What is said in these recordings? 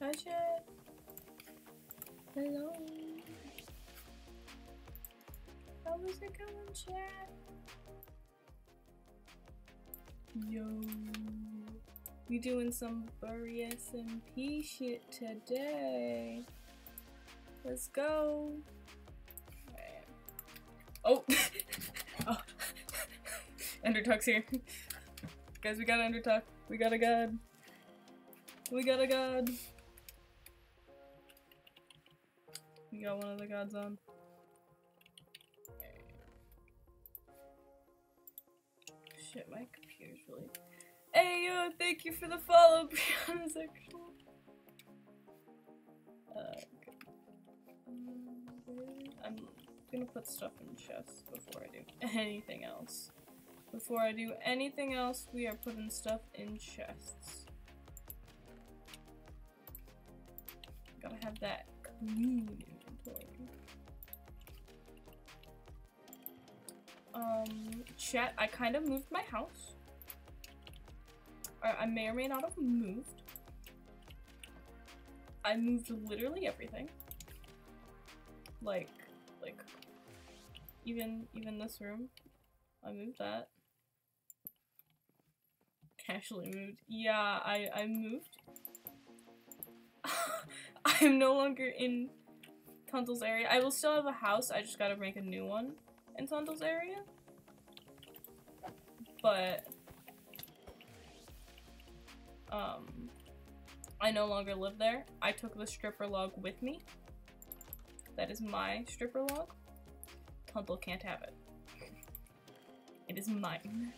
Chat. Hello. How is it going, chat? Yo. We doing some Burry SMP shit today. Let's go. Oh! oh. Endertuck's here. Guys, we got Endertuck. We got a god. We got a god. Got one of the gods on. Shit, my computer's really. Hey yo, thank you for the follow, Brianna's actually. Uh, I'm gonna put stuff in chests before I do anything else. Before I do anything else, we are putting stuff in chests. Gotta have that clean. Um, chat, I kind of moved my house. I may or may not have moved. I moved literally everything. Like, like, even, even this room. I moved that. Casually moved. Yeah, I, I moved. I am no longer in Tundle's area. I will still have a house, I just gotta make a new one in Tundle's area. But, um, I no longer live there. I took the stripper log with me. That is my stripper log. Tundle can't have it. It is mine.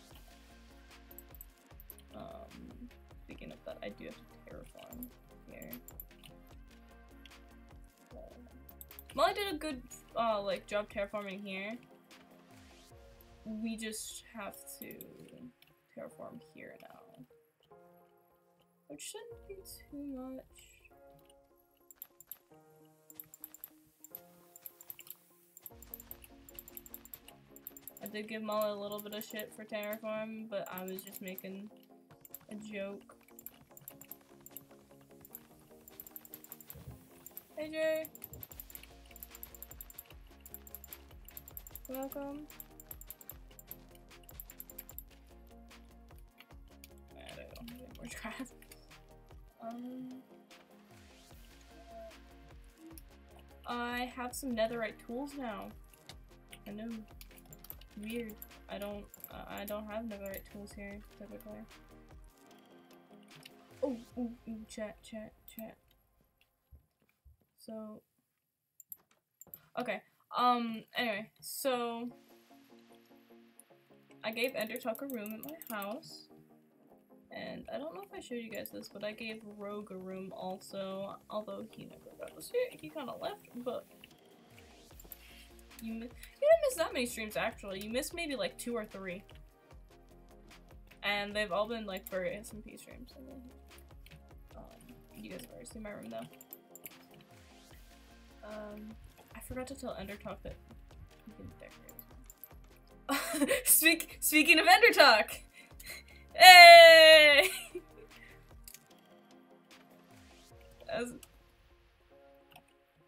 Um, speaking of that, I do have to terraform here. Molly did a good, uh, like, job terraforming here. We just have to terraform here now. Which shouldn't be too much. I did give Molly a little bit of shit for terraform, but I was just making a joke. Hey Jay! Welcome. I don't know, more trash. Um, I have some netherite tools now. I know. Weird. I don't. Uh, I don't have netherite tools here typically. Oh, ooh, ooh, chat, chat, chat. So. Okay. Um. Anyway, so. I gave Endertuck a room at my house. And I don't know if I showed you guys this, but I gave Rogue a room also, although he never got to see. He kind of left, but you, you didn't miss that many streams actually. You missed maybe like two or three. And they've all been like for SMP streams. Um, you guys have already seen my room though. Um, I forgot to tell Endertalk that decorate. Speak speaking of Endertalk! Hey! How's,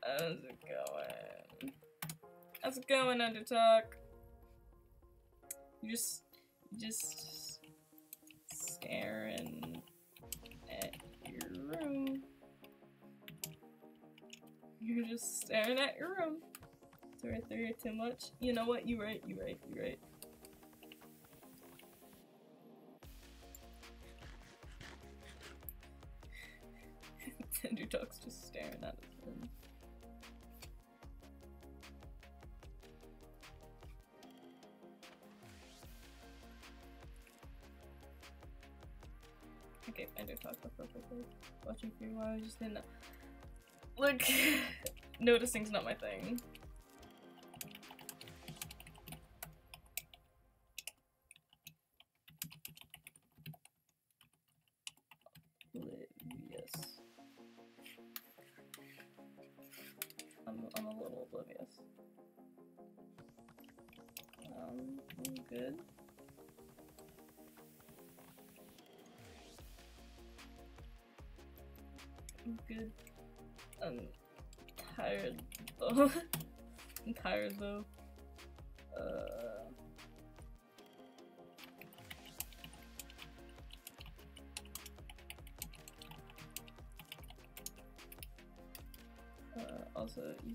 how's it going? How's it going, Undertalk? You just, just staring at your room. You're just staring at your room. It's right there too much. You know what? You right. You right. You right. Underdog's just staring at his room. Okay, Underdog perfectly. Watching for a while, I just didn't. Look, noticing's not my thing.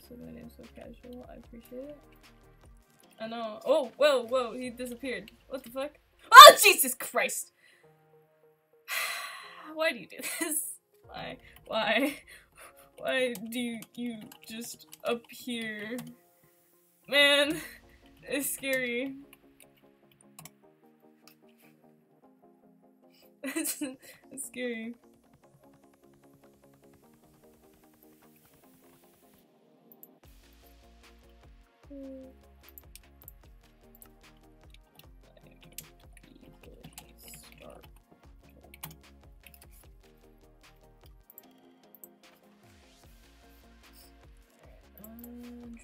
Said my name's so casual. I appreciate it. I know. Oh, whoa, whoa, he disappeared. What the fuck? Oh, Jesus Christ! Why do you do this? Why? Why? Why do you, just appear? Man, it's scary. it's scary.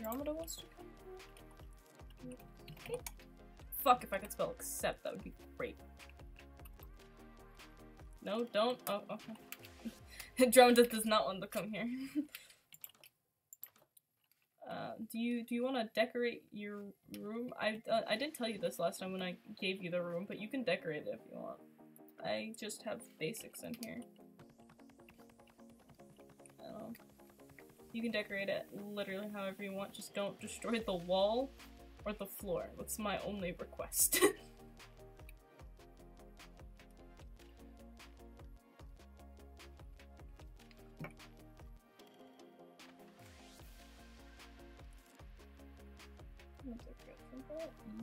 Andromeda wants to come through? Okay. Fuck, if I could spell accept, that would be great. No, don't. Oh, okay. Andromeda does not want to come here. uh, do you do you want to decorate your room? I uh, I did tell you this last time when I gave you the room, but you can decorate it if you want. I just have basics in here. You can decorate it literally however you want, just don't destroy the wall or the floor. That's my only request.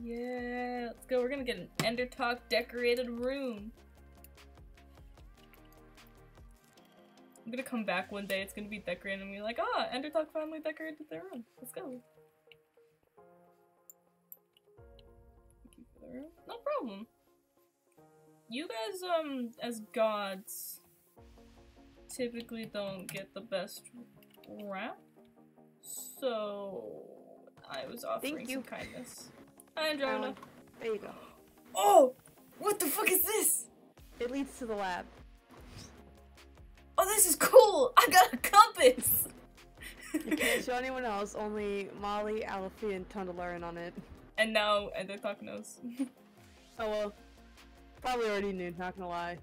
yeah, let's go. We're gonna get an Endertalk decorated room. I'm gonna come back one day, it's gonna be decorated and be like, ah, Endertalk finally decorated their room. Let's go. Thank you for the room. No problem. You guys, um, as gods, typically don't get the best rap. So, I was offering some kindness. Hi, Andromeda. Um, there you go. Oh! What the fuck is this? It leads to the lab. Oh, this is cool! I got a compass! you can't show anyone else, only Molly, Alfie, and Tundle are in on it. And now Endertalk knows. oh well. Probably already knew, not gonna lie.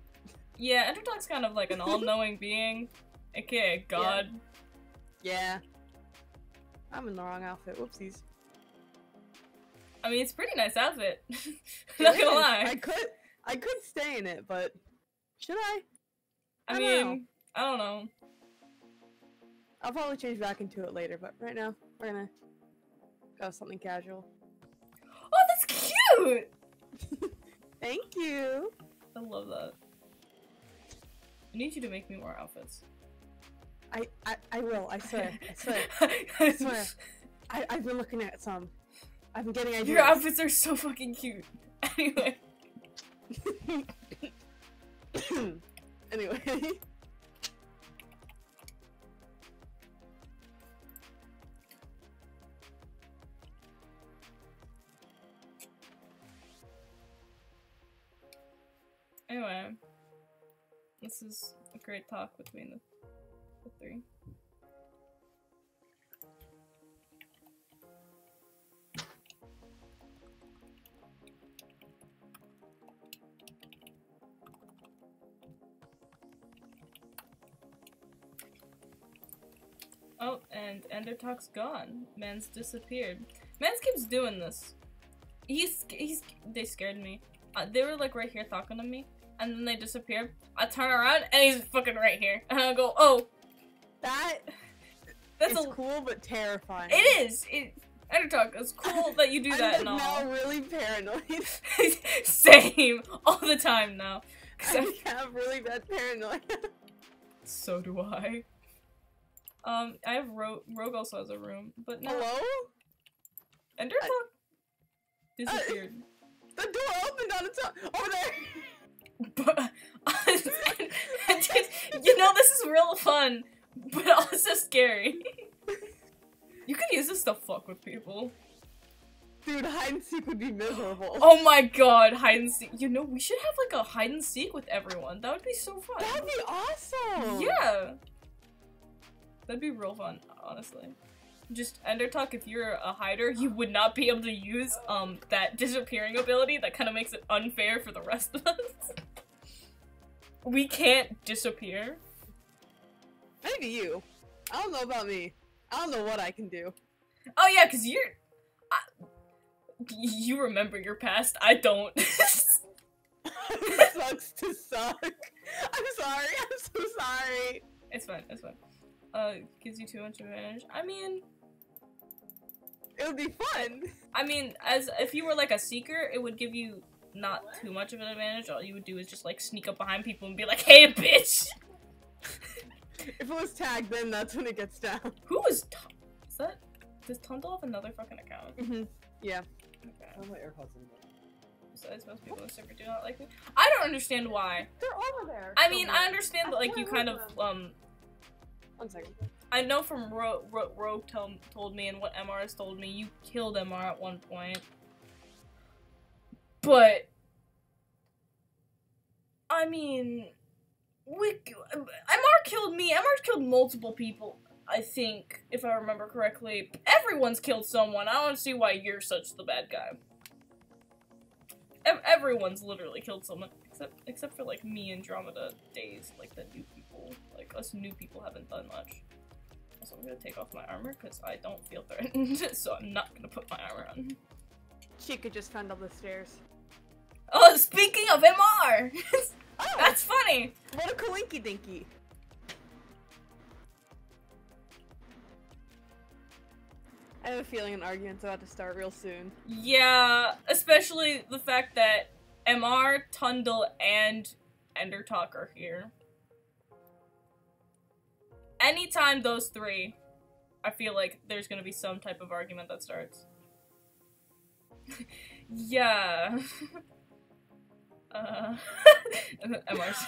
Yeah, Endertalk's kind of like an all-knowing being, aka God. Yeah. yeah. I'm in the wrong outfit, whoopsies. I mean, it's a pretty nice outfit. not gonna lie. I could, I could stay in it, but should I? I, I mean, I don't know. I'll probably change back into it later, but right now, we're gonna go something casual. Oh, that's cute! Thank you! I love that. I need you to make me more outfits. I, I, I will, I swear. I swear. I swear. I, I've been looking at some. I've been getting ideas. Your outfits are so fucking cute. Anyway. anyway. Anyway, this is a great talk between the, the three. Oh, and Endertalk's gone. Man's disappeared. Mans keeps doing this. He's- he's- they scared me. Uh, they were like right here talking to me and then they disappear. I turn around and he's fucking right here. And I go, oh. That that's a, cool but terrifying. It is. It Endertalk, it's cool that you do that I'm and all. now really paranoid. Same. All the time now. I have really bad paranoia. so do I. Um, I have Rogue. Rogue also has a room, but no. Hello? Endertalk disappeared. Uh, the door opened on its own. Over there. You know, this is real fun, but also scary. you could use this to fuck with people. Dude, hide and seek would be miserable. Oh my god, hide and seek. You know, we should have like a hide and seek with everyone. That would be so fun. That'd be awesome. Yeah. That'd be real fun, honestly. Just Endertalk, if you're a hider, you would not be able to use um that disappearing ability that kind of makes it unfair for the rest of us. we can't disappear. Maybe you. I don't know about me. I don't know what I can do. Oh yeah, cause you're. I, you remember your past. I don't. it sucks to suck. I'm sorry. I'm so sorry. It's fine. It's fine. Uh, gives you too much advantage. I mean, it would be fun. I mean, as if you were like a seeker, it would give you not too much of an advantage. All you would do is just like sneak up behind people and be like, "Hey, bitch." if it was tagged, then that's when it gets down. Who is? T is that? Does Tundle have another fucking account? Mm-hmm. Yeah. Okay. Oh, my AirPods in there. Besides, most people in the server do not like me. I don't understand why. They're over there. I mean, I understand that like you kind of um. One second. I know from Ro Ro Rogue told, told me and what MR has told me, you killed MR at one point. But I mean, we MR killed me. MR killed multiple people. I think, if I remember correctly, everyone's killed someone. I don't see why you're such the bad guy. Ev everyone's literally killed someone, except except for like me and Andromeda days, like the new people. Like us new people haven't done much. So I'm gonna take off my armor because I don't feel threatened, so I'm not gonna put my armor on. Chica just found up the stairs. Oh, speaking of MR! oh, That's funny! What a coinky dinky. I have a feeling an argument's about to start real soon. Yeah, especially the fact that MR, Tundle, and Endertalk are here. Anytime those three, I feel like there's gonna be some type of argument that starts. yeah. uh, MR's.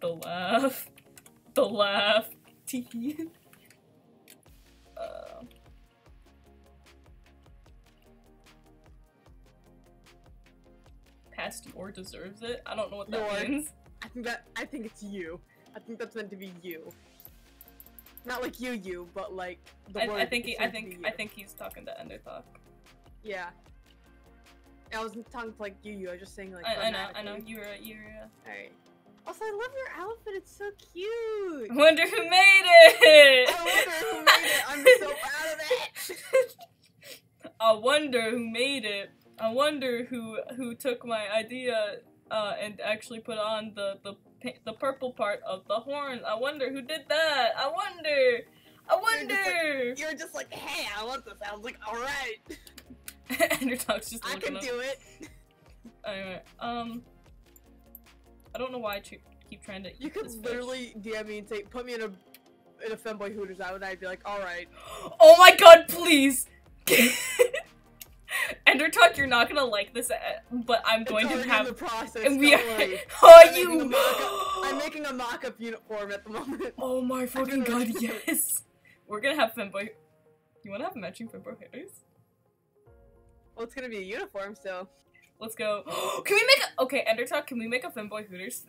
the laugh. The laugh. Tee. Uh, past or deserves it. I don't know what that means. I think that I think it's you. I think that's meant to be you. Not like you, you, but like the I, word. I think he, I think I think he's talking to Endertalk. Yeah. I wasn't talking to like you, you. I was just saying like. I, I know, I know. grammatically. You're a, you're a... Alright. Also, I love your outfit. It's so cute. I wonder who made it. I wonder who made it. I'm so proud of it. I wonder who made it. I wonder who who took my idea uh, and actually put on the the the purple part of the horn. I wonder who did that. I wonder. I wonder. You're just like, hey, I want this. I was like, all right, Endertalk's just I can up. do it. Anyway, um, I don't know why I keep trying to. You could literally DM me and say, put me in a in a femboy Hooters out, and I'd be like, all right. Oh my god, please! Endertalk, you're not gonna like this, uh, but I'm going it's to have. in the process. and we are. Oh, I'm making a you! mock-up- I'm making a mock-up uniform at the moment. Oh my fucking god, yes! We're gonna have femboy. You wanna have matching femboy hoodies? Well, it's gonna be a uniform, so. Let's go. can we make a. Okay, Endertalk, can we make a femboy hooters?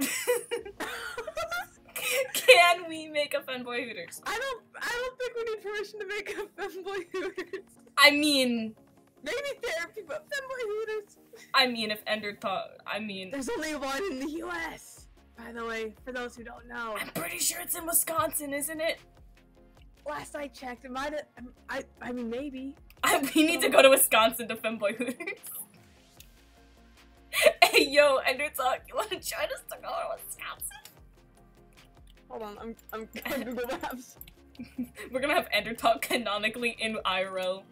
can we make a femboy hooters? I don't. I don't think we need permission to make a femboy Hooters. I mean. Maybe therapy, but femboy Hooters. I mean, if Endertalk. I mean. There's only one in the U.S. By the way, for those who don't know, I'm pretty sure it's in Wisconsin, isn't it? last I checked, it might have. Um, I. I mean, maybe. I, we need to go to Wisconsin to femboy hooters. hey, yo, Ender talk. you wanna join us to go to Wisconsin? Hold on, I'm. I'm Google Maps. We're gonna have Ender talk canonically in IRL.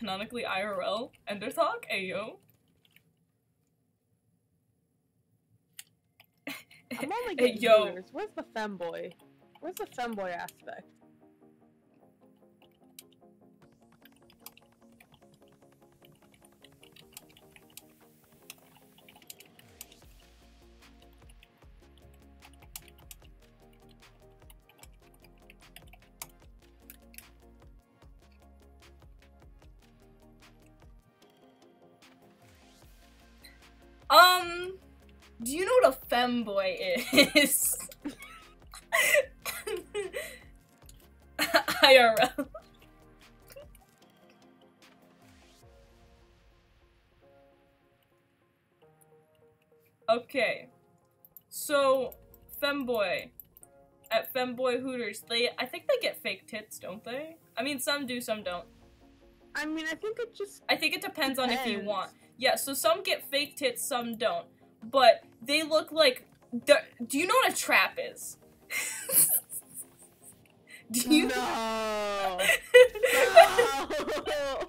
Canonically IRL? Endertalk? Ayo. I'm only Hey, getting yo. Where's the femboy? Where's the femboy aspect? Um, do you know what a femboy is? IRL. Okay. So, femboy. At femboy Hooters, they I think they get fake tits, don't they? I mean, some do, some don't. I mean, I think it just I think it depends, depends. on if you want. Yeah, so some get fake tits, some don't. But they look like. Do you know what a trap is? do you? No. no.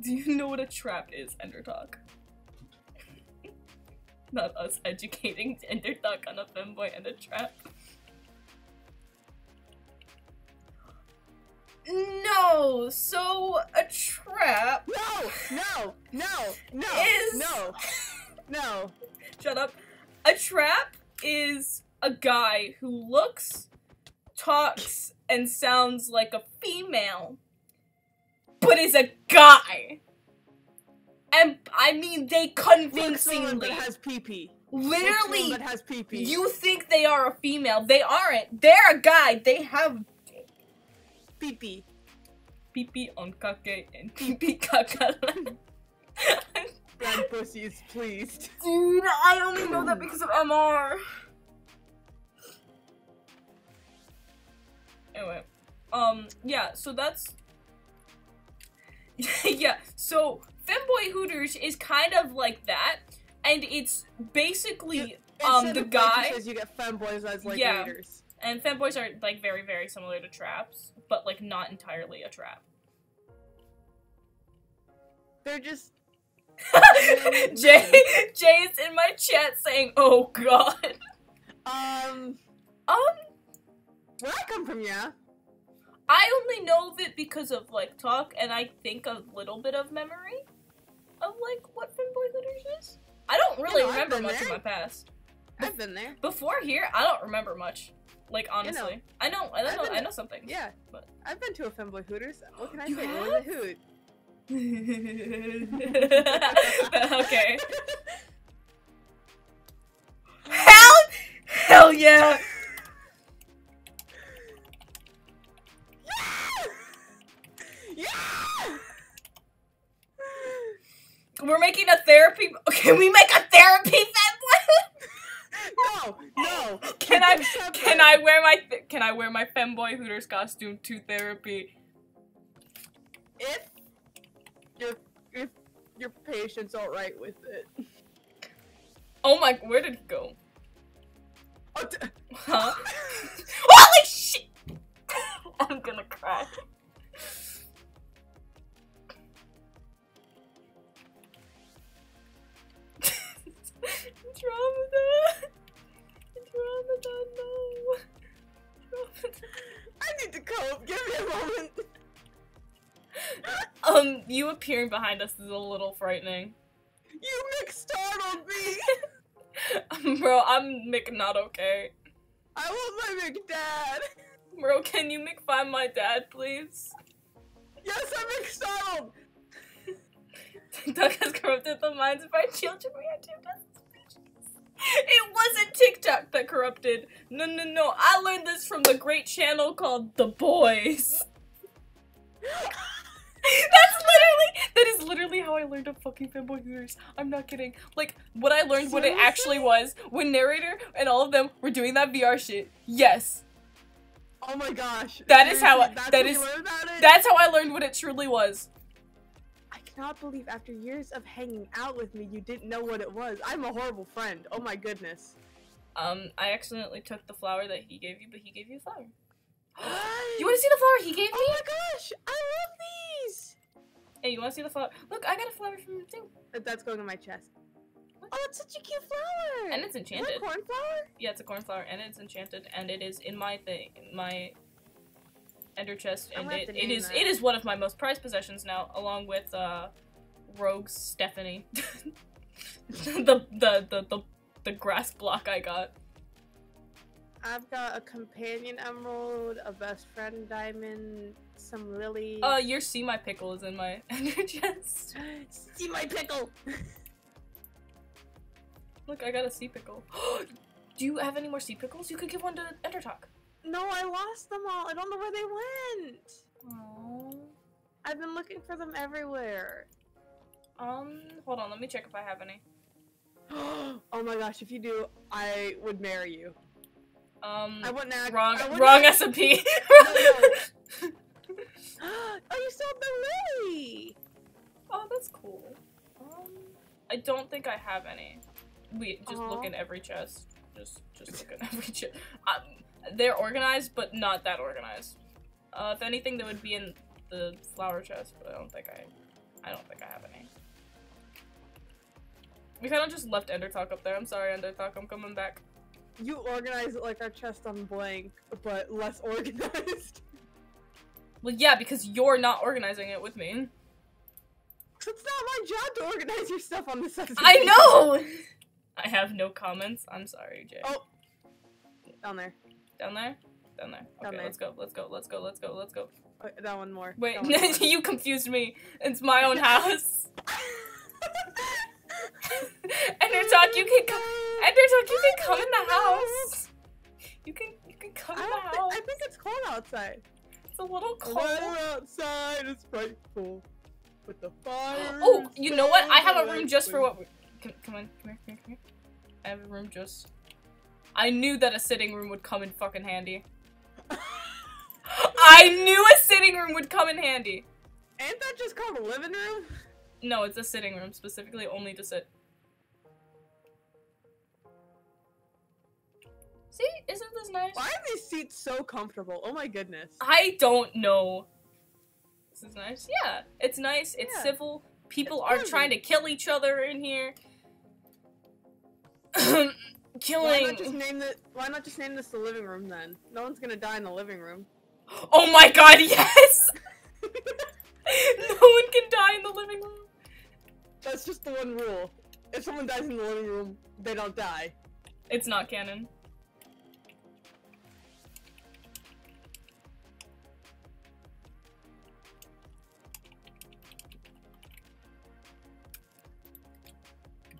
do you know what a trap is, Ender Talk? Not us educating Ender Talk on a femboy and a trap. No, so a trap No, no, no, no, is no, no. Shut up. A trap is a guy who looks, talks, and sounds like a female, but is a guy. And I mean, they convincingly, has pee pee. literally, that has pee pee. you think they are a female. They aren't. They're a guy. They have pee pee. pee on kake and pee kakala. Red pussy is pleased. Dude, I only know that because of MR. Anyway, um, yeah, so that's. yeah, so Femboy Hooters is kind of like that, and it's basically. Um, Instead the guy- waitresses, you get femboys as like Yeah. waiters. And fanboys are like very, very similar to traps, but like not entirely a trap. They're just Jay, Jay is in my chat saying, "Oh God." um. Um, Where I come from, yeah. I only know of it because of like talk, and I think a little bit of memory of like what Femboy Hooters is. I don't really know, remember much of my past. I've been there. Before here, I don't remember much. Like honestly, I know, I I've know, been I to- know something. Yeah, But- I've been to a femboy Hooters. What can I You say? It was have? a hoot. okay. Hell, hell yeah! yeah! We're making a therapy. Can we make a therapy femboy? No, no. Can I? Can I wear my? Th- can I wear my femboy Hooters costume to therapy? If your if your patient's all right with it. Oh my! Where did it go? Oh, Huh? Holy shit! I'm gonna cry. What's wrong with that? What's wrong with that? No. What's wrong with that? I need to cope. Give me a moment. Um, you appearing behind us is a little frightening. You mix startled me. Bro, I'm Mick not okay. I want my McDad. Bro, can you make find my dad, please? Yes, I'm McStartled. TikTok has corrupted the minds of our children. We are too It wasn't TikTok that corrupted. No, no, no. I learned this from the great channel called The Boys. That's literally that is literally how I learned of fucking fanboy hooters. I'm not kidding. Like what I learned what it actually was when narrator and all of them were doing that VR shit. Yes. Oh my gosh. That is how- Seriously, That's that is- you learn about it? That's how I learned what it truly was. I cannot believe after years of hanging out with me, you didn't know what it was. I'm a horrible friend. Oh my goodness. Um, I accidentally took the flower that he gave you, but he gave you a flower. You want to see the flower he gave me? Oh my gosh! I love these. Hey, you want to see the flower? Look, I got a flower from him too. That's going in my chest. Oh, it's such a cute flower. And it's Is enchanted. that cornflower? Yeah, it's a cornflower, and it's enchanted, and it is in my thing, my ender chest, and it, it is that. it is one of my most prized possessions now, along with uh, Rogue's Stephanie, the, the the the the grass block I got. I've got a companion emerald, a best friend diamond, some lilies. Uh, your see my pickle is in my ender chest. see my pickle. Look, I got a sea pickle. Do you have any more sea pickles? You could give one to Endertalk. No, I lost them all. I don't know where they went. Oh. I've been looking for them everywhere. Um, hold on, let me check if I have any. oh my gosh, if you do, I would marry you. Um, I wouldn't act. wrong, I wouldn't wrong act- SMP. oh, you sold the lily! oh, that's cool. Um, I don't think I have any. We just look in every chest. Just, just look in every chest. Um, they're organized, but not that organized. Uh, if anything, they would be in the flower chest, but I don't think I, I don't think I have any. We kind of just left Endertalk up there. I'm sorry, Endertalk. I'm coming back. You organize it like our chest on blank, but less organized. Well, yeah, because you're not organizing it with me. It's not my job to organize your stuff on the side. I know. I have no comments. I'm sorry, Jay. Oh. Down there. Down there? Down there. Down Okay, there. let's go. Let's go. Let's go. Let's go. Let's go. Oh, that one more. Wait, one more. you confused me. It's my own house. Endertalk, you can come. Endertalk, you can come in the house. You can. You can come I, in the house. I think it's cold outside. It's a little cold. weather outside is frightful. With the fire. Oh, you know what? I have a room just for what. we- Come, come on, come here, come here, come here. I have a room just. I knew that a sitting room would come in fucking handy. I knew a sitting room would come in handy. Ain't that just called a living room? No, it's a sitting room, specifically only to sit. See? Isn't this nice? Why are these seats so comfortable? Oh my goodness. I don't know. This is nice. Yeah, it's nice. It's Yeah. civil. People It's are cozy. trying to kill each other in here. Why Killing. not just name the Why not just name this the living room then? No one's gonna die in the living room. Oh my god, yes! no one can die in the living room. That's just the one rule. If someone dies in the living room, they don't die. It's not canon.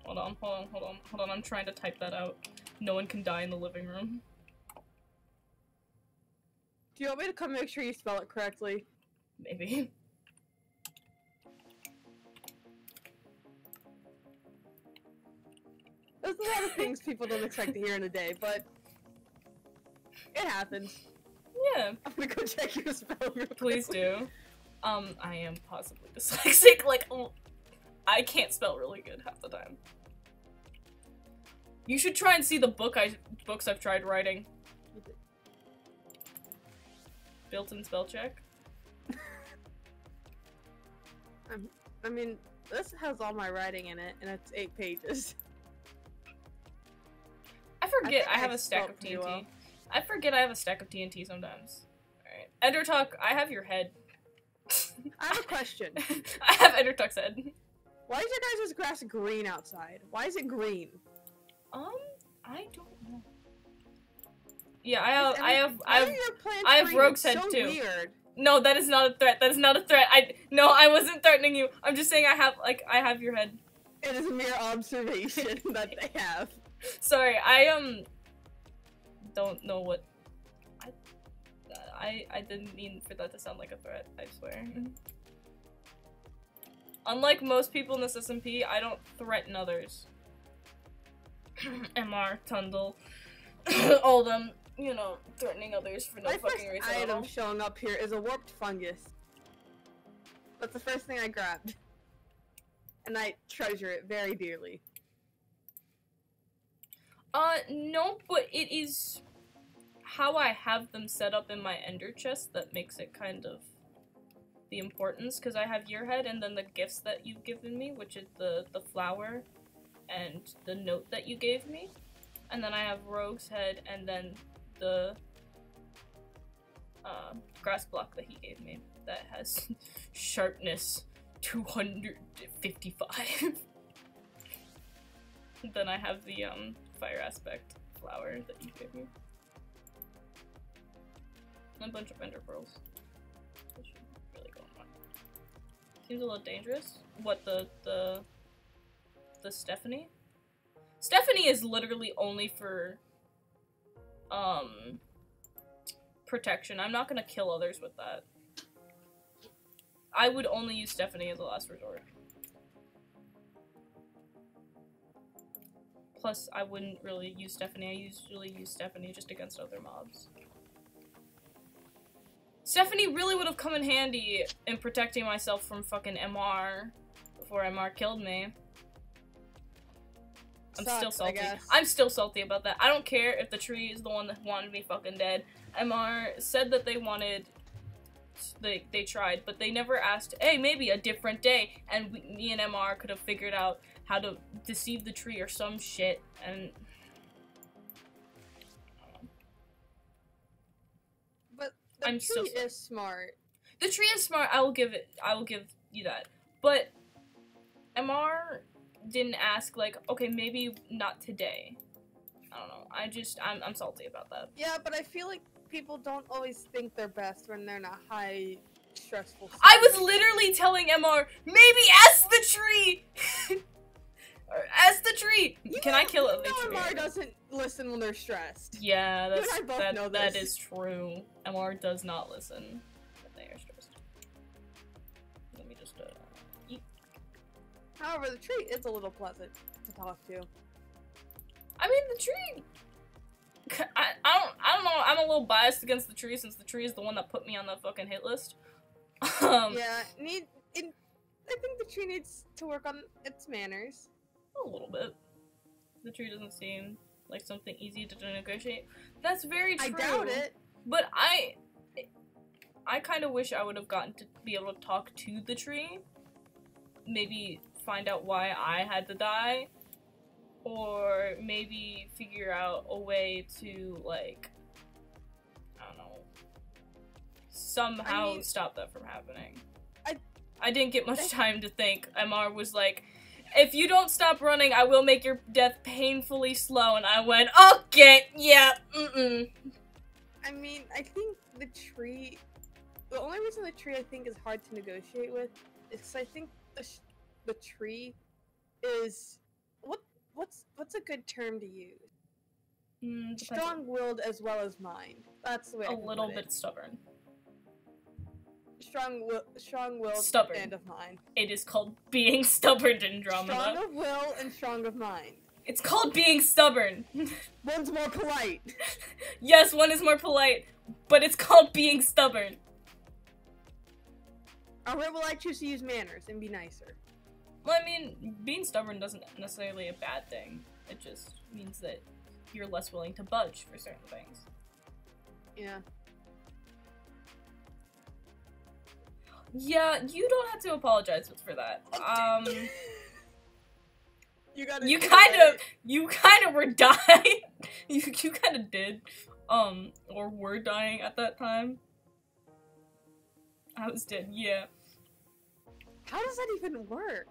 Hold on, hold on, hold on, hold on. I'm trying to type that out. No one can die in the living room. Do you want me to come make sure you spell it correctly? Maybe. There's a lot of things people don't expect to hear in a day, but it happens. Yeah, I'm gonna go check your spelling. real please do. Um, I am possibly dyslexic. Like, oh, I can't spell really good half the time. You should try and see the book I books I've tried writing. Built-in spell check. I mean, this has all my writing in it, and it's eight pages. I forget think I, have I a stack of TNT. well. I forget I have a stack of TNT sometimes. Alright. Ender Talk, I have your head. I have a question. I have Ender Talk's head. Why is your guys' grass green outside? Why is it green? Um, I don't know. Yeah, I have, I have, I have. I have rogue's head so too. Weird. No, that is not a threat. That is not a threat. I no, I wasn't threatening you. I'm just saying I have like I have your head. It is a mere observation that they have. Sorry, I um don't know what I I I didn't mean for that to sound like a threat. I swear. Unlike most people in this SMP, I don't threaten others. Mr. Tundle, all them, you know, threatening others for no My fucking reason all. item showing up here is a warped fungus. That's the first thing I grabbed. And I treasure it very dearly. Uh, no, but it is how I have them set up in my ender chest that makes it kind of the importance, because I have your head and then the gifts that you've given me, which is the, the flower and the note that you gave me. And then I have Rogue's head and then the uh, grass block that he gave me that has sharpness 255. then I have the um fire aspect flower that you gave me. And a bunch of ender pearls. Seems a little dangerous. What the the the Stephanie? Stephanie is literally only for um protection. I'm not gonna kill others with that. I would only use Stephanie as a last resort. Plus, I wouldn't really use Stephanie. I usually use Stephanie just against other mobs. Stephanie really would have come in handy in protecting myself from fucking MR before MR killed me. I'm Sucks, still salty. I'm still salty about that. I don't care if the tree is the one that wanted me fucking dead. MR said that they wanted they they tried, but they never asked, "Hey, maybe a different day." And we, me and MR could have figured out how to deceive the tree or some shit and the I'm tree sorry. is smart. The tree is smart. I will give it. I will give you that. But MR didn't ask like, okay, maybe not today. I don't know. I just I'm I'm salty about that. Yeah, but I feel like people don't always think they're best when they're in a high stressful. I was literally telling MR maybe ask the tree. ask the tree. You Can I know- kill you it? know the tree? Amar doesn't listen when they're stressed. Yeah, You that's I both that, know that true. MR does not listen when they are stressed. Let me just uh eat. However, the tree is a little pleasant to talk to. I mean, the tree. I, I don't I don't know. I'm a little biased against the tree since the tree is the one that put me on the fucking hit list. Um, yeah, need. It, I think the tree needs to work on its manners. A little bit. The tree doesn't seem like something easy to negotiate. That's very true. I doubt it. But I, I kind of wish I would have gotten to be able to talk to the tree. Maybe find out why I had to die, or maybe figure out a way to like, I don't know, somehow mean- stop that from happening. I- I didn't get much time to think. MR was like. If you don't stop running, I will make your death painfully slow. And I went, okay, yeah, mm-mm. I mean, I think the tree. The only reason the tree I think is hard to negotiate with is 'cause I think the sh- the tree is what what's what's a good term to use? Mm. Strong-willed as well as mind. That's the way a little bit it. stubborn. Strong will, strong-willed Stubborn. and of mind. It is called being stubborn in Strong of will and strong of mind. It's called being stubborn. One's more polite. yes, one is more polite, but it's called being stubborn. Or will I choose to use manners and be nicer? Well, I mean, being stubborn doesn't necessarily a bad thing. It just means that you're less willing to budge for certain things. Yeah. Yeah, you don't have to apologize for that. Um, you got you kind of, you kind of were dying. you, you kind of did, um, or were dying at that time. I was dead. Yeah. How does that even work?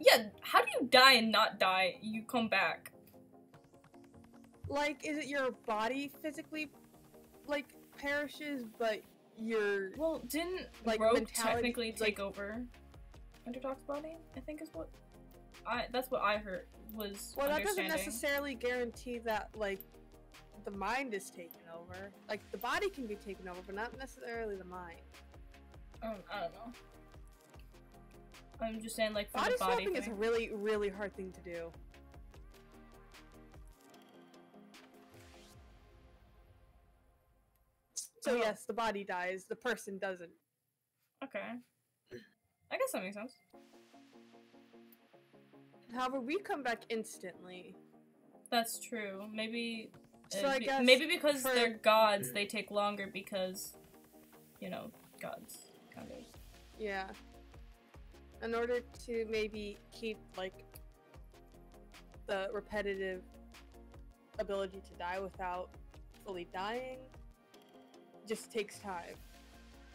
Yeah, how do you die and not die? You come back. Like, is it your body physically, like, perishes, but your Well, didn't Like, Rogue technically take like- over Underdog's body? I think is what I that's what I heard was well, that doesn't necessarily guarantee that like the mind is taken over. Like the body can be taken over, but not necessarily the mind. Um, I don't know. I'm just saying, like for Body the body swapping is a really, really hard thing to do. So Oh. yes, the body dies, the person doesn't. Okay. I guess that makes sense. However, we come back instantly. That's true. Maybe. So uh, I be- guess maybe because for- they're gods, they take longer because, you know, gods kind of. Yeah. In order to maybe keep like the repetitive ability to die without fully dying just takes time.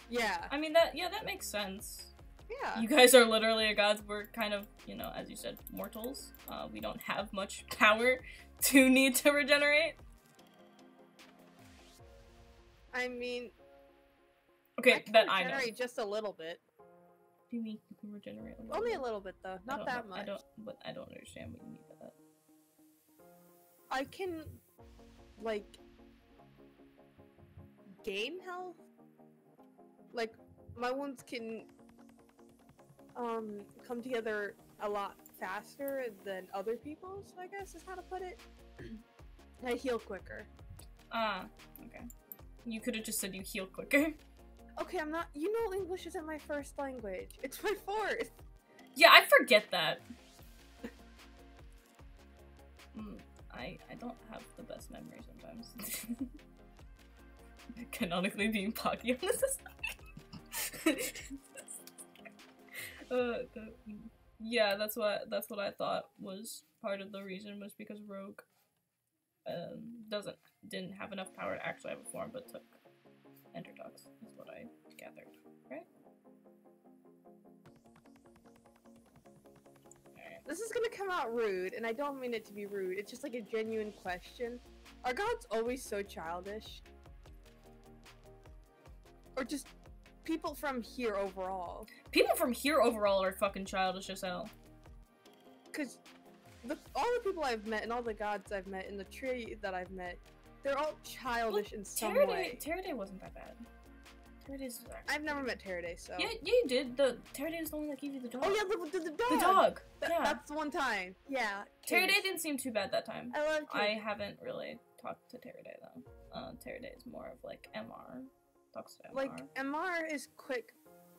Yeah. I mean that. Yeah, that makes sense. Yeah. You guys are literally a gods. We're kind of, you know, as you said, mortals. Uh, we don't have much power to need to regenerate. I mean, Okay, I that I know. just a little bit. Do you mean you can regenerate a little Only bit? a little bit though, not that know- much. I don't, but I don't understand what you mean by that. I can like game health. Like my wounds can um come together a lot faster than other people's. I guess is how to put it. I heal quicker. Ah, okay. You could have just said you heal quicker. Okay, I'm not. You know, English isn't my first language. It's my fourth. Yeah, I forget that. Mm, I I don't have the best memory sometimes. Canonically being Pocky on this is uh, the, yeah, that's what that's what I thought was part of the reason was because Rogue um doesn't didn't have enough power to actually have a form, but took Endertalk's is what I gathered, right? This is gonna come out rude, and I don't mean it to be rude. It's just like a genuine question. Are gods always so childish? Or just people from here overall? People from here overall are fucking childish as hell. Because the, all the people I've met and all the gods I've met and the tree that I've met, they're all childish in some Terraday, way. Terraday wasn't that bad. Actually I've never met Terraday, so. Yeah, yeah, you did. The Terraday is the one that gave you the dog. Oh yeah, the, the, the dog. the dog. Th- yeah. That's the one time. Yeah. Terraday didn't seem too bad that time. I love I haven't really talked to Terraday though. Uh, Terraday is more of like MR. Talks to MR. Like MR is quick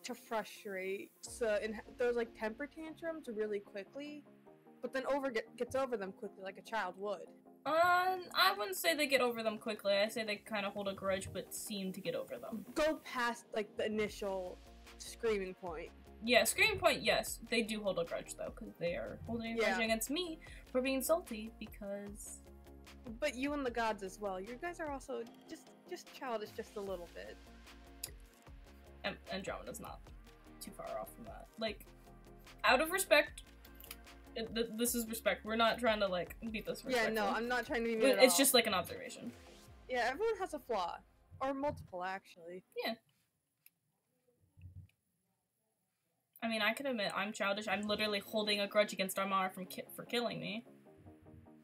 to frustrate, so and those like temper tantrums really quickly, but then over get, gets over them quickly like a child would. um, I wouldn't say they get over them quickly. I say they kind of hold a grudge, but seem to get over them. Go past like the initial screaming point. Yeah, screaming Point, yes, they do hold a grudge though, because they are holding a grudge Yeah. against me for being salty because But you and the gods as well. You guys are also just just childish just a little bit. and Andromeda's not too far off from that. Like, out of respect, it, th- this is respect. We're not trying to like beat this. Yeah, no. I'm not trying to be mean It's just like an observation. yeah, everyone has a flaw or multiple actually. Yeah. I mean, I can admit I'm childish. I'm literally holding a grudge against Armar from ki- for killing me.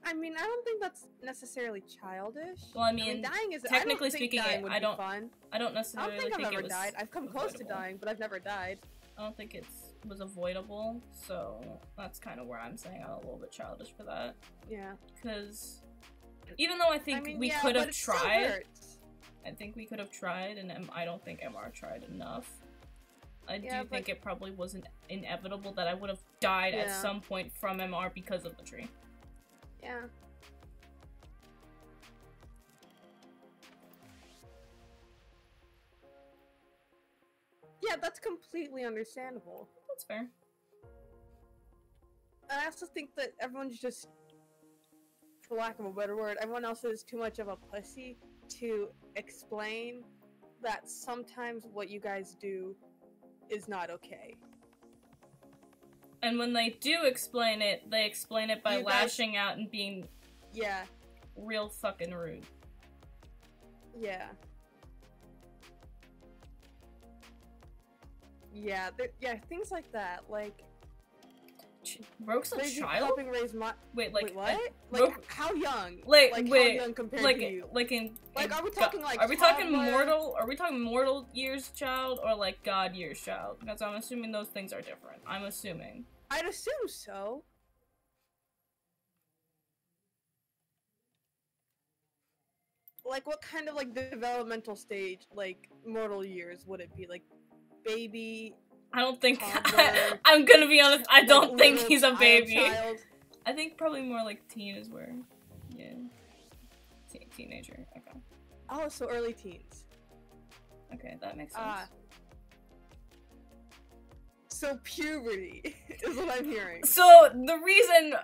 I mean, I don't think that's necessarily childish. Well, I mean, dying is technically I speaking, dying would I don't- Fun. I don't necessarily. I don't think I've ever died. I've come close to dying, but I've never died. I don't think it's was avoidable. So that's kind of where I'm saying I'm a little bit childish for that. Yeah. Because even though I think I mean, we yeah, could have tried. I think we could have tried, and I don't think MR tried enough. I Yeah, do but- think it probably wasn't inevitable that I would have died at some point from MR because of the tree. Yeah. Yeah, that's completely understandable. That's fair. And I also think that everyone's just, for lack of a better word, everyone else is too much of a pussy to explain that sometimes what you guys do is not okay. And when they do explain it, they explain it by You guys- lashing out and being Yeah, real fucking rude. yeah. Yeah, yeah, things like that. Like, Ch- Rogue's a child? helping raise my Wait, like wait, what? like Rogue- how young? Like, like wait, how young compared like, to you? like in, Like, in are we go- talking, like, are we talking toddler? mortal? Are we talking mortal years child or like God years child? Because I'm assuming those things are different. I'm assuming. I'd assume so. Like, what kind of like developmental stage, like mortal years, would it be? Like, baby. I don't think. Toddler. I'm gonna be honest. I don't think he's a baby. child? I think probably more like teen is where. Yeah. Te- teenager. Okay. Oh, so early teens. Okay, that makes sense. Ah. So puberty is what I'm hearing. So the reason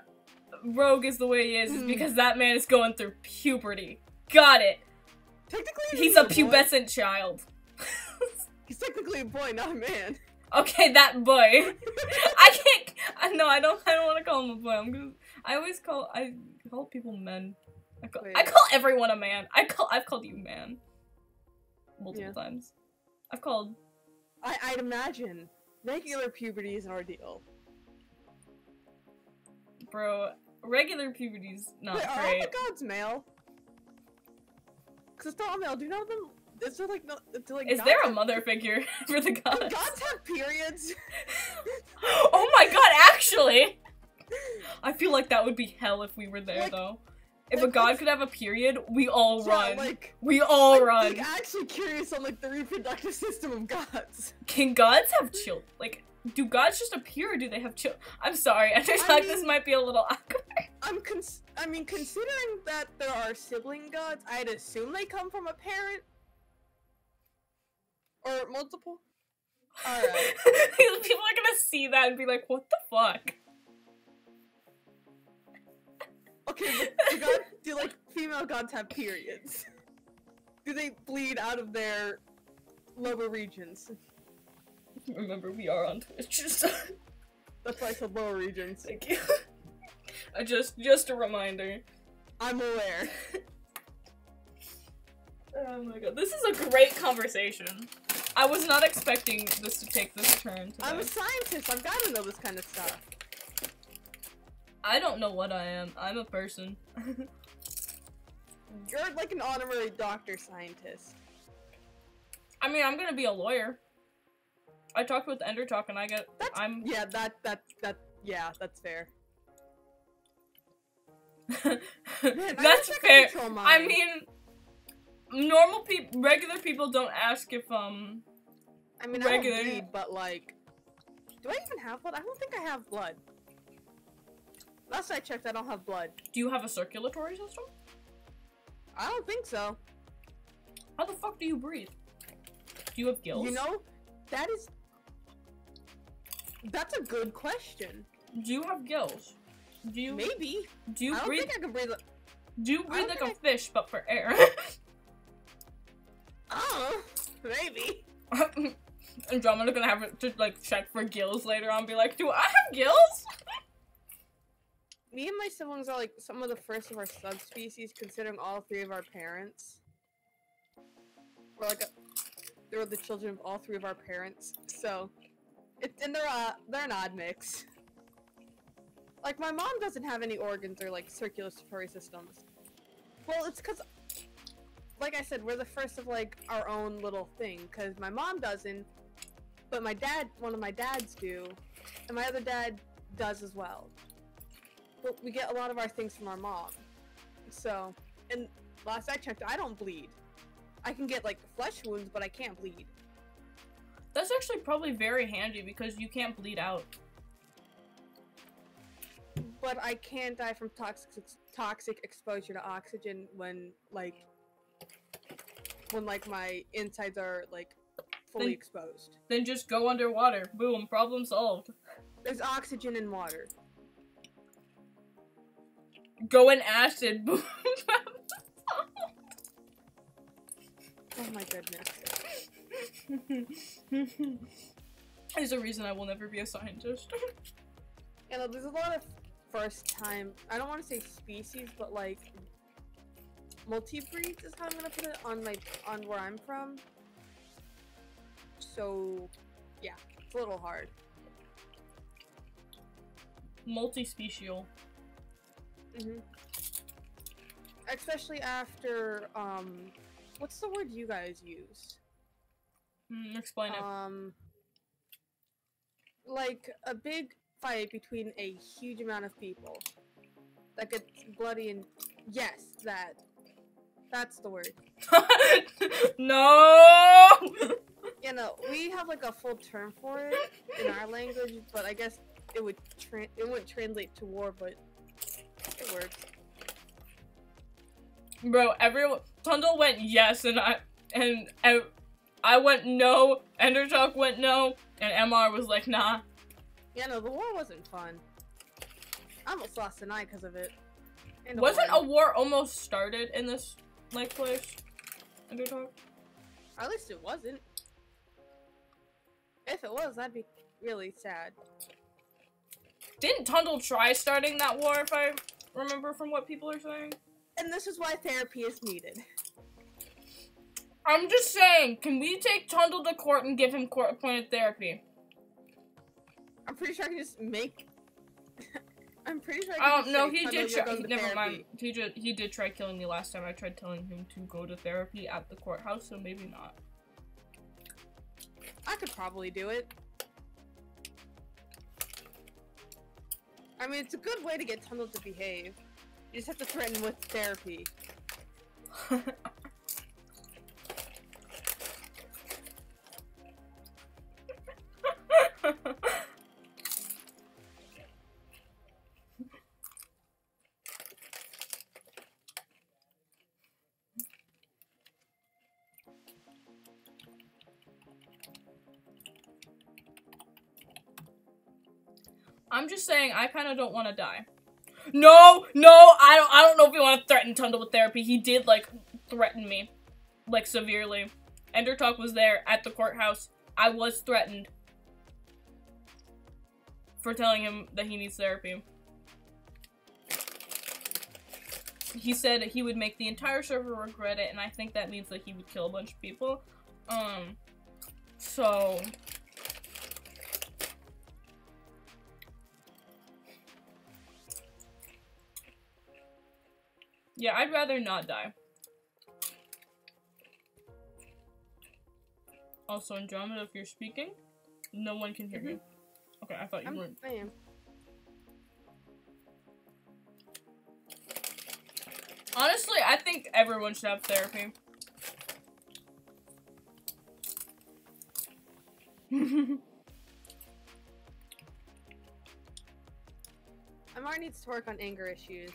Rogue is the way he is is Hmm. because that man is going through puberty. Got it. Technically, He's a boy. pubescent child. He's technically a boy, not a man. okay, that boy. I can't. I no, I don't. I don't want to call him a boy. I'm gonna. I always call. I call people men. I call, I call everyone a man. I call. I've called you man. Multiple Yeah. times. I've called. I, I'd imagine regular puberty is an ordeal. Bro, regular puberty's not Wait, are all the gods male? Because it's all male. Do none of them is there like no? Do, like Is there a mother figure for the Do gods? gods have periods? oh my god, actually! I feel like that would be hell if we were there, Like- though. If a god could have a period, we all Yeah, run. like we all run. I'm, run. like, actually curious on like the reproductive system of gods. Can gods have children? Like, do gods just appear or do they have children? I'm sorry, I just I thought this might be a little awkward. I'm cons- I mean, considering that there are sibling gods, I'd assume they come from a parent or multiple. All right. People are gonna see that and be like, what the fuck? Okay, do, god, do like female gods have periods? Do they bleed out of their lower regions? Remember, we are on Twitch, so That's why I said lower regions. thank you. I just, just a reminder. I'm aware. Oh my god, this is a great conversation. I was not expecting this to take this turn today. I'm a scientist. I've got to know this kind of stuff. I don't know what I am. I'm a person. You're like an honorary doctor scientist. I mean, I'm gonna be a lawyer. I talked with Endertalk and I get. That's I'm. yeah. That that that yeah. That's fair. Man, That's I fair. I mean, normal people, regular people don't ask if um. I mean, regular- I don't bleed, but like, do I even have blood? I don't think I have blood. Last I checked, I don't have blood. Do you have a circulatory system? I don't think so. How the fuck do you breathe? Do you have gills? You know, that is. That's a good question. Do you have gills? Do you Maybe. do you I don't breathe? think I can breathe. Do you breathe like a fish but for air? Oh, maybe. Andromeda gonna have to like check for gills later on. Be like, do I have gills? Me and my siblings are like some of the first of our subspecies, considering all three of our parents. We're like, a, they're the children of all three of our parents, so it and they're uh they're an odd mix. Like my mom doesn't have any organs or like circulatory systems. Well, it's because, like I said, we're the first of like our own little thing. Because my mom doesn't, but my dad, one of my dads do, and my other dad does as well. But we get a lot of our things from our mom. So, and last I checked, I don't bleed. I can get like flesh wounds, but I can't bleed. That's actually probably very handy because you can't bleed out. But I can die from toxic toxic exposure to oxygen when like when like my insides are like fully Then- exposed. Then just go underwater. Boom, problem solved. There's oxygen in water. Go in acid. Boom. Oh my goodness. There's a reason I will never be a scientist. Know, there's a lot of first time. I don't want to say species, but like multi breeds is how I'm gonna put it on my on where I'm from. So, yeah, it's a little hard. Multi-special. Hmm Especially after um, what's the word you guys use? Mm, explain it. Um, like a big fight between a huge amount of people that gets bloody and yes, that that's the word. no. You know, we have like a full term for it in our language, but I guess it would tra- it wouldn't translate to war, but works. Bro, everyone Tundle went yes and I and I, I went no, Endertalk went no, and MR was like nah. Yeah, no, the war wasn't fun. I almost lost an eye because of it. And Wasn't a one. war almost started in this like place? Endertalk? At least it wasn't. If it was, that'd be really sad. Didn't Tundle try starting that war if I remember from what people are saying? And this is why therapy is needed. I'm just saying, can we take Tundle to court and give him court appointed therapy? I'm pretty sure I can just make I'm pretty sure. I Um, no, he did try. Never therapy. mind. He did. He did try killing me last time. I tried telling him to go to therapy at the courthouse, so maybe not. I could probably do it. I mean, it's a good way to get Tundle to behave. You just have to threaten with therapy. just saying, I kind of don't want to die. No, no, I don't. I don't know if you want to threaten Tundle with therapy. He did like threaten me, like severely. Endertalk was there at the courthouse. I was threatened for telling him that he needs therapy. He said he would make the entire server regret it, and I think that means that he would kill a bunch of people. Um, so Yeah, I'd rather not die. Also, Andromeda, if you're speaking, no one can hear mm-hmm. you. Okay, I thought you I'm, weren't. I am. Honestly, I think everyone should have therapy. Amar needs to work on anger issues.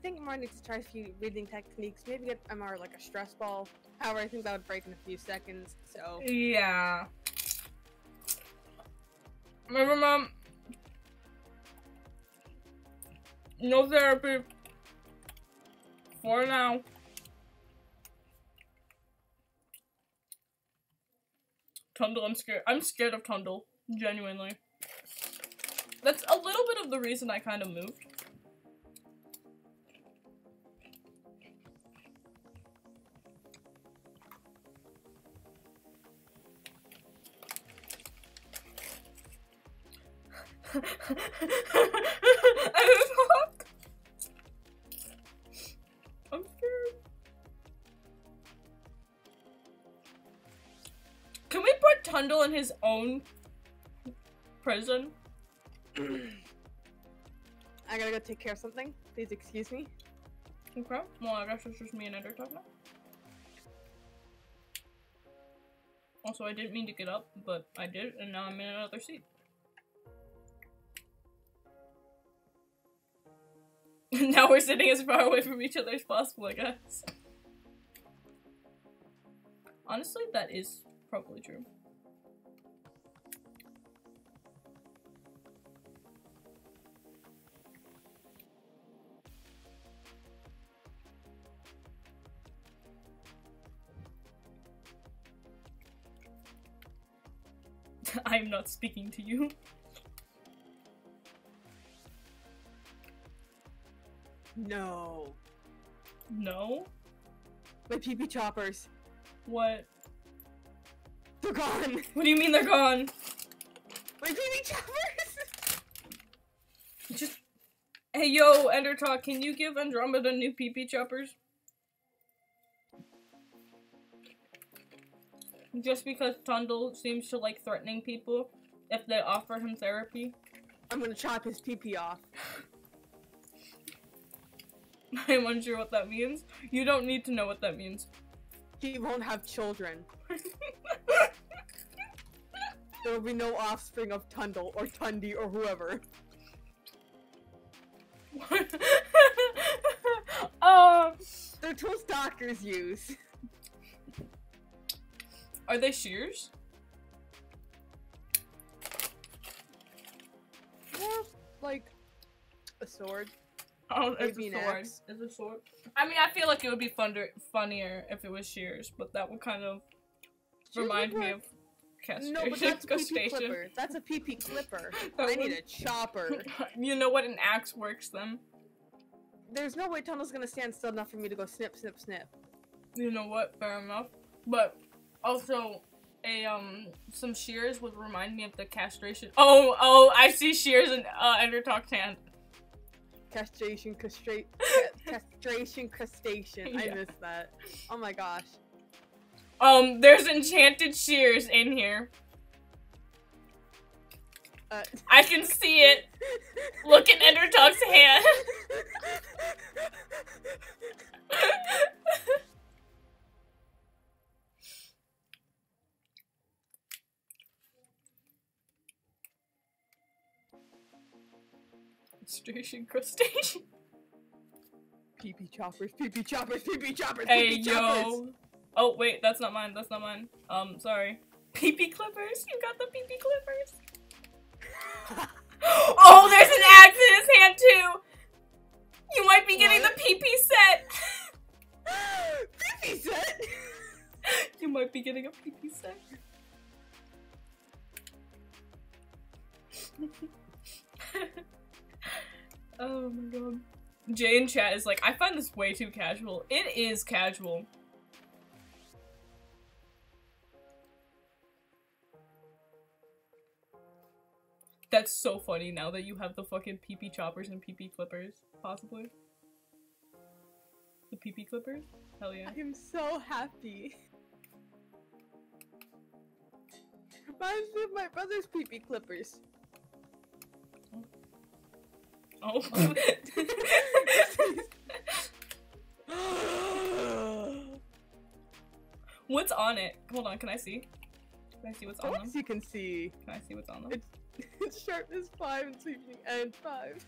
I think Amar needs to try a few breathing techniques. Maybe get Amar like a stress ball. However, I think that would break in a few seconds. So yeah. Remember, mom? No therapy. For now. Tundle, I'm scared. I'm scared of Tundle. Genuinely. That's a little bit of the reason I kind of moved. I I'm scared. Can we put Tundle in his own prison? I gotta go take care of something. Please excuse me. Okay. Well, I guess it's just me and Ender talking now. Also, I didn't mean to get up, but I did, and now I'm in another seat. Sitting as far away from each other as possible, I guess. Honestly, that is probably true. I'm not speaking to you. No. No? My pee pee choppers. What? They're gone. What do you mean they're gone? My pee pee choppers. Just. Hey yo, Endertalk, can you give Andromeda new PP choppers? Just because Tundle seems to like threatening people if they offer him therapy. I'm gonna chop his pee pee off. I'm unsure what that means. You don't need to know what that means. He won't have children. There will be no offspring of Tundle or Tundi or whoever. um, They're tools doctors use. are they shears? Yeah, like a sword. Oh, it's a sword. axe. It's a sword. I mean, I feel like it would be funder funnier if it was shears, but that would kind of Shears remind me work. of castration. No, but that's a pee-pee clipper. That's a pee pee clipper. That I need a chopper. you know what? An axe works then. There's no way Tundle's gonna stand still enough for me to go snip, snip, snip. You know what? Fair enough. But also, a um some shears would remind me of the castration. Oh oh, I see shears in uh, Endertalk's hand. Castration, castration, crustacean. I Yeah. missed that. Oh my gosh. Um, there's enchanted shears in here. Uh, I can see it. Look at Endertalk's hand. Castration crustacean. Pee pee choppers, pee pee choppers, pee pee choppers, Hey pee pee choppers. yo. Oh wait, that's not mine. That's not mine. Um, sorry. PP clippers. You got the PP clippers. oh, there's an axe in his hand too. You might be getting What? the PP set. pee pee set. you might be getting a PP set. Oh my god. Jay in chat is like, I find this way too casual. It is casual. That's so funny now that you have the fucking PP choppers and PP clippers, possibly. The PP clippers? Hell yeah. I am so happy. With my brother's pee clippers. Oh. what's on it? Hold on, can I see? Can I see what's on them? You can see, Can I see what's on them? it's it's sharpness five and sweeping and five.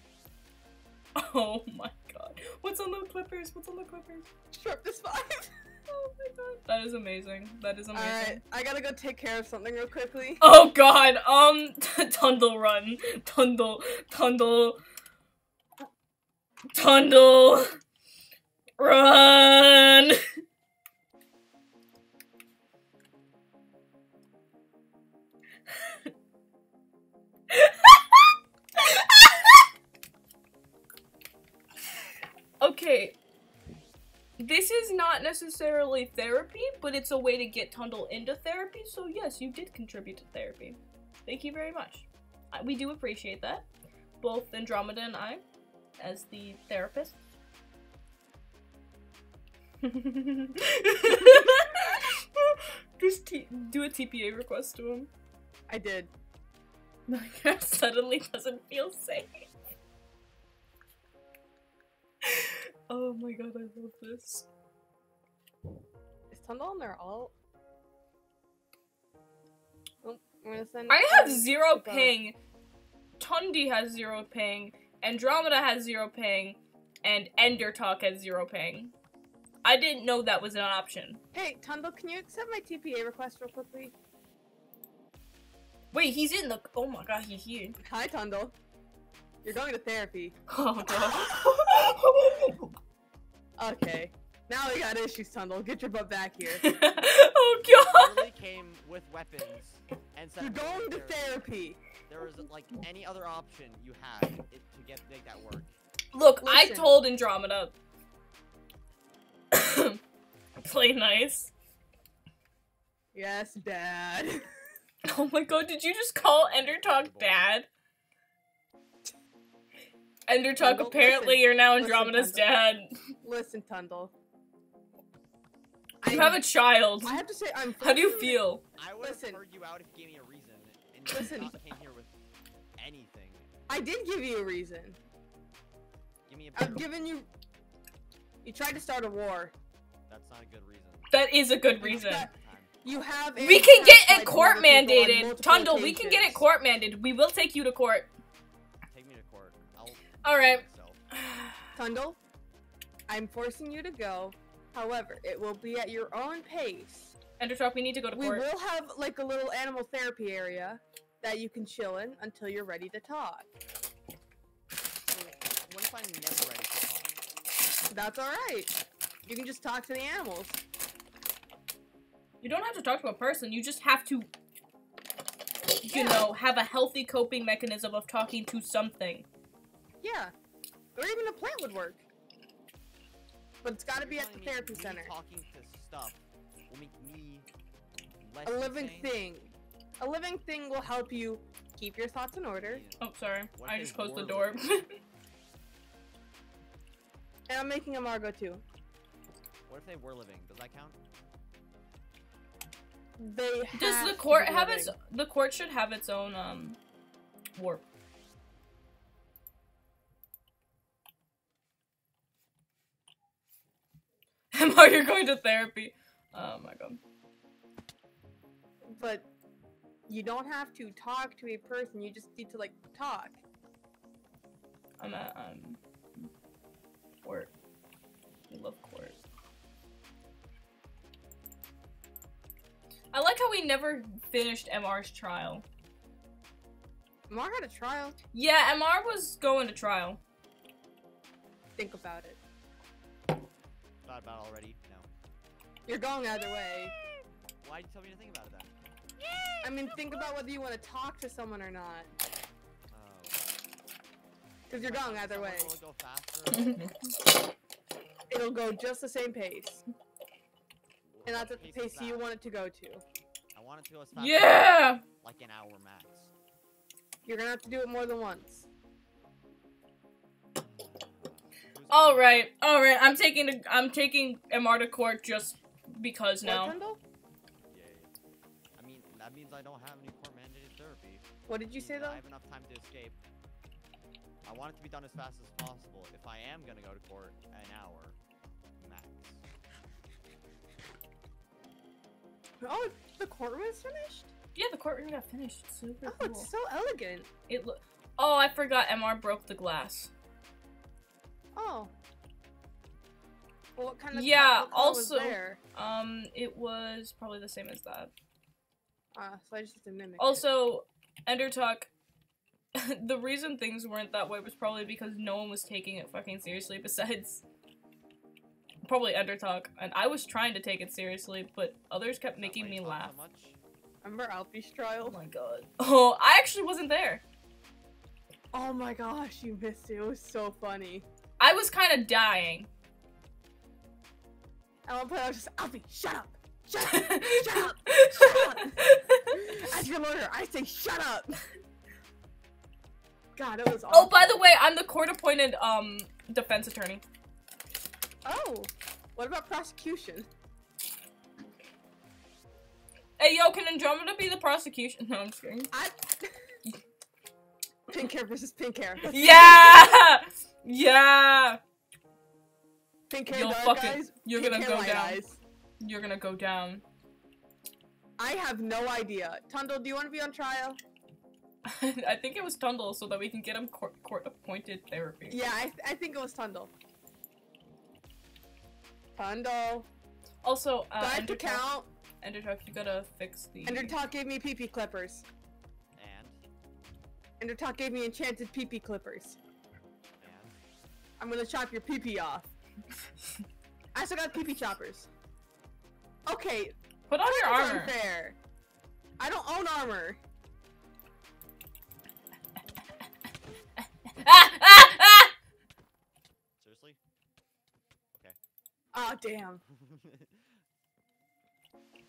Oh my god. What's on the clippers? What's on the clippers? Sharpness five. Oh my god. That is amazing. That is amazing. Alright, I gotta go take care of something real quickly. Oh god, um, Tundle run. Tundle, Tundle. Tundle. Run! okay. This is not necessarily therapy, but it's a way to get Tundle into therapy, so yes, you did contribute to therapy. Thank you very much. We do appreciate that. Both Andromeda and I, as the therapist. Just t- do a TPA request to him. I did. My Minecraft suddenly doesn't feel safe. oh my god, I love this. Is Tundle on their alt? Oh, I'm gonna send. I have zero ping. Tundi has zero ping. Andromeda has zero ping. And Endertalk has zero ping. I didn't know that was an option. Hey, Tundle, can you accept my TPA request real quickly? Wait, he's in the. Oh my god, he's here. Hi, Tundle. You're going to therapy. Oh god. Okay. Now we got issues, Tundle. Get your butt back here. oh god. literally came with weapons and said You're going to there, therapy. there was like any other option you had it, to get make that work. Look, I told Andromeda. Play nice. Yes, Dad. Oh my god, did you just call Endertalk dad? Endertalk, Tundle, apparently listen. you're now Andromeda's Tundle. dad. Listen, Tundle. You I'm- have a child. I have to say, I'm. How do you feel? I would have Listen. heard you out if you gave me a reason, and you Listen. not came here with anything. I did give you a reason. Give me a I've given you. You tried to start a war. That's not a good reason. That is a good reason. You have. We can get it court border people on mandated. multiple Tundle, we can get it court mandated. We will take you to court. Take me to court. I'll Alright. myself. Tundle, I'm forcing you to go. However, it will be at your own pace. Ender we need to go to court. We will have like a little animal therapy area that you can chill in until you're ready to talk. What if I'm never ready to talk? That's alright. You can just talk to the animals. You don't have to talk to a person, you just have to, you Yeah. know, have a healthy coping mechanism of talking to something. Yeah. Or even a plant would work. But it's gotta be You're at the me therapy me center. Talking to stuff will make me A living insane? thing. A living thing will help you keep your thoughts in order. Oh, sorry. What I just closed the door. And I'm making a Margot too. What if they were living? Does that count? They Does have the court have living. its? The court should have its own um warp. Emma, you're going to therapy. Oh my god. But you don't have to talk to a person. You just need to like talk. I'm at um court. We love court. I like how we never finished MR's trial. MR had a trial. Yeah, MR was going to trial. Think about it. Thought about it already? No. You're going either way. Why'd you tell me to think about it then? I mean, think about whether you want to talk to someone or not. Oh. Because you're going either way. Will it go faster? It'll go just the same pace. And that's at the pace you want it to go to. I want it to go as fast as yeah! like an hour max. You're gonna have to do it more than once. Who's All gonna- right, all right. I'm taking the, I'm taking MR to court just because What, now. Kendall? Yay. I mean, that means I don't have any court mandated therapy. What did you say though? I have enough time to escape. I want it to be done as fast as possible. If I am gonna go to court, an hour max. Oh, the courtroom is finished? Yeah, the courtroom got finished. Super Oh, cool. it's so elegant. It look. Oh, I forgot. MR broke the glass. Oh. Well, what kind of Yeah, what was also- there? Um, it was probably the same as that. Ah, so I just have to mimic. it. Also, Endertalk. the reason things weren't that way was probably because no one was taking it fucking seriously. Besides, probably Endertalk, and I was trying to take it seriously, but others kept that making me laugh. So much? remember Alfie's Oh trial? my god. Oh, I actually wasn't there. Oh my gosh, you missed it. It was so funny. I was kind of dying. At one point, I was just Alfie, shut up, shut up, shut up, shut up. As your lawyer, I say shut up. God, it was. Oh, by the way, I'm the court-appointed um defense attorney. Oh, what about prosecution? Hey, yo, can Andromeda be the prosecution? No, I'm just kidding. I. pink hair versus pink hair. Let's Yeah, yeah. Pink hair, You'll fucking- eyes. you're pink gonna hair, go down. Eyes. You're gonna go down. I have no idea. Tundle, do you want to be on trial? I think it was Tundle, so that we can get him court court-appointed therapy. Yeah, I, th- I think it was Tundle. Tundle. Also, Do I uh, have to count? Endertalk, you gotta fix the. Endertalk gave me pee pee clippers. And Endertalk gave me enchanted pee pee clippers. and I'm gonna chop your pee pee off. I still got pee pee choppers. Okay, Put on your armor. unfair. I don't own armor. Ah, ah, ah! seriously? Okay. Oh damn.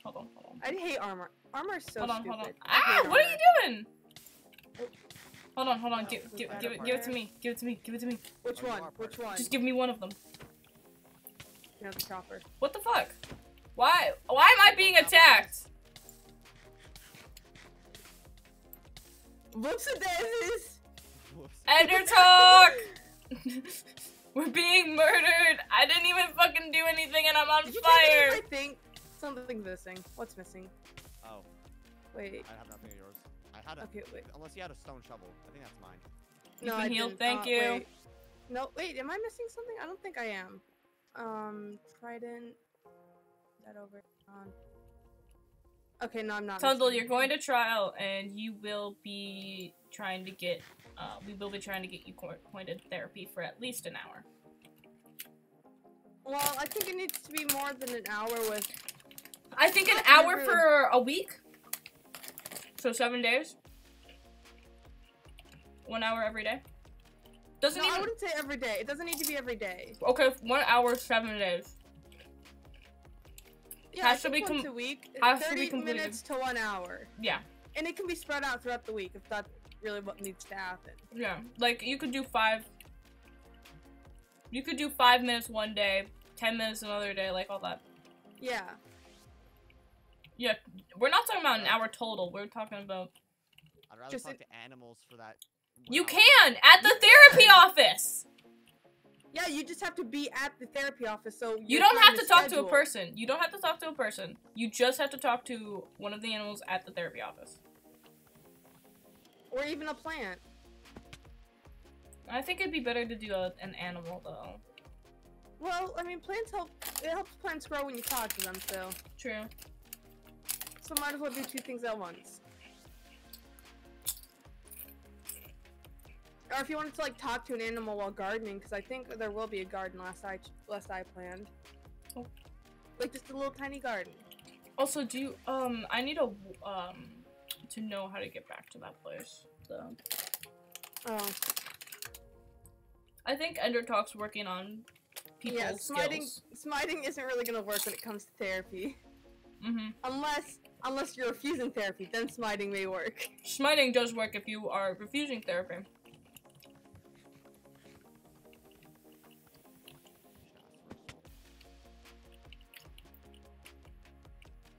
Hold on, hold on. I hate armor. Armor is so hold on, stupid. hold on. Ah, what are you doing? Hold on, hold on. Oh, Give, give, give it, give it to me. Give it to me. Give it to me. Which one? Which one? Just give me one of them. You know, the chopper. What the fuck? Why? Why am I being attacked? Whoops a daisies! Endertalk. We're being murdered. I didn't even fucking do anything, and I'm on Did you take fire. my thing? Something's missing. What's missing? Oh, Wait. I have nothing of yours. I had a. Okay, wait. Unless you had a stone shovel. I think that's mine. You no, can I heal. didn't. Thank Uh, you. Wait. No, wait. Am I missing something? I don't think I am. Um, trident. That over. On. Okay, no, I'm not. Tundle, you're going to trial, and you will be trying to get. Uh, we will be trying to get you court-appointed therapy for at least an hour. Well, I think it needs to be more than an hour with. I think an hour really- for a week. So seven days. One hour every day. Doesn't No, I wouldn't say every day. It doesn't need to be every day. Okay, one hour, seven days. Yeah, Has to be think once com- a week. has to be 30 completed. minutes to one hour. Yeah, And it can be spread out throughout the week if that's really what needs to happen. yeah. Like you could do five. You could do five minutes one day, ten minutes another day, like all that. Yeah. Yeah, we're not talking about an hour total. We're talking about. I'd rather Just talk in- to animals for that. You hour. can at the therapy office. Yeah, you just have to be at the therapy office, so You don't have to talk to a person. You don't have to talk to a person. You just have to talk to one of the animals at the therapy office. or even a plant. I think it'd be better to do a, an animal though. Well, I mean, plants help. It helps plants grow when you talk to them, so True. so might as well do two things at once. Or if you wanted to like talk to an animal while gardening, because I think there will be a garden last I last I planned. Oh. Like just a little tiny garden. Also, do you um? I need a um to know how to get back to that place. So Oh, I think Endertalk's working on people's yeah. Smiting skills. smiting isn't really gonna work when it comes to therapy, Mm-hmm. unless unless you're refusing therapy. Then smiting may work. Smiting does work if you are refusing therapy.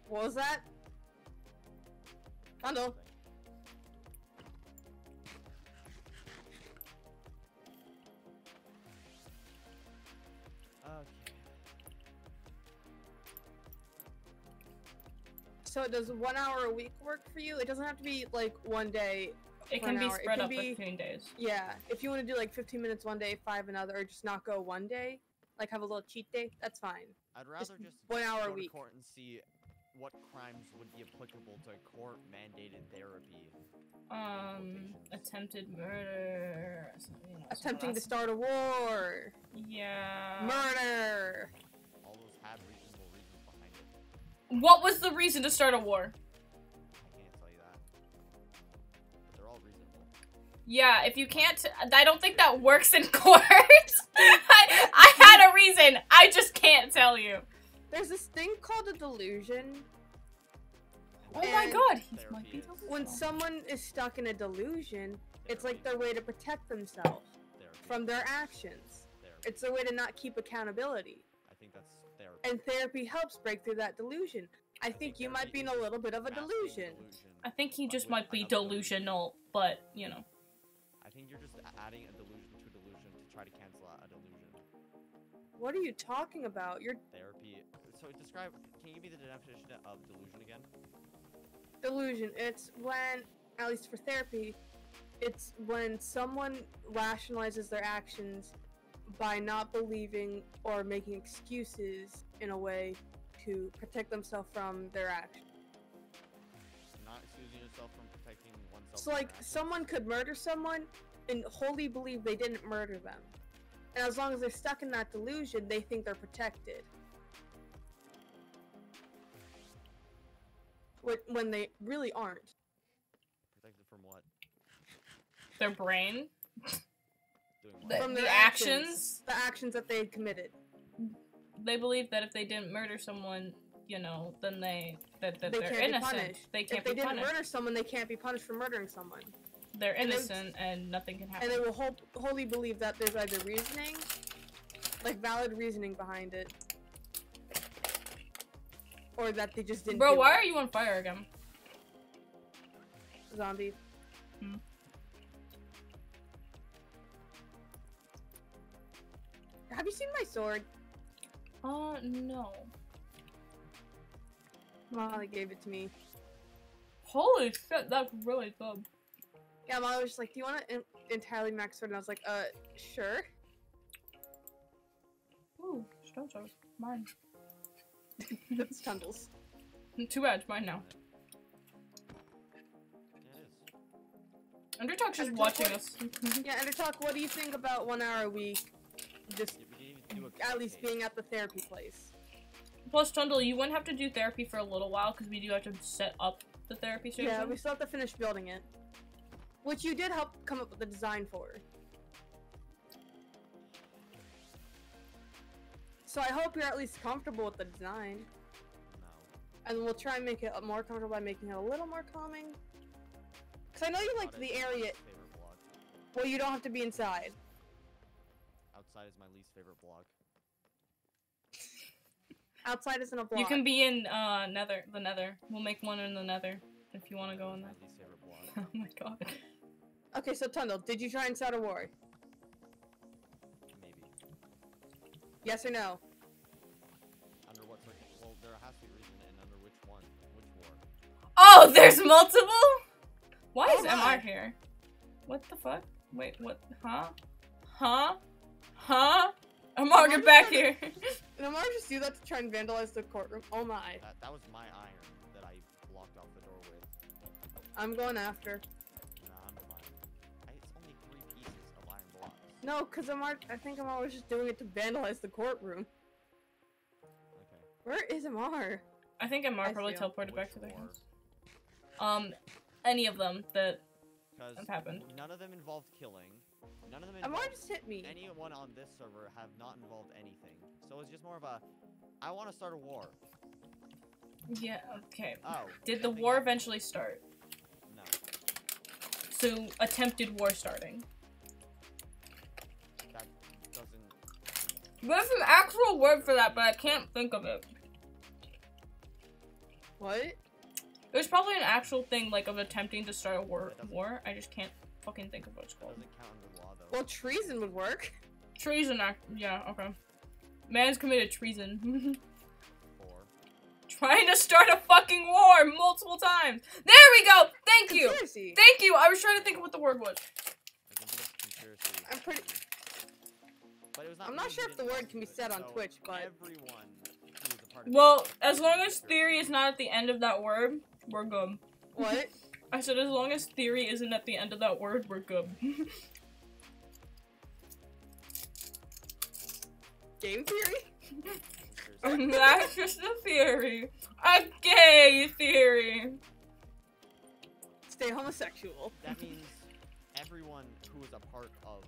What was that? Bundle. Okay. So does one hour a week work for you? It doesn't have to be like one day. It can be hour. It spread can up be- between days. Yeah, if you want to do like 15 minutes one day, five another, or just not go one day, like have a little cheat day, that's fine. I'd rather Just just one hour a go to week. court and see what crimes would be applicable to court-mandated therapy. Um, attempted murder. you know, Attempting to start a war, Yeah. murder. All those had reasonable reasons behind it. What was the reason to start a war? I can't tell you that. But they're all reasonable. Yeah, if you can't, I don't think that works in court. I, I had a reason. I just can't tell you. There's this thing called a delusion. Oh my god, he therapy might be delusional. When someone is stuck in a delusion, it's like their way to protect themselves Therapy. from their actions. Therapy. It's a way to not keep accountability. I think that's therapy. And therapy helps break through that delusion. I think you might be in a little bit of a masking delusion. I think he just might be another delusion. delusional, but you know. I think you're just adding a delusion to a delusion to try to cancel out a delusion. What are you talking about? You're Therapy. So describe. Can you give me the definition of delusion again? delusion. It's when, at least for therapy, it's when someone rationalizes their actions by not believing or making excuses in a way to protect themselves from their actions. Not excusing yourself from protecting oneself. So, like, someone could murder someone and wholly believe they didn't murder them. And as long as they're stuck in that delusion, they think they're protected. When, when they really aren't. Protected from what? Their brain, the, From the their actions. The actions that they committed. They believe that if they didn't murder someone, you know, then they that, that They they're can't be innocent. punished. They can't if they be didn't punished. murder someone, they can't be punished for murdering someone. They're and they- innocent and nothing can happen. And they will whole, wholly believe that there's either reasoning, like valid reasoning behind it, or that they just didn't. Bro, why it. are you on fire again? zombie? Hmm. Have you seen my sword? Uh, no. Molly gave it to me. Holy shit, that's really good. Yeah, Molly was just like, "Do you want an entirely max sword?" And I was like, "Uh, sure." Ooh, stone sword. Mine. That's Tundles. Too bad, mine now. Yeah, it is. Endertalk's just Undertalk, watching what- us. Yeah, Endertalk, what do you think about one hour a week? Just Yeah, we didn't even do a at least being at the therapy place. Plus, Tundle, you wouldn't have to do therapy for a little while because we do have to set up the therapy station. Yeah, we still have to finish building it. Which you did help come up with the design for. So I hope you're at least comfortable with the design. No. and we'll try and make it more comfortable by making it a little more calming. Cause I know you like the area. block. Well, you don't have to be inside. Outside is my least favorite block. Outside isn't a block. You can be in uh nether the nether. We'll make one in the nether if you wanna go in My there. block. Oh my god. Okay, so Tundle, did you try and start a war? Yes or no? Under what Well, there has to be a reason, and under which one? Which war? Oh, there's multiple? Why is my. MR here? What the fuck? Wait, what? Huh? Huh? Huh? MR, get back here! Did MR just do that to try and vandalize the courtroom? Oh my. That, that was my iron that I blocked off the door with. I'm going after. No, because MR, I think MR was just doing it to vandalize the courtroom. Okay. Where is MR? I think MR I probably see 'em. teleported back to Which their house. Um, any of them that have happened. none of them involved killing. None of them MR involved just hit me. anyone on this server have not involved anything. So it's just more of a, I want to start a war. Yeah, okay. Oh. Did the war eventually start? No. So, attempted war starting. There's an actual word for that, but I can't think of it. What? There's probably an actual thing, like, of attempting to start a war. War. I just can't fucking think of what it's called. doesn't count under law. Well, treason would work. Treason act. Yeah, okay. Man's committed treason. Trying to start a fucking war multiple times. There we go. Thank you. Conspiracy. Thank you. I was trying to think of what the word was. I can think of conspiracy. I'm pretty- not I'm not sure if the word can be said on so Twitch, but- everyone who a part of Well, as long as theory is not at the end of that word, we're good. What? I said as long as theory isn't at the end of that word, we're good. Game theory? Conspiracy. That's just a theory. A gay theory. Stay homosexual. That means everyone who is a part of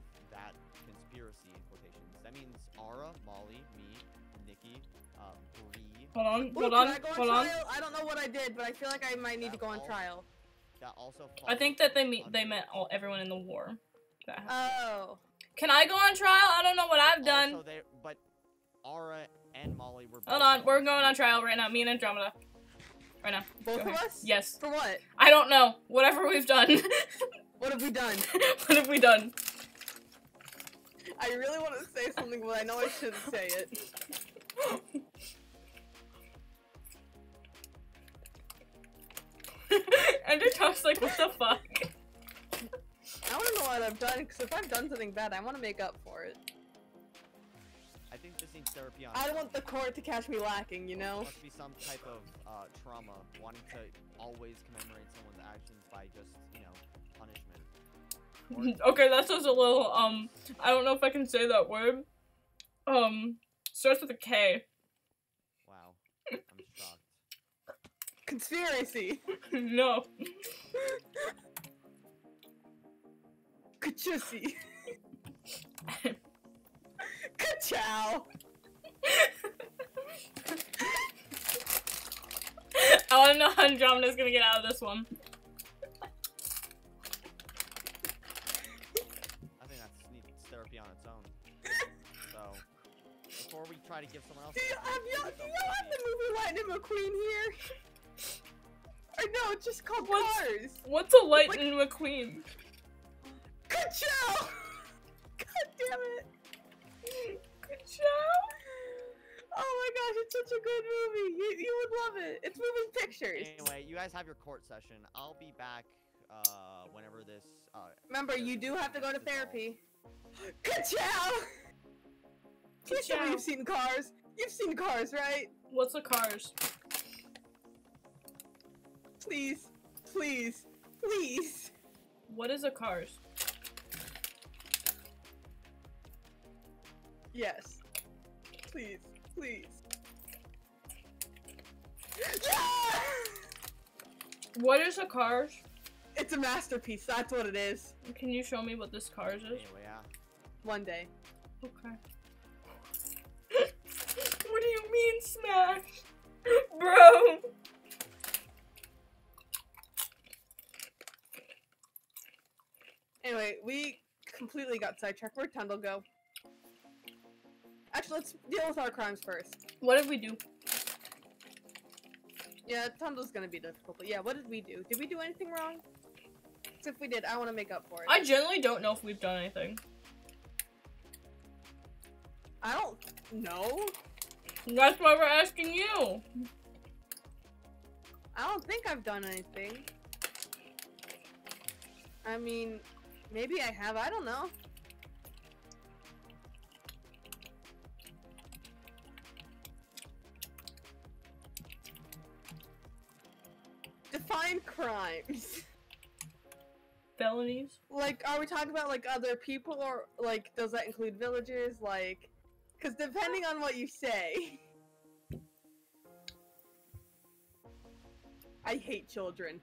Ara, Molly, me, Nikki, uh, Bree. Hold on, hold can on, I on hold on. trial? I don't know what I did, but I feel like I might need to go on That trial. That also. I think that they mean they under- meant all everyone in the war. Oh. Can I go on trial? I don't know what I've done. Also, they, but Ara and Molly were. Hold on, we're going on trial right now. Me and. Andromeda. Right now. Both Go of ahead. us? Yes. For what? I don't know. Whatever we've done. What have we done? what have we done? I really want to say something, but I know I shouldn't say it. Endertalk's like, what the fuck? I want to know what I've done, because if I've done something bad, I want to make up for it. I think this needs therapy on. I don't want the court to catch me lacking, you know? Must be some type of uh, trauma, wanting to always commemorate someone's actions by just, you know, punishment. okay, that sounds a little, um, I don't know if I can say that word. Um, starts with a K. Wow, I'm shocked. Conspiracy! no. Kachusi! Ka-chow! I wanna know how Andromeda's gonna get out of this one. Before we try to give someone else. Do you, therapy, have give y'all, do yourself the therapy. movie Lightning McQueen here? I know, it's just called What's- Cars! What's a Lightning McQueen? Ka-chow! God damn it! Good job. Oh my gosh, it's such a good movie! You, you would love it! It's moving pictures! Anyway, you guys have your court session. I'll be back uh, whenever this. Uh, Remember, you do have to go to therapy. Ka-chow! Please tell Ka-chow. you've seen Cars. You've seen Cars, right? What's a cars? Please, please, please. What is a cars? Yes. Please, please. Yeah! What is a cars? It's a masterpiece. That's what it is. Can you show me what this cars is? Anyway, yeah. One day. Okay being. Bro. Anyway, we completely got sidetracked. Where'd Tundle go? Actually, let's deal with our crimes first. What did we do? Yeah, Tundle's gonna be difficult, but yeah, what did we do? Did we do anything wrong? Because if we did, I want to make up for it. I generally don't know if we've done anything. I don't know. That's why we're asking you. I don't think I've done anything. I mean, maybe I have. I don't know. Define crimes. Felonies? like, are we talking about like other people, or like does that include villagers? Like, because depending on what you say, I hate children.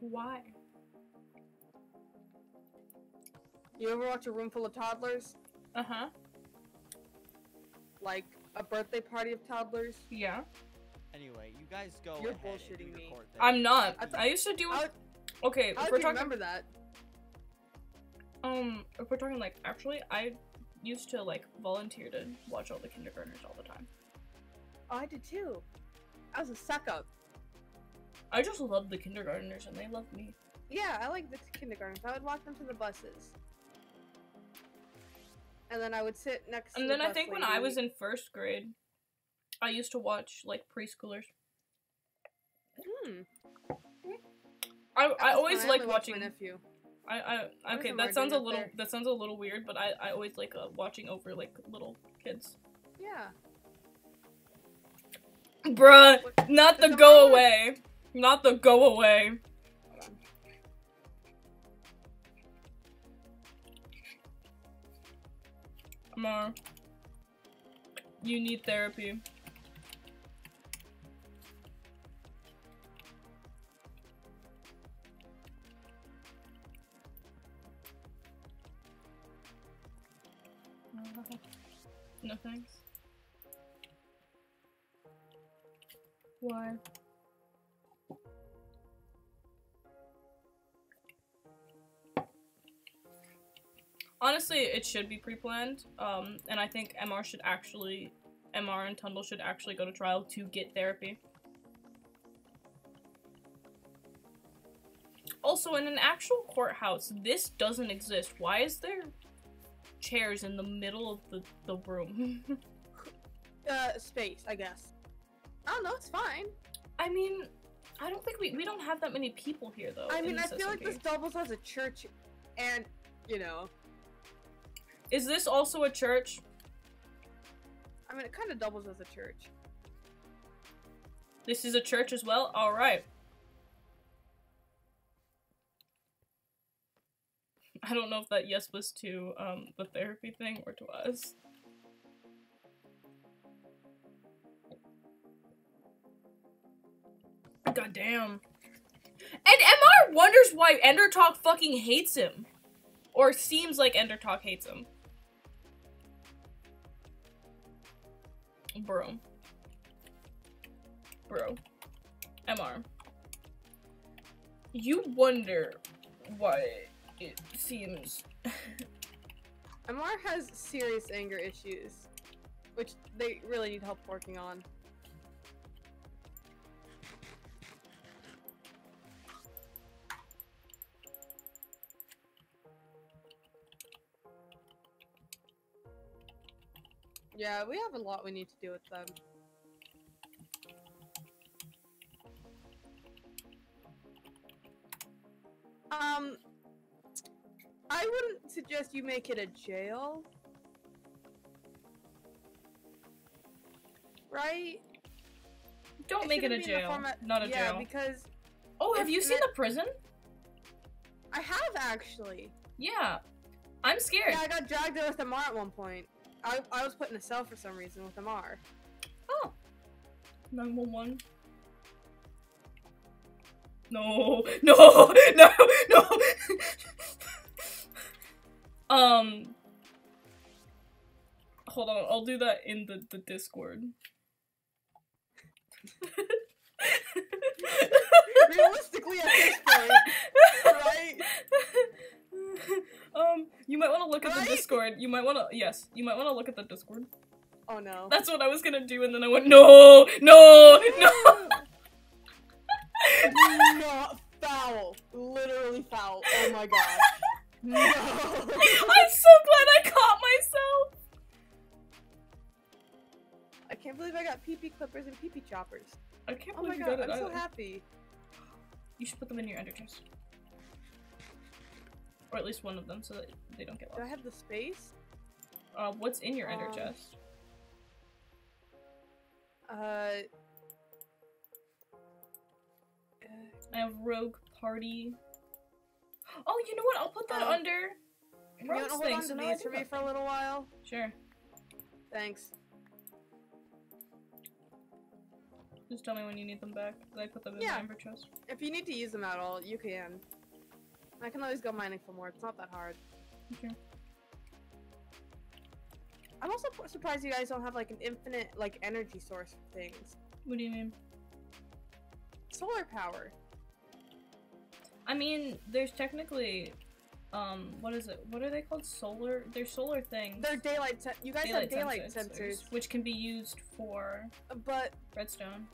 Why? You ever watch a room full of toddlers? Uh huh. Like a birthday party of toddlers? Yeah. Anyway, you guys go You're ahead bullshitting your me. court. I'm not. I I, used to do. How, okay, if we're you talking. remember that? Um, if we're talking like actually, I used to like volunteer to watch all the kindergartners all the time. Oh, I did too. I was a suck up. I just loved the kindergartners and they loved me. Yeah, I like the kindergartens. I would walk them to the buses. And then I would sit next to And the then I bus think when I was in first grade, I used to watch like preschoolers. Hmm. I, I always fun. like only watched watching. my nephew. I, I okay. That sounds a little. there? That sounds a little weird, but I I always like uh, watching over like little kids. Yeah. Bruh, What- not the Does go away, not the go away. Hold on. You need therapy. No thanks. Why? Honestly, it should be pre-planned. Um, and I think MR should actually, MR and Tundle should actually go to trial to get therapy. Also, in an actual courthouse, this doesn't exist. Why is there chairs in the middle of the, the room? Uh, space, I guess. I don't know, it's fine. I mean, I don't think we we don't have that many people here though. I mean, I feel like this doubles as a church, and, you know, Is this also a church? I mean, it kind of doubles as a church. This is a church as well. All I don't know if that yes was to um the therapy thing or to us. God damn. And MR wonders why Endertalk fucking hates him. Or seems like Endertalk hates him. Bro. Bro. MR. You wonder why it seems. MR has serious anger issues, which they really need help working on. Yeah, we have a lot we need to do with them. Um, I wouldn't suggest you make it a jail. Right? Don't make it a jail. format- Not a yeah, jail. because Oh, have you seen the prison? I have actually. Yeah. I'm scared. Yeah, I got dragged there with Amar at one point. I, I was put in a cell for some reason with Amar. Oh. 911. No, no, no, no. um. Hold on, I'll do that in the, the Discord. Realistically, at this point, right? Um, you might want to look right? at the Discord. You might wanna yes, you might wanna look at the Discord. Oh no. That's what I was gonna do, and then I went, no, no, no. Not foul. Literally foul. Oh my god. No. I'm so glad I caught myself. I can't believe I got PP clippers and PP choppers. I can't Oh believe you god, got it. I'm so happy. You should put them in your ender chest. Or at least one of them so that they don't get lost. Do I have the space? Uh, what's in your ender Um, chest? Uh. I have rogue party. Oh, you know what? I'll put that Um, under. You want to hold on to these for me for a little while? Sure. Thanks. Just tell me when you need them back. 'cause I put them in Yeah. my ender chest. If you need to use them at all, you can. I can always go mining for more. It's not that hard. Okay. I'm also surprised you guys don't have like an infinite like energy source for things. What do you mean? Solar power. I mean, there's technically, um, what is it? What are they called? Solar? They're solar things. They're daylight. You guys have daylight sensors, which can be used for but redstone,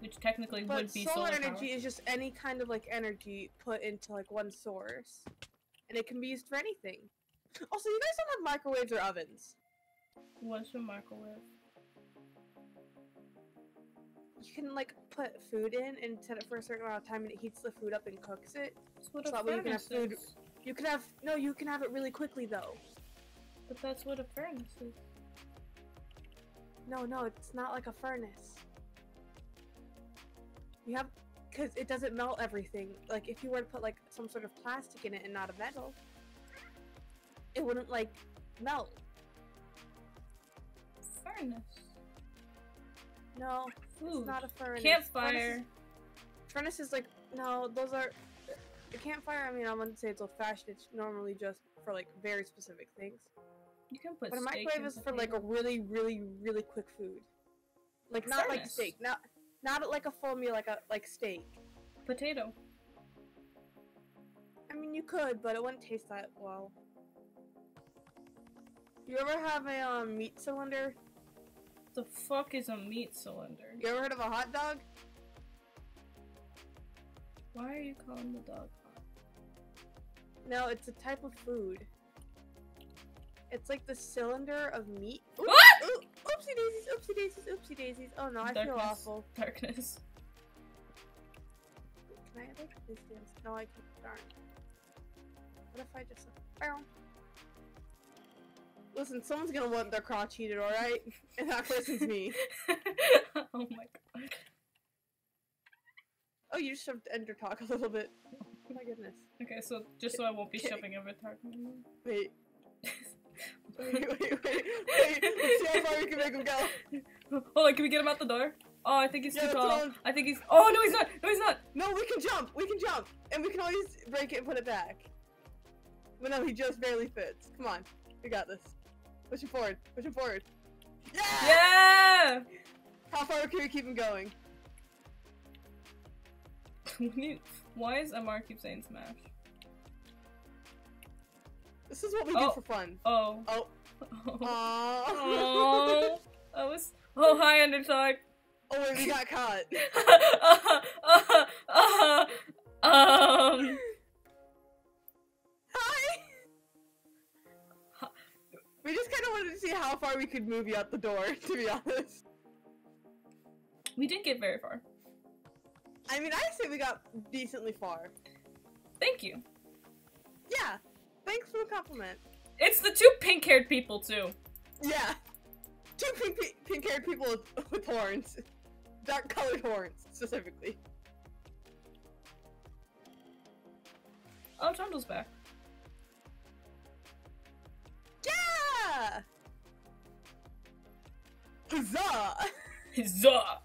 which technically but would be solar, solar, energy power. is just any kind of like energy put into like one source, and it can be used for anything. Also, you guys don't have microwaves or ovens. What's a microwave? You can like put food in and set it for a certain amount of time, and it heats the food up and cooks it. That's what So a that way you can have food- is. You can have no, you can have it really quickly though. But that's what a furnace is. No, no, it's not like a furnace. You have, because it doesn't melt everything. Like, if you were to put, like, some sort of plastic in it and not a metal, it wouldn't, like, melt. Furnace. No, Food. it's not a furnace. Campfire. Furnace is, furnace is like, no, those are, the campfire, I mean, I wouldn't say it's old fashioned, it's normally just for, like, very specific things. You can put But a microwave is for, like, a really, really, really quick food. Like, not like steak, not, not like a full meal, like a, like steak. potato. I mean, you could, but it wouldn't taste that well. You ever have a um, meat cylinder? The fuck is a meat cylinder? You ever heard of a hot dog? Why are you calling the dog hot? No, it's a type of food. It's like the cylinder of meat. Oop, What? oop, oopsie daisies, oopsie daisies, oopsie daisies. Oh no, I feel awful. Darkness. Can I like this dance? No, I can't. Darn. What if I just. Bow. Listen, someone's gonna want their crotch heated, alright? And that person's me. oh my god. Oh, you just shoved Endertalk a little bit. Oh my goodness. Okay, so just so I won't be Okay. shoving Avatar. Wait. Wait, wait, wait, wait. Let's see how far we can make him go. Hold on, can we get him out the door? Oh, I think he's Yeah, too tall. I think he's. Oh no, he's not. No, he's not. No, we can jump. We can jump, and we can always break it and put it back. But no, he just barely fits. Come on, we got this. Push him forward. Push him forward. Yeah. Yeah. How far can we keep him going? Why is MR keep saying smash? This is what we Oh. do for fun. Oh. Oh. Oh. Oh. That was. Oh hi, Underdog. oh wait, we got caught. uh, uh, uh, um. We just kind of wanted to see how far we could move you out the door. To be honest. We didn't get very far. I mean, I say we got decently far. Thank you. Yeah. Thanks for the compliment. It's the two pink-haired people too. Yeah. Two pink, pink haired people with, with horns. Dark colored horns, specifically. Oh, Tundle's back. Yeah! Huzzah! Huzzah!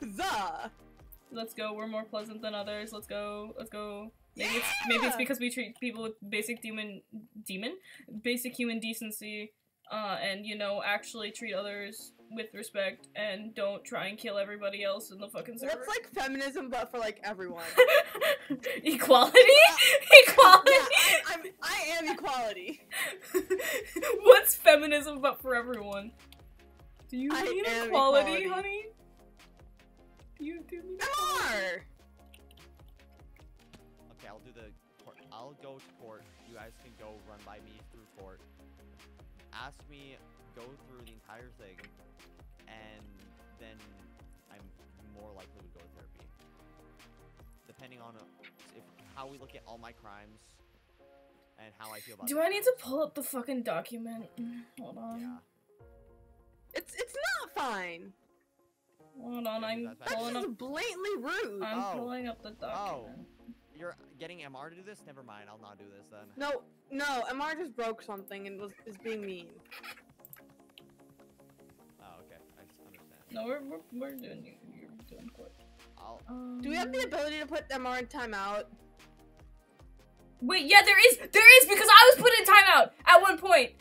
Huzzah! Let's go. We're more pleasant than others. Let's go. Let's go. Maybe it's maybe it's because we treat people with basic demon demon basic human decency, uh, and you know actually treat others with respect and don't try and kill everybody else in the fucking server. What's like feminism but for like everyone? Equality? Equality? yeah, I, I'm, I am equality. What's feminism but for everyone? Do you I need equality, equality. honey? You do need equality. Okay, I'll do the court. I'll go to court. You guys can go run by me through court. Ask me, go through the entire thing, and then I'm more likely to go to therapy. Depending on uh, if how we look at all my crimes and how I feel about. Do I need to pull up the fucking document? Hold on. Yeah. It's it's not fine. Hold on, I'm that's That's pulling up. just blatantly rude. I'm Oh. pulling up the document. You're getting MR to do this? Never mind. I'll not do this then. No, no, MR just broke something and was is being mean. No, we're, we're, we're doing you. You're doing court. I'll. Um, Do we have the ability to put MR in timeout? Wait, yeah, there is. There is because I was put in timeout at one point.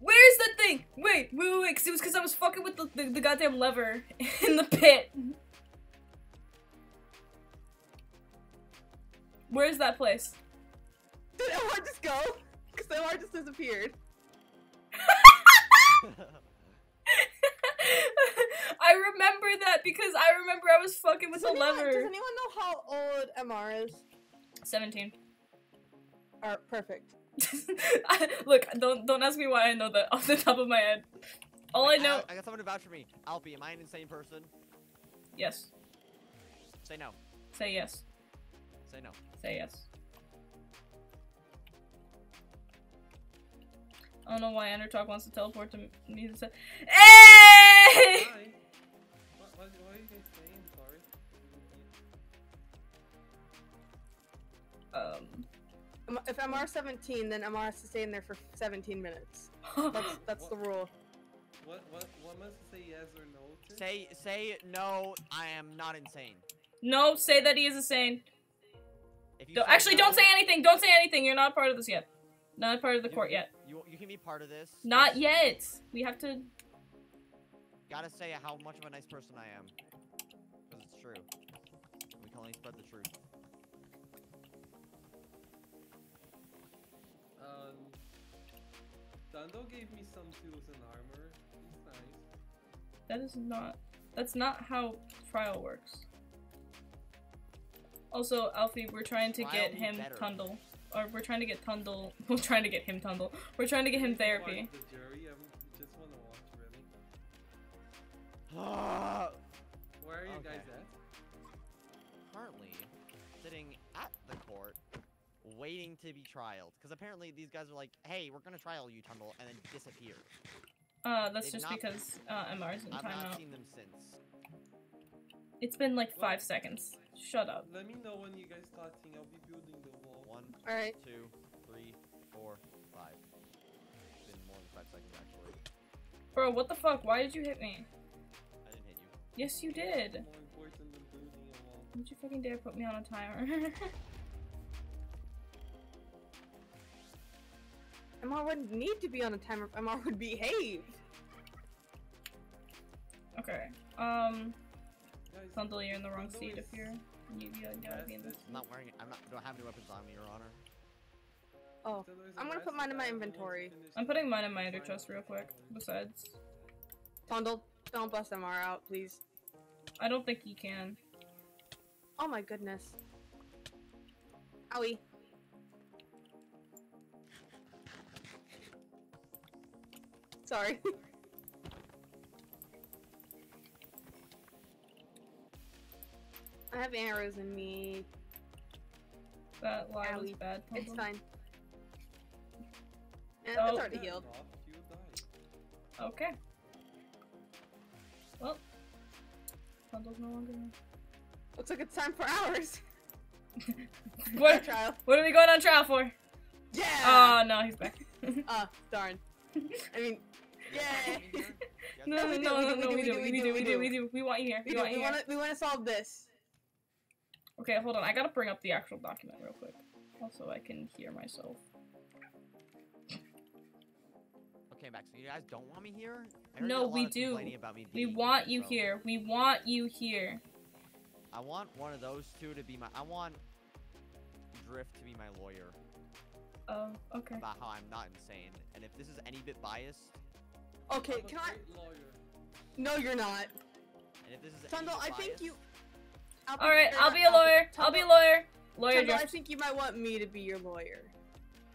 Where's the thing? Wait, wait, wait, wait. Cause it was because I was fucking with the, the, the goddamn lever in the pit. Where's that place? Did MR just go? Because MR just disappeared. I remember that because I remember I was fucking with Does the anyone, does anyone know how old MR is? 17. Alright, perfect. I- Look, don't don't ask me why I know that off the top of my head. All I know, I got someone to vouch for me. Alfie, am I an insane person? yes. Say no. Say yes. Say no. Say yes. I don't know why Endertalk wants to teleport to me Hey! Why? Um, If MR 17, then MR has to stay in there for 17 minutes. That's that's the rule. What, what, what must I say yes or no to? Say say no. I am not insane. no, say that he is insane. If you Don't, actually, no, don't say anything. Don't say anything. You're not part of this yet. Not part of the you- court yet. You you can be part of this. Not Just yet. We have to. Gotta say how much of a nice person I am. Because it's true. We can only spread the truth. Dundo gave me some tools and armor. It's nice. That is not. That's not how trial works. Also, Alfie, we're trying to Trial get him better. Tundle. Or we're trying to get Tundle. We're trying to get him Tundle. We're trying to get him therapy. The jury, I just wanna watch really. Where are you Okay. guys at? Waiting to be trialed. Because apparently these guys are like, "Hey, we're gonna trial you, Tundle," and then disappear. Uh, that's They've just not- because uh, MR's in I've not timeout. seen them since. It's been like Well- five seconds. Shut up. Let me know when you guys starting. I'll be building the wall. One, Alright. two, three, four, five. It's been more than five seconds actually. Bro, what the fuck? Why did you hit me? I didn't hit you. Yes, you did. More important than building a wall. Don't you fucking dare put me on a timer. MR wouldn't need to be on a timer if MR would behave. okay. Um, Guys, Tundle, you're in the wrong seat if is- you're. You, you gotta be in this. I'm not wearing. I'm not. Don't have any weapons on me, Your Honor. Oh, I'm gonna put mine in my I don't want to inventory. I'm putting mine in my final ender chest real quick. checkpoint. Besides, Tundle, don't bust MR out, please. I don't think he can. Oh my goodness. Owie. Sorry. I have arrows in me. That lie was bad. It's fine. Eh, Oh. it's already healed. Bob, you died. Okay. Well, Tundle's no longer. Looks like it's time for ours. what? trial. What are we going on trial for? Yeah. Oh no, he's back. Ah, darn. I mean, yay. You no, no, no, no, no, we do, we do, we do, we do. We want you here. We, We want you we here. want to we want to solve this. Okay, hold on. I gotta bring up the actual document real quick. Also, I can hear myself. Okay, Max. So you guys don't want me here? I heard No, we do. About me We being want you so here. We want you here. I want one of those two to be my. I want Drift to be my lawyer. Oh, okay. about how I'm not insane. And if this is any bit biased, Okay, I'm a can I? lawyer. No, you're not. and if this is Tundle, bit I think you. I'll All right, I'll be a lawyer. I'll be a lawyer. Lawyer Tundle, I think you might want me to be your lawyer.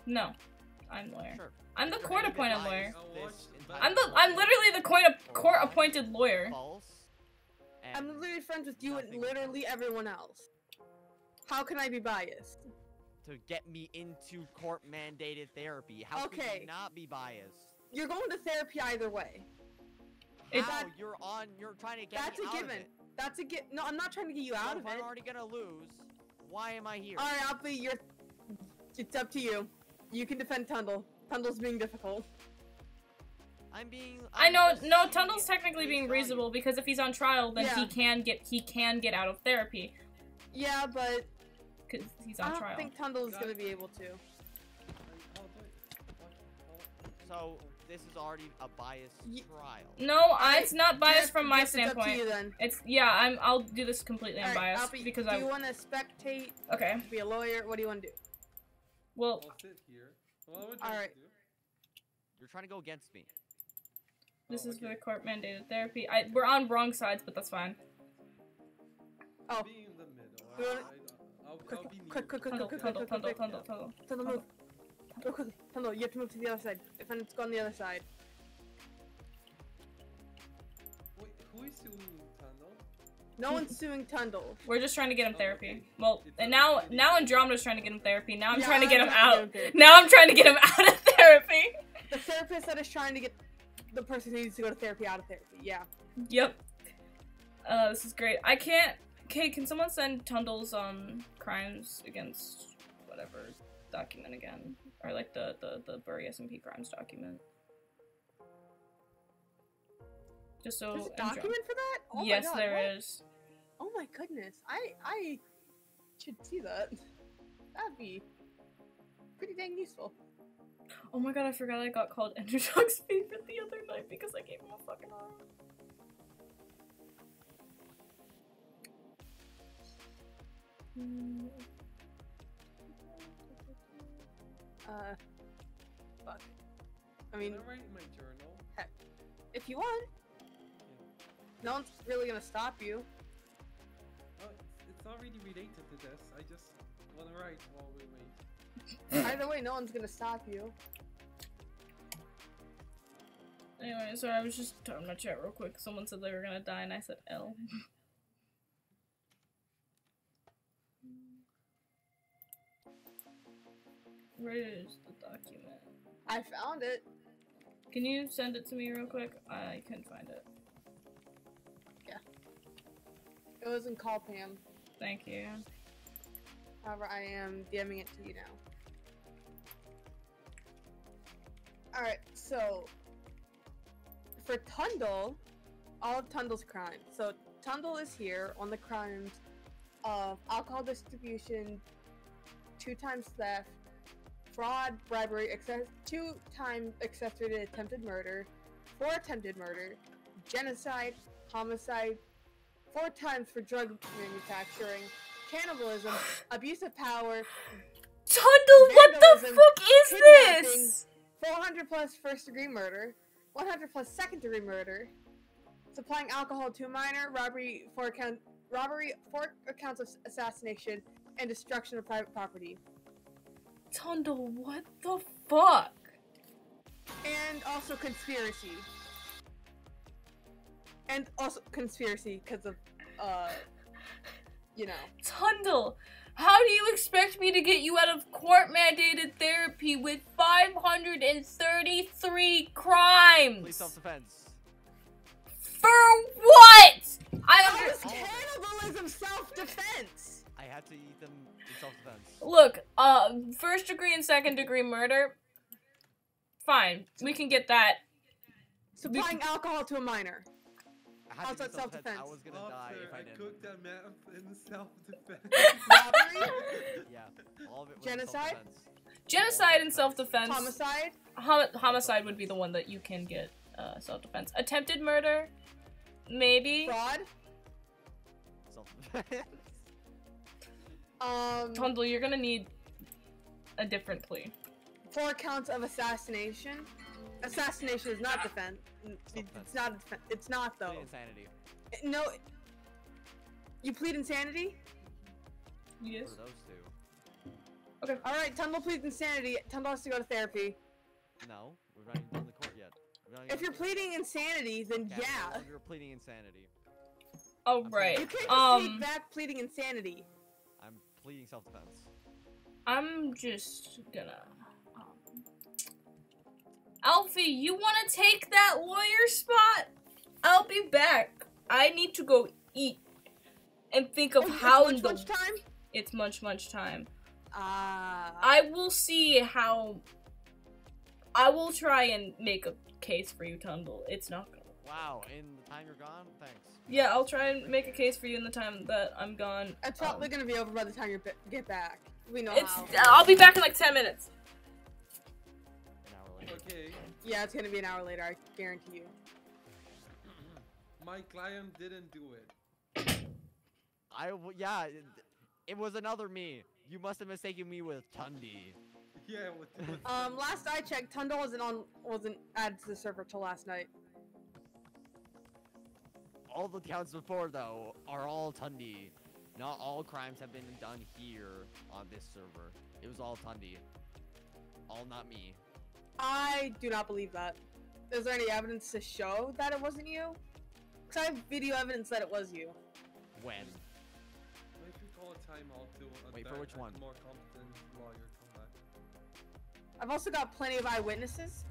no. I'm lawyer. Sure. I'm the If court-appointed lawyer. I'll watch this the entire I'm the I'm literally the court or court wrong, appointed lawyer. False. I'm literally friends with you and nothing literally everyone else. How can I be biased? to get me into court mandated therapy. How could Okay. you not be biased? You're going to therapy either way. It's- How? You're on. You're trying to get That's me a out given. Of it. That's a get. No, I'm not trying to get you So out if of I'm it. already gonna lose, why am I here? All right, I'll be your. It's up to you. You can defend Tundle. Tundle's being difficult. I'm being. I I'm know no seeing Tundle's technically being value. reasonable because if he's on trial then he can get he can get out of therapy Yeah, but because he's on I on don't trial. think Tundle is gonna be able to. I'll do it. I'll- So this is already a biased trial. No, I, it's not biased from my Jeff, It's up to standpoint. you then. It's yeah, I'm I'll do this completely All right, unbiased Alfie, because do I you want to spectate, okay. be a lawyer? What do you want to do? Well, I'll sit here. What would you All like right. to do? You're trying to go against me. this Oh, is for okay. the court mandated therapy. I we're on wrong sides, but that's fine. Oh, Be in the middle. You I, wanna- I, I'll, quick, I'll be quick, quick, quick, Tundle, quick, quick, Tundle, quick, Tundle, quick, Tundle, Tundle. Tundle, move. Go quickly. Tundle, you have to move to the other side. Defendant's go on the other side. Wait, who is suing Tundle? No one's suing Tundle. We're just trying to get him Oh, therapy. okay. Well, It's and now maybe now. Andromeda's trying to get him therapy. Now I'm Yeah, trying to get him I'm trying to out. get. Now I'm trying to get him out of therapy. The therapist that is trying to get the person who needs to go to therapy out of therapy. Yeah. Yep. Uh, this is great. I can't. Okay, can someone send Tundle's um crimes against whatever document again, or like the the the Burry SMP crimes document? Just so. There's a document for that? Oh yes, God, there what? is. Oh my goodness. I I should see that. That'd be pretty dang useful. Oh my god, I forgot I got called Enderdog's favorite the other night because I gave him a fucking arm. Hmm. Uh, fuck. I Can mean, I write in my journal? Heck, if you want, no one's really gonna stop you. Oh, it's, it's not really related to this. I just want to write while we wait. Either way, no one's gonna stop you. Anyway, sorry, I was just talking my chat real quick. Someone said they were gonna die, and I said L. Where is the document? I found it. Can you send it to me real quick? I couldn't find it. Yeah. It was in Call Pam. Thank you. However, I am DMing it to you now. Alright, so for Tundle, all of Tundle's crimes. So Tundle is here on the crimes of alcohol distribution, two times theft, fraud, bribery, access- two times accessory to attempted murder, four attempted murder, genocide, homicide, four times for drug manufacturing, cannibalism, abuse of power, Tundle, what the fuck is this? 400 plus first degree murder, 100 plus second degree murder, supplying alcohol to a minor, robbery for account, robbery for accounts of assassination, and destruction of private property. Tundle, what the fuck? And also conspiracy. And also conspiracy because of, uh, you know. Tundle, how do you expect me to get you out of court mandated therapy with 533 Please crimes? self-defense. For what? I That under- was cannibalism self-defense! I had to eat them in self-defense. Look, uh, first degree and second degree murder. Fine, we can get that. Supplying alcohol to a minor. I had to Also do self-defense. I was gonna die if I I didn't. cooked that meth in self-defense. Robbery, Yeah, all of it was Genocide? Genocide and self defense. homicide, homicide would be the one that you can get uh, self defense. Attempted murder, maybe. fraud, Self-defense. um, Tundle, you're gonna need a different plea. four counts of assassination. Assassination is not defense. It's not. a defen- It's not though. Plead insanity. No. You plead insanity. Yes. For those two. All right, Tundle pleads insanity. Tundle has to go to therapy. No, we're not even done the court yet. If you're pleading insanity, then Okay, I'm no yeah. longer pleading insanity. Oh I'm right. You can't just Um, take back pleading insanity. I'm pleading self-defense. I'm just gonna. Um, Alfie, you want to take that lawyer spot? I'll be back. I need to go eat and think of it's how lunch, in the lunch time. it's much much time. Ah. I will see how. I will try and make a case for you, Tundle. It's not gonna. Wow, in the time you're gone, thanks. Yeah, I'll try and make a case for you in the time that I'm gone. It's probably Um, gonna be over by the time you get back. We know it's. how. I'll be back in like ten minutes. An hour later. Okay, Yeah, it's gonna be an hour later. I guarantee you. my client didn't do it. I w- yeah, it, it was another me. You must have mistaken me with Tundi. Yeah, with, with Um, last I checked, Tundle wasn't on, wasn't added to the server till last night. All the counts before though are all Tundi. Not all crimes have been done here on this server. It was all Tundi. All not me. I do not believe that. Is there any evidence to show that it wasn't you? Cause I have video evidence that it was you. When? If you call a timeout to a Wait, for which one? more competent lawyer come back. I've also got plenty of eyewitnesses.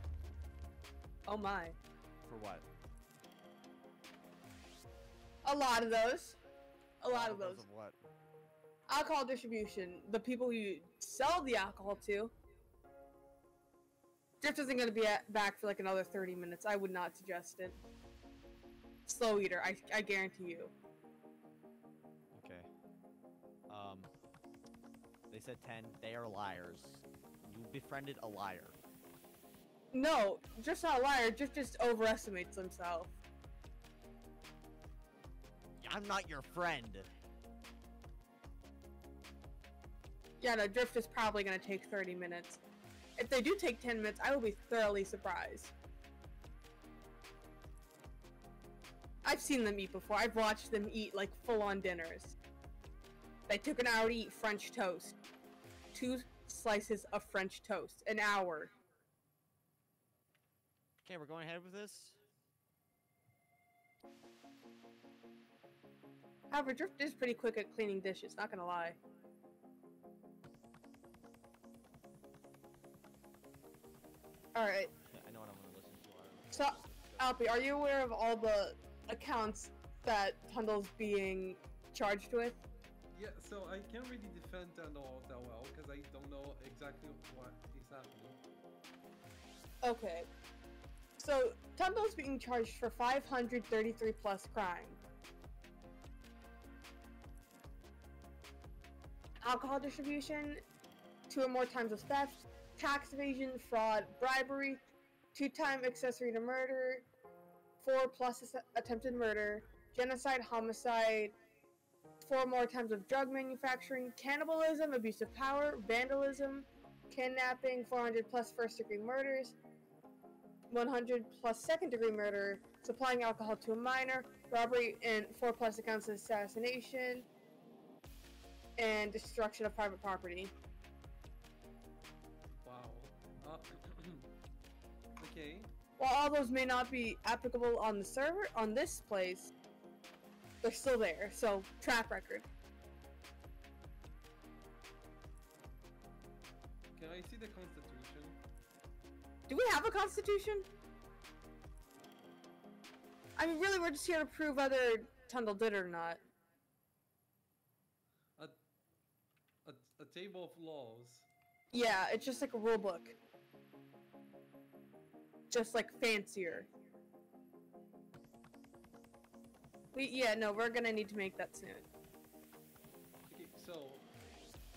Oh my. For what? A lot of those. A lot of those. Of what? Alcohol distribution. The people who you sell the alcohol to. Drift isn't gonna be at, back for like another 30 minutes. I would not suggest it. Slow eater, I, I guarantee you. Okay. Um. They said 10. They are liars. You befriended a liar. No, just not a liar. Drift just overestimates himself. I'm not your friend. Yeah, no, Drift is probably gonna take 30 minutes. If they do take 10 minutes, I will be thoroughly surprised. I've seen them eat before. I've watched them eat like full on dinners. They took an hour to eat French toast. Two slices of French toast. An hour. Okay, we're going ahead with this. However, Drift is pretty quick at cleaning dishes, not gonna lie. Alright, Yeah, I know what I'm gonna listen to. I don't know. So, Alpi, are you aware of all the accounts that Tundle's being charged with? Yeah, so I can't really defend Tundle all that well because I don't know exactly what is happening. Okay. So, Tundle's being charged for 533 plus crime. Alcohol distribution, two or more times of theft, tax evasion, fraud, bribery, two time accessory to murder, four plus attempted murder, genocide, homicide, four more times of drug manufacturing, cannibalism, abuse of power, vandalism, kidnapping, 400 plus first degree murders, 100 plus second degree murder, supplying alcohol to a minor, robbery, and 4 plus accounts of assassination, and destruction of private property. Wow. Uh, okay. While all those may not be applicable on the server, on this place, they're still there, so track record. Can I see the constitution? Do we have a constitution? I mean, really, we're just here to prove whether Tundle did or not. A, a, a table of laws. Yeah, it's just like a rule book. Just like fancier. We yeah, no, we're gonna need to make that soon. Okay, so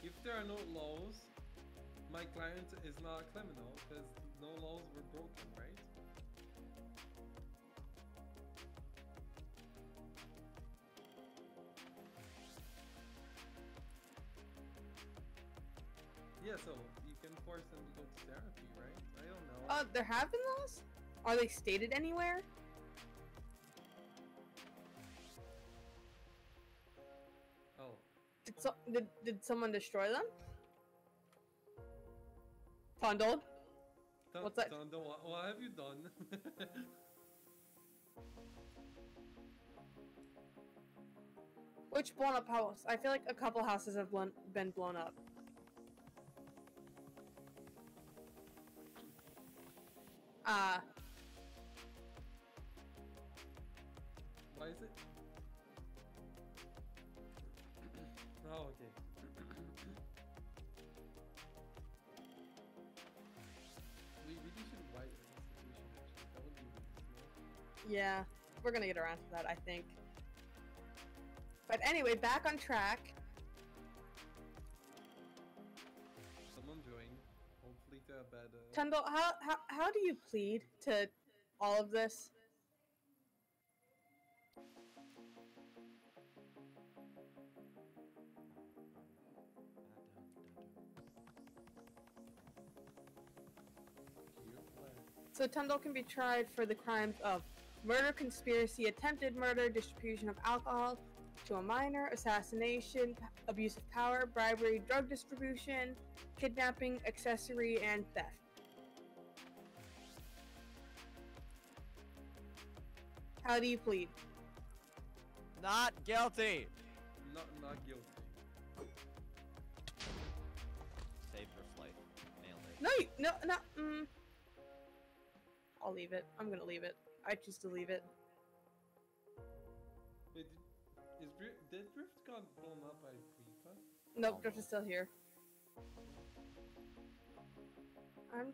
if there are no laws, my client is not a criminal because no laws were broken, right? Yeah, so you can force them to go to therapy, right? I don't know. Uh, there have been laws. Are they stated anywhere? oh, Did so did, did someone destroy them? Tundle? What's that? Dun- what, what have you done? Which blown up house? I feel like a couple houses have blown, been blown up. Ah, Why is it? oh, okay. we really should write a constitution actually. That would be really smart. yeah. We're gonna get around to that, I think. But anyway, back on track. Tundle, how, how how do you plead to all of this? So Tundle can be tried for the crimes of murder, conspiracy, attempted murder, distribution of alcohol to a minor, assassination, abuse of power, bribery, drug distribution, kidnapping, accessory, and theft. How do you plead? Not guilty. Not not guilty. Save first life. Nailed it. No, you- no, no. Mm. I'll leave it. I'm gonna leave it. I choose to leave it. Wait, did, is Drift, did Drift got blown up by Creeper? Nope, Drift is still here. I'm.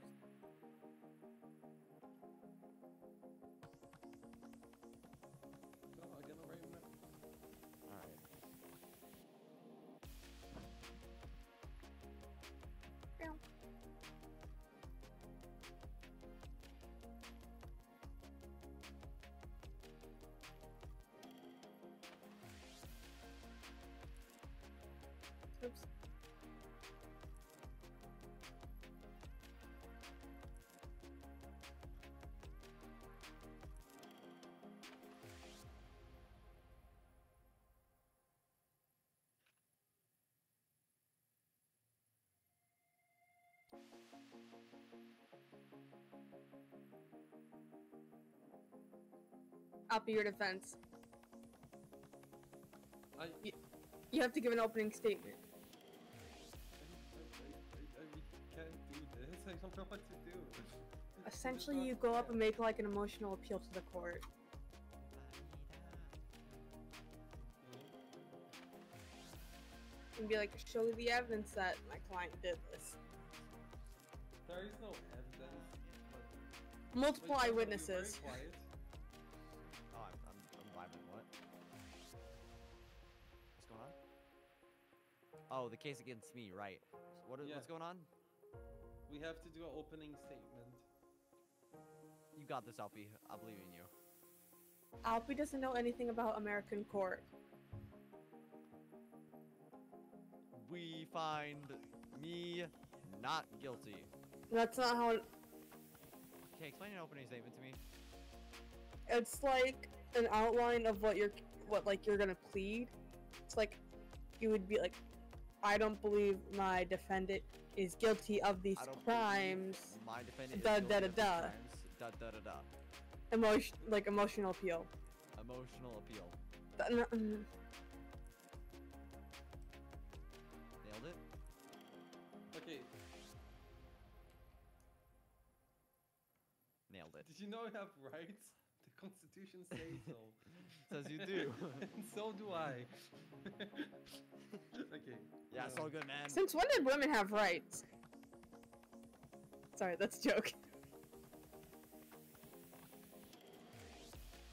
Oops. I'll be your defense. I, I, You have to give an opening statement. Don't know what to do. Essentially, you go up and make like an emotional appeal to the court. And be like, show the evidence that my client did this. There is no evidence. but- Multiple Wait, Tundle, eyewitnesses. quiet. Oh, I'm, I'm, I'm vibing. What? What's going on? Oh, the case against me, right. So what is, Yeah. What's going on? We have to do an opening statement. You got this, Alfie. I believe in you. Alpi doesn't know anything about American court. We find me not guilty. That's not how it, Okay, explain an opening statement to me. it's like an outline of what you're what like you're gonna plead. It's like you would be like, I don't believe my defendant is guilty of these I don't believe crimes. My defendant Da- is da- da- da. crimes. Da da da da. Emotion like emotional appeal. Emotional appeal. Th- n- mm, Nailed it. Okay, Nailed it. did you know you have rights? The Constitution says so. Says you do. so do I. okay. Yeah, it's all good, man. Since when did women have rights? Sorry, that's a joke.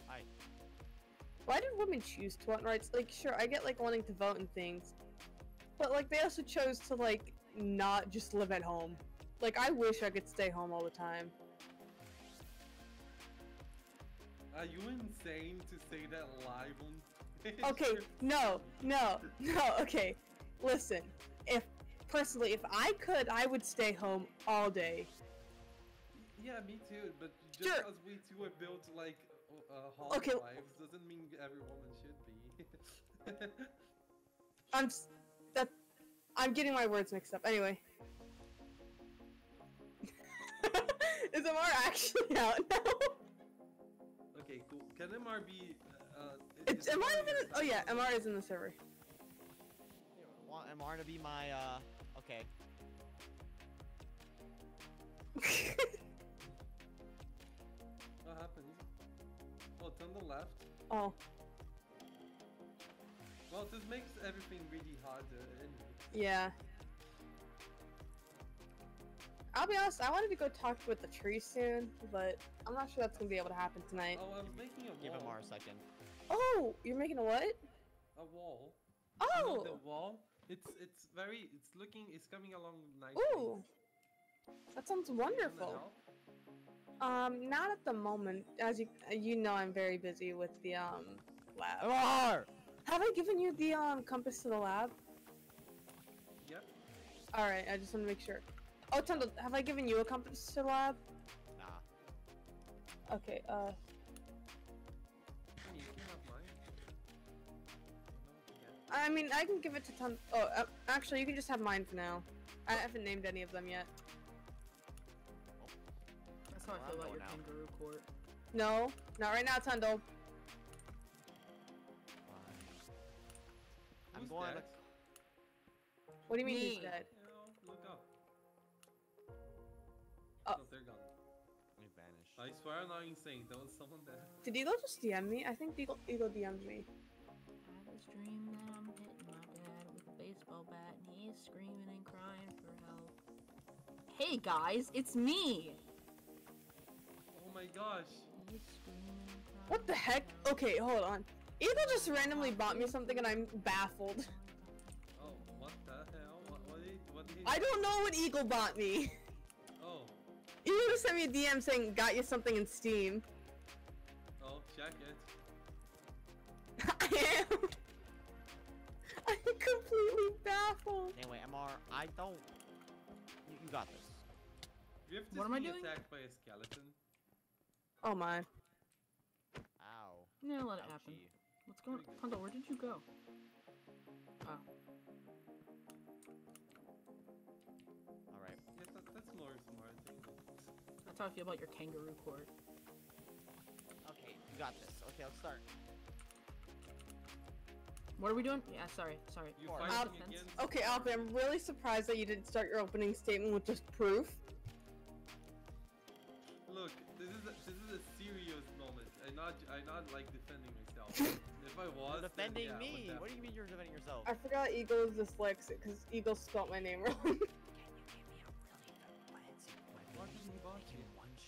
Hi. Why did women choose to want rights? Like, sure, I get like wanting to vote and things, but like they also chose to like not just live at home. Like, I wish I could stay home all the time. Are you insane to say that live on? Okay, no, no, no. Okay, listen. If personally, if I could, I would stay home all day. Yeah, me too. But just Sure. because we two are built like uh, housewives Okay. doesn't mean every woman should be. I'm that I'm getting my words mixed up. Anyway. Is Amar actually out now? Okay, cool. Can MR be? Uh, It's MR even? your Oh yeah, second? Amar is in the server. Want MR to be my, uh, okay. What happened? Oh, Tundle left. oh Well, this makes everything really hard. Uh, anyway. yeah. I'll be honest. I wanted to go talk with the tree soon, but I'm not sure that's gonna be able to happen tonight. Oh, I was making a wall. Give wall. MR a second. Oh, you're making a what? A wall. You know Oh. the wall. It's it's very. It's looking. It's coming along nicely. Ooh. That sounds Do you wanna wonderful. Um, not at the moment. As you you know, I'm very busy with the um lab. MR! Have I given you the um compass to the lab? Yep. All right, I just want to make sure. Oh, Tundle, have I given you a compass to the lab? Nah. Okay. Uh, you can have mine. No, yeah. I mean, I can give it to Tundle. Oh, uh, actually, you can just have mine for now. I haven't named any of them yet. That's how I feel about your going now. kangaroo court. No, not right now, Tundle. I'm Who's going. What do you mean he's Me. dead? Swear I'm not insane. There was someone there. Did Eagle just DM me? I think Eagle Eagle DM'd me. I have this dream that I'm hitting my dad with a baseball bat and he's screaming and crying for help. Hey guys, it's me! Oh my gosh. He's screaming and crying. What the heck? Okay, hold on. Eagle just randomly bought me something and I'm baffled. Oh, what the hell? What, what did what did he? I don't know what Eagle bought me. Eagle just sent me a DM saying got you something in Steam. oh, check it. I am. I'm completely baffled. Anyway, MR, I don't... You, you got this. You have What just am I been doing? attacked by a skeleton. Oh my. Ow. Yeah, let it happen. What's going on? good. Hondo, where did you go? Oh. That's how I feel about your kangaroo court. Okay, you got this. Okay, let's start. What are we doing? Yeah, sorry, sorry. You Or- fighting I'll- against? Okay, Alfie, I'm really surprised that you didn't start your opening statement with just proof. Look, this is a, this is a serious moment. I not I not like defending myself. if I was You're then defending yeah, me! What do you mean you're defending yourself? I forgot Eagle is dyslexic because Eagle spelled my name wrong.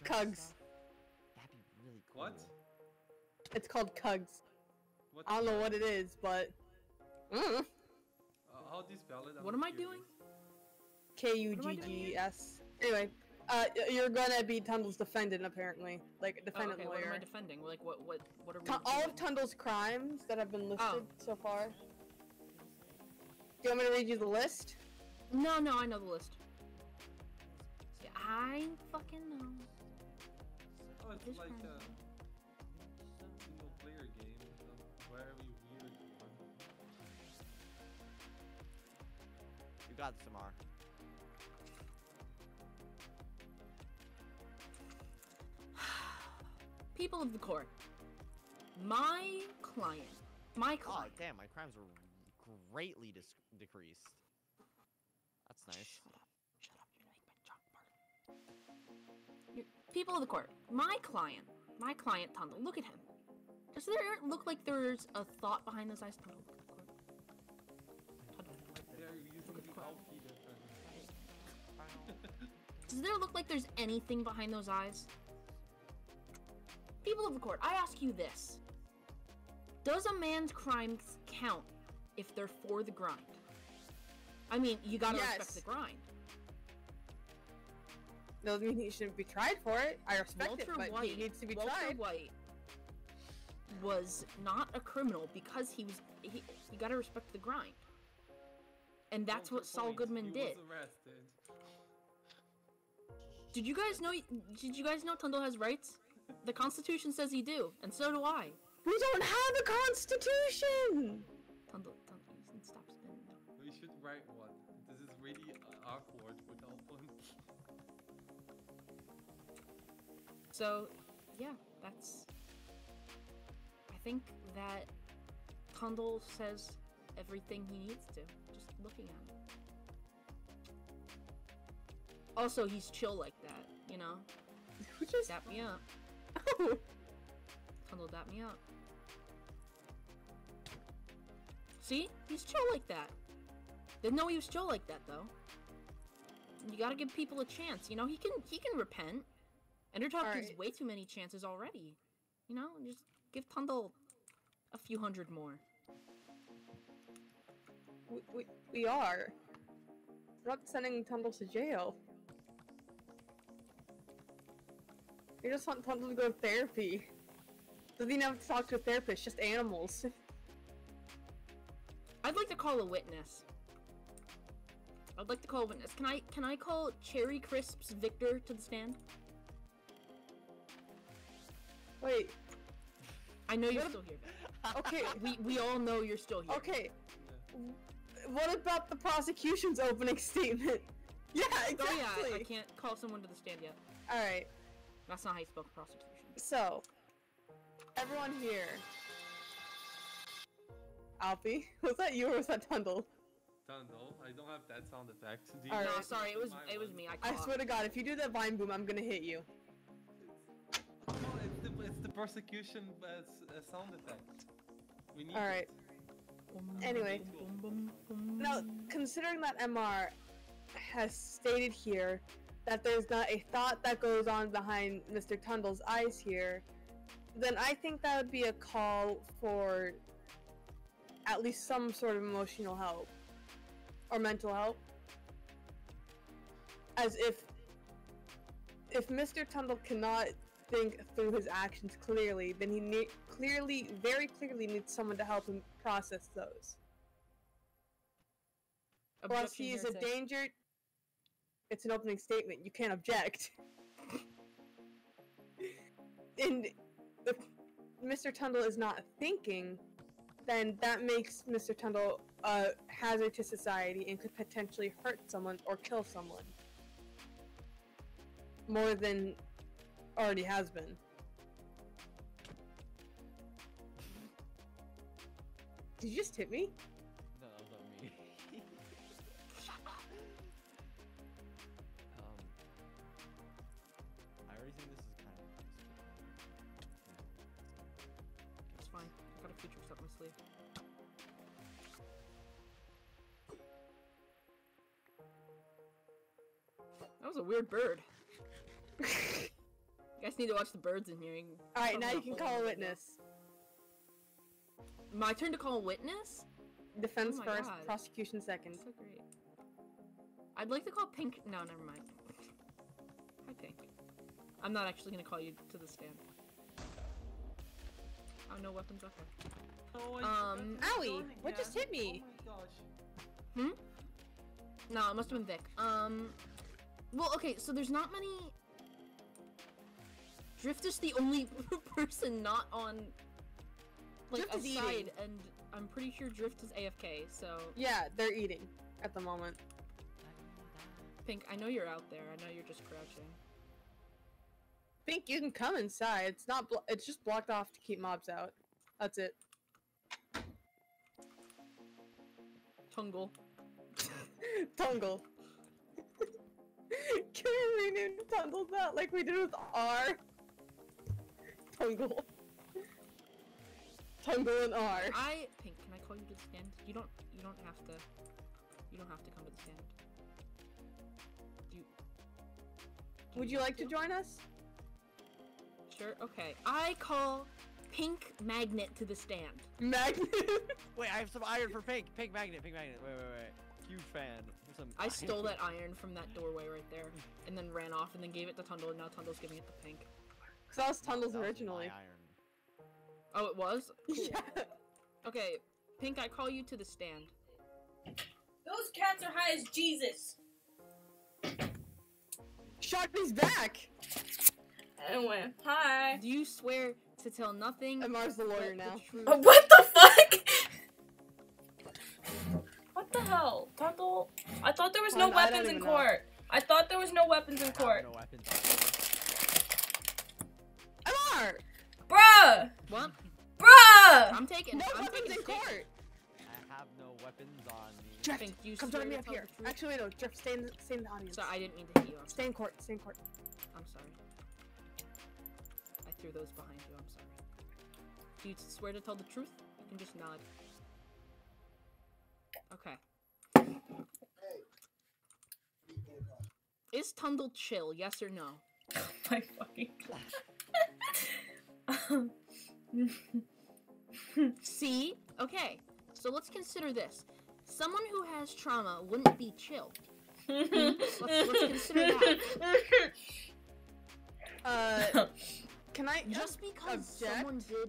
Cugs. That'd be really cool. What? it's called Cugs. What? I don't know what it is, but. Mm. Uh, how do you spell it? I'm What am I curious. doing? K U G G S. Anyway, uh, you're gonna be Tundle's defendant apparently, like a Oh, defendant okay, what am I defending? Like, what, what, what are we Tu- all of doing? Tundle's crimes that have been listed Oh. so far. Do you want me to read you the list? No, no, I know the list. See, I fucking know. Oh, it's This like uh, one. a single player game. Some very weird one. You got this, MR. People of the court. My client. My client. Oh, client. damn, my crimes were greatly dis- decreased. That's nice. People of the court. My client. My client, Tundle. Look at him. Does there look like there's a thought behind those eyes? Tundle, look at the court. Look at the the cloud. LP defense. Does there look like there's anything behind those eyes? People of the court, I ask you this. Does a man's crimes count if they're for the grind? I mean, you gotta Yes. respect the grind. Doesn't mean he shouldn't be tried for it. I respect Walter it, but White, he needs to be Walter tried. White was not a criminal because he was. He, you gotta respect the grind. And that's what Saul Counterpoint, Goodman he did. Was arrested. Did you guys know? Did you guys know Tundle has rights? The Constitution says he do, and so do I. We don't have a constitution. Tundle, Tundle, you stop spinning. We should write one. This is really uh, awkward So, yeah, that's. I think that Tundle says everything he needs to, just looking at him. Also, he's chill like that, you know? Just? Dap me up. Oh, Tundle dap me up. See? He's chill like that. Didn't know he was chill like that though. You gotta give people a chance, you know? He can he can repent. Endertalk gives way too many chances already. You know? Just give Tundle a few hundred more. we, we, we are. We're not sending Tundle to jail. We just want Tundle to go to therapy. Doesn't even have to talk to a therapist, just animals. I'd like to call a witness. I'd like to call a witness. Can I can I call Cherry Crisps Victor to the stand? Wait, I know you're still here. okay, We we all know you're still here. okay. What about the prosecution's opening statement? Yeah, exactly. Oh yeah, I, I can't call someone to the stand yet. Alright, That's not how you spell prosecution. so, everyone here. Alfie, was that you or was that Tundle? Tundle, I don't have that sound effect. Do you Alright. No, sorry, it was it was me. I, I swear to God, if you do that vine boom, I'm gonna hit you. Persecution uh, s- uh, sound effect. We need. Alright. it. Anyway. Now, considering that MR has stated here that there's not a thought that goes on behind Mr. Tundle's eyes here, then I think that would be a call for at least some sort of emotional help or mental help. As if if Mr. Tundle cannot think through his actions clearly, then he ne- clearly, very clearly needs someone to help him process those. Plus, Objection he is a danger. It's an opening statement. You can't object. and if Mr. Tundle is not thinking, then that makes Mr. Tundle a hazard to society and could potentially hurt someone or kill someone. More than already has been. Did you just hit me? No, that was not me. um, I already think this is kind of. It's fine. I got a few tricks up my sleeve. That was a weird bird. you guys need to watch the birds in here. Alright, now you can call a window. witness. My turn to call a witness? Defense Oh first, God. prosecution second. So great. I'd like to call Pink. No, never mind. Hi, Pink. I'm not actually gonna call you to the stand. Oh, no weapons. Okay. Oh, I Um, forgot Owie, what just hit me? Oh my gosh. No, it must have been Vic. Um, well, okay, so there's not many. Drift is the only person not on like Drift a is eating. side, and I'm pretty sure Drift is AFK. So, Yeah, they're eating at the moment. Pink, I know you're out there. I know you're just crouching. Think you can come inside. It's not. Blo- it's just blocked off to keep mobs out. That's it. Tungle. Tungle. can we rename Tungle that like we did with R? Tungle. Tungle and R. I Pink, can I call you to the stand? You don't. You don't have to. You don't have to come to the stand. Do you? do Would you want like to join us? Sure. Okay. I call Pink Magnet to the stand. Magnet. Wait, I have some iron for pink. Pink magnet. Pink magnet. Wait, wait, wait. Huge fan. Some I stole that iron from that doorway right there, and then ran off, and then gave it to Tundle, and now Tundle's giving it to Pink. Cause that was Tundle's That was originally. iron. Oh, it was. Cool. Yeah. Okay, Pink, I call you to the stand. Those cats are high as Jesus. Sharpie's back. Anyway, hi. Do you swear to tell nothing? Amar's the lawyer but the now. Uh, what the fuck? what the hell, Tundle? I thought there was no I don't weapons in even know. court. I thought there was no weapons in court. No weapons on Amar! Bruh! What? Bruh! I'm taking. No I'm weapons taking in court! me. I have no weapons on me. Jeff, Think you come join me up here. truth? Actually, no, Jeff, stay in the, stay in the audience. Sorry, I didn't mean to hit you. I'm, Stay in court, stay in court. I'm sorry. I threw those behind you. I'm sorry. Do you swear to tell the truth? You can just nod. Okay. Is Tundle chill? Yes or no? Oh My fucking See? Okay. So let's consider this. Someone who has trauma wouldn't be chill. let's consider that. Uh, can I Just because object? someone did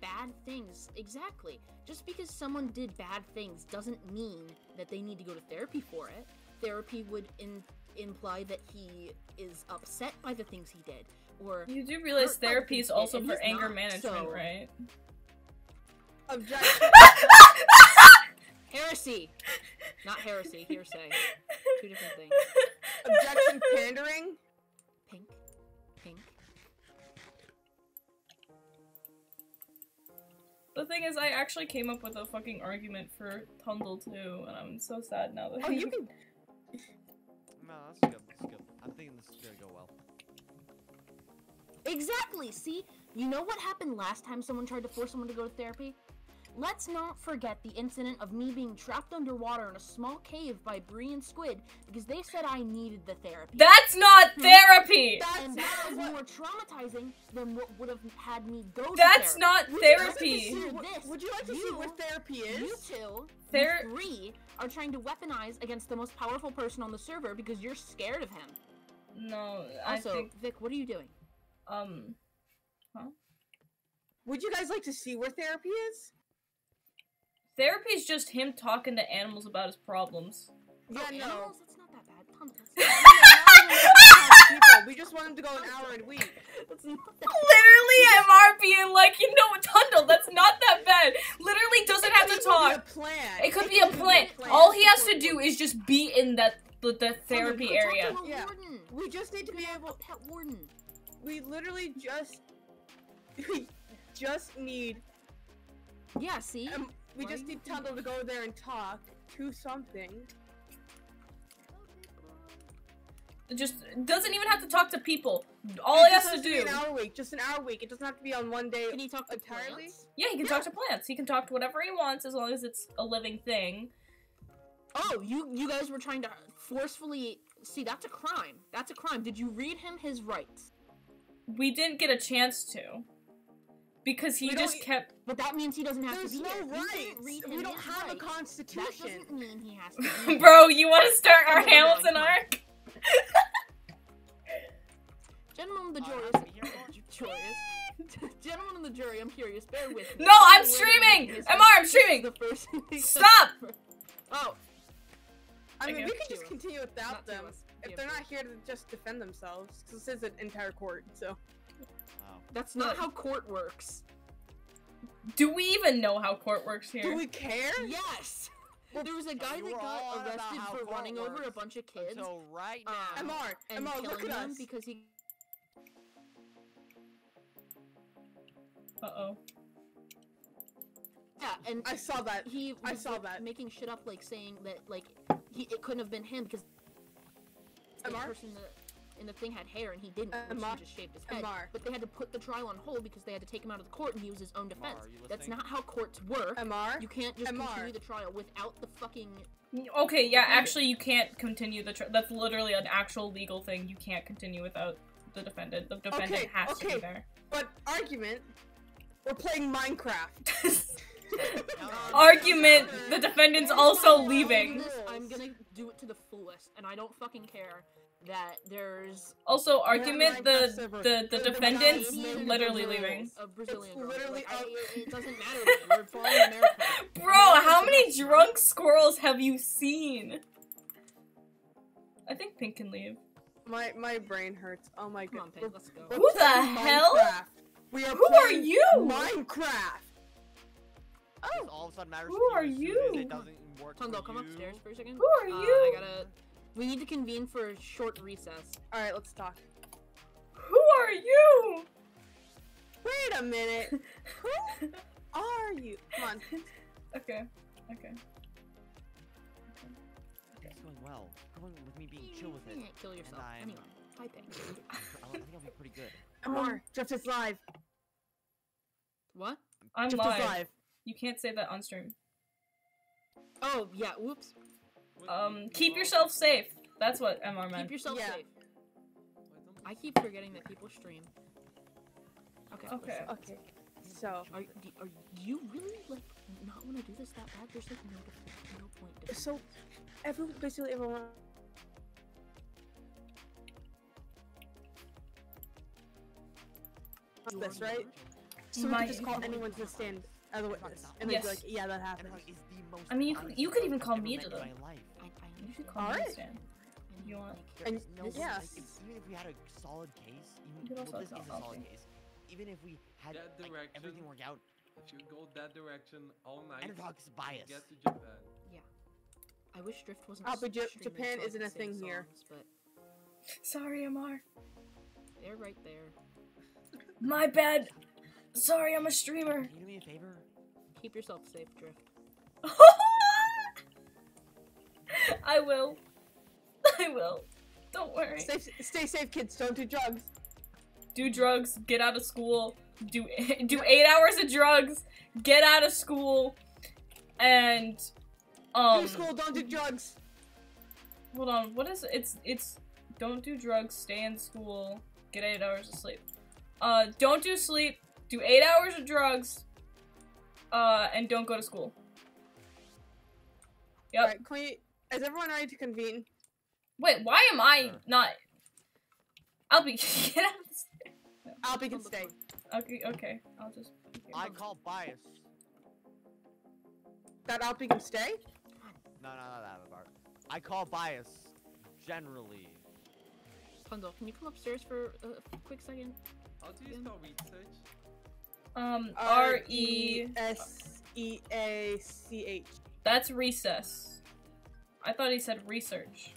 bad things, exactly. Just because someone did bad things doesn't mean that they need to go to therapy for it. Therapy would in- imply that he is upset by the things he did, or You do realize therapy is also for anger not, management, so- right? objection? heresy. Not heresy, hearsay. Two different things. objection pandering? Pink, pink. The thing is, I actually came up with a fucking argument for Tundle too, and I'm so sad now that Oh, you can. No, that's good. Exactly. See, you know what happened last time someone tried to force someone to go to therapy? Let's not forget the incident of me being trapped underwater in a small cave by Bree and Squid because they said I needed the therapy. That's not hmm. therapy! That's and that was not more traumatizing than what would have had me go to That's therapy. not Would you like to see- Consider would- this. Would you like to see what therapy is? You two, Ther- you three, are trying to weaponize against the most powerful person on the server because you're scared of him. No, I Also, think, Vic, what are you doing? Um, Would you guys like to see where therapy is? therapy is just him talking to animals about his problems. Yeah, oh, no. animals? It's not that bad. People, we just want him to go an hour a week. That's not that Literally, MR being like, you know, Tundle, that's not that bad. Literally doesn't have to It could be a talk. It could be a plan. plan. All he has to do is just be in that the, the therapy Go talk to area. Yeah. We just need to be able. a pet warden. We literally just. We just need. Yeah, see? Um, we Why just need think- Tundle to go there and talk to something. Just doesn't even have to talk to people. All It he has to be do. an hour a week. Just an hour a week. It doesn't have to be on one day. Can he talk to entirely? plants? Yeah, he can talk to plants. He can talk to whatever he wants as long as it's a living thing. Oh, you you guys were trying to forcefully see that's a crime. That's a crime. Did you read him his rights? We didn't get a chance to. Because he We just kept. But that means he doesn't have There's to be no there. You rights. didn't read him We don't his have a rights. That constitution. doesn't mean he has to. Bro, you want to start our Come on, come on, Hamilton arc? Gentlemen of the Uh, jury, have to be here for? curious. Gentlemen of the jury, I'm curious. Bear with me. No, I'm Bear streaming! MR, I'm streaming! The first Stop! Oh, I mean, Okay. we could To just continue without Not them us. If they're not here to just defend themselves. Because this is an entire court, so. Oh. that's not how court works. Do we even know how court works here? Do we care? Yes. Well, There was a guy that got arrested for court running over a bunch of kids Until right um, now. MR, and MR, killing look at them us. because he Uh oh. yeah, and I saw that. he I saw like, that. making shit up, like saying that like he, it couldn't have been him because the MR? person in the, in the thing had hair and he didn't, which MR? he just shaved his head. MR? But they had to put the trial on hold because they had to take him out of the court and use his own defense. are you That's not how courts work. MR? You can't just MR? continue the trial without the fucking. Okay, yeah, actually, you can't continue the. Tr- that's literally an actual legal thing. You can't continue without the defendant. The defendant Okay, has to be there. But argument, we're playing Minecraft. Argument, the defendant's also leaving. I'm gonna do it to the fullest, and I don't fucking care that there's Also, argument, the, Minecraft the, the The defendant's literally leaving. A Brazilian literally Like, I- it, it doesn't matter. We're following America. Bro, how many drunk squirrels have you seen? I think Pink can leave. My my brain hurts. Oh my Come god. on, Pig, let's go. Who the playing hell? We are Who are you? Minecraft. Oh. All of a sudden matters Who are as soon as you? It doesn't work Tondo, come you. upstairs for a second. Who are Uh, you? I gotta. We need to convene for a short recess. All right, let's talk. Who are you? Wait a minute. Who are you? Come on. okay, okay. It's going well. Going with me being chill with it. You can't kill yourself. I'm- Anyway, hi Pig. I think I'll be pretty good. Amar, Drift is live. What? I'm Drift is live. Live. You can't say that on stream. Oh yeah. Whoops. Um, keep yourself safe. That's what MR meant. Keep yourself Yeah. safe. I keep forgetting that people stream. Okay. Okay. Okay. So, Are, are you really like not want to do this that bad? There's like no, no point. To so everyone, basically everyone. You This right? know. So we My- can just call anyone to stand as a witness, and they'd Yes. be like, "Yeah, that And happened." like, the most I mean, you could- you could even call me met to in my life. I, I You should understand. call me Alright. to stand. And You want- like, And there's no This is, yeah. like, even if we had a solid case, even You could well, also this is a solid case. Even if we had That like, direction. everything work out, If you go that direction all night, Endertalk's you bias. get to Japan. I wish Drift wasn't. Ah, but Ja- Japan so isn't a sing thing here. but Sorry, Amar. they're right there. My bad. Sorry, I'm a streamer. Can you do me a favor? Keep yourself safe, Drift. I will. I will. Don't worry. Stay, stay safe, kids. Don't do drugs. Do drugs. Get out of school. Do do eight hours of drugs. Get out of school. And um. do school. Don't do drugs. Hold on. What is it's it's don't do drugs. Stay in school. Get eight hours of sleep. Uh, don't do sleep. Do eight hours of drugs. Uh, and don't go to school. Yep. All right, can we? Is everyone ready to convene? Wait, why am I Sure. not? I'll be get out of this. Albie can On the stay. Okay, okay. I'll just. okay. I call bias. That Albie can stay. No, no, no, that part. I call bias generally. Tondo, can you come upstairs for a, a quick second? How do you spell research? Um, R E. S E A C H. That's recess. I thought he said research.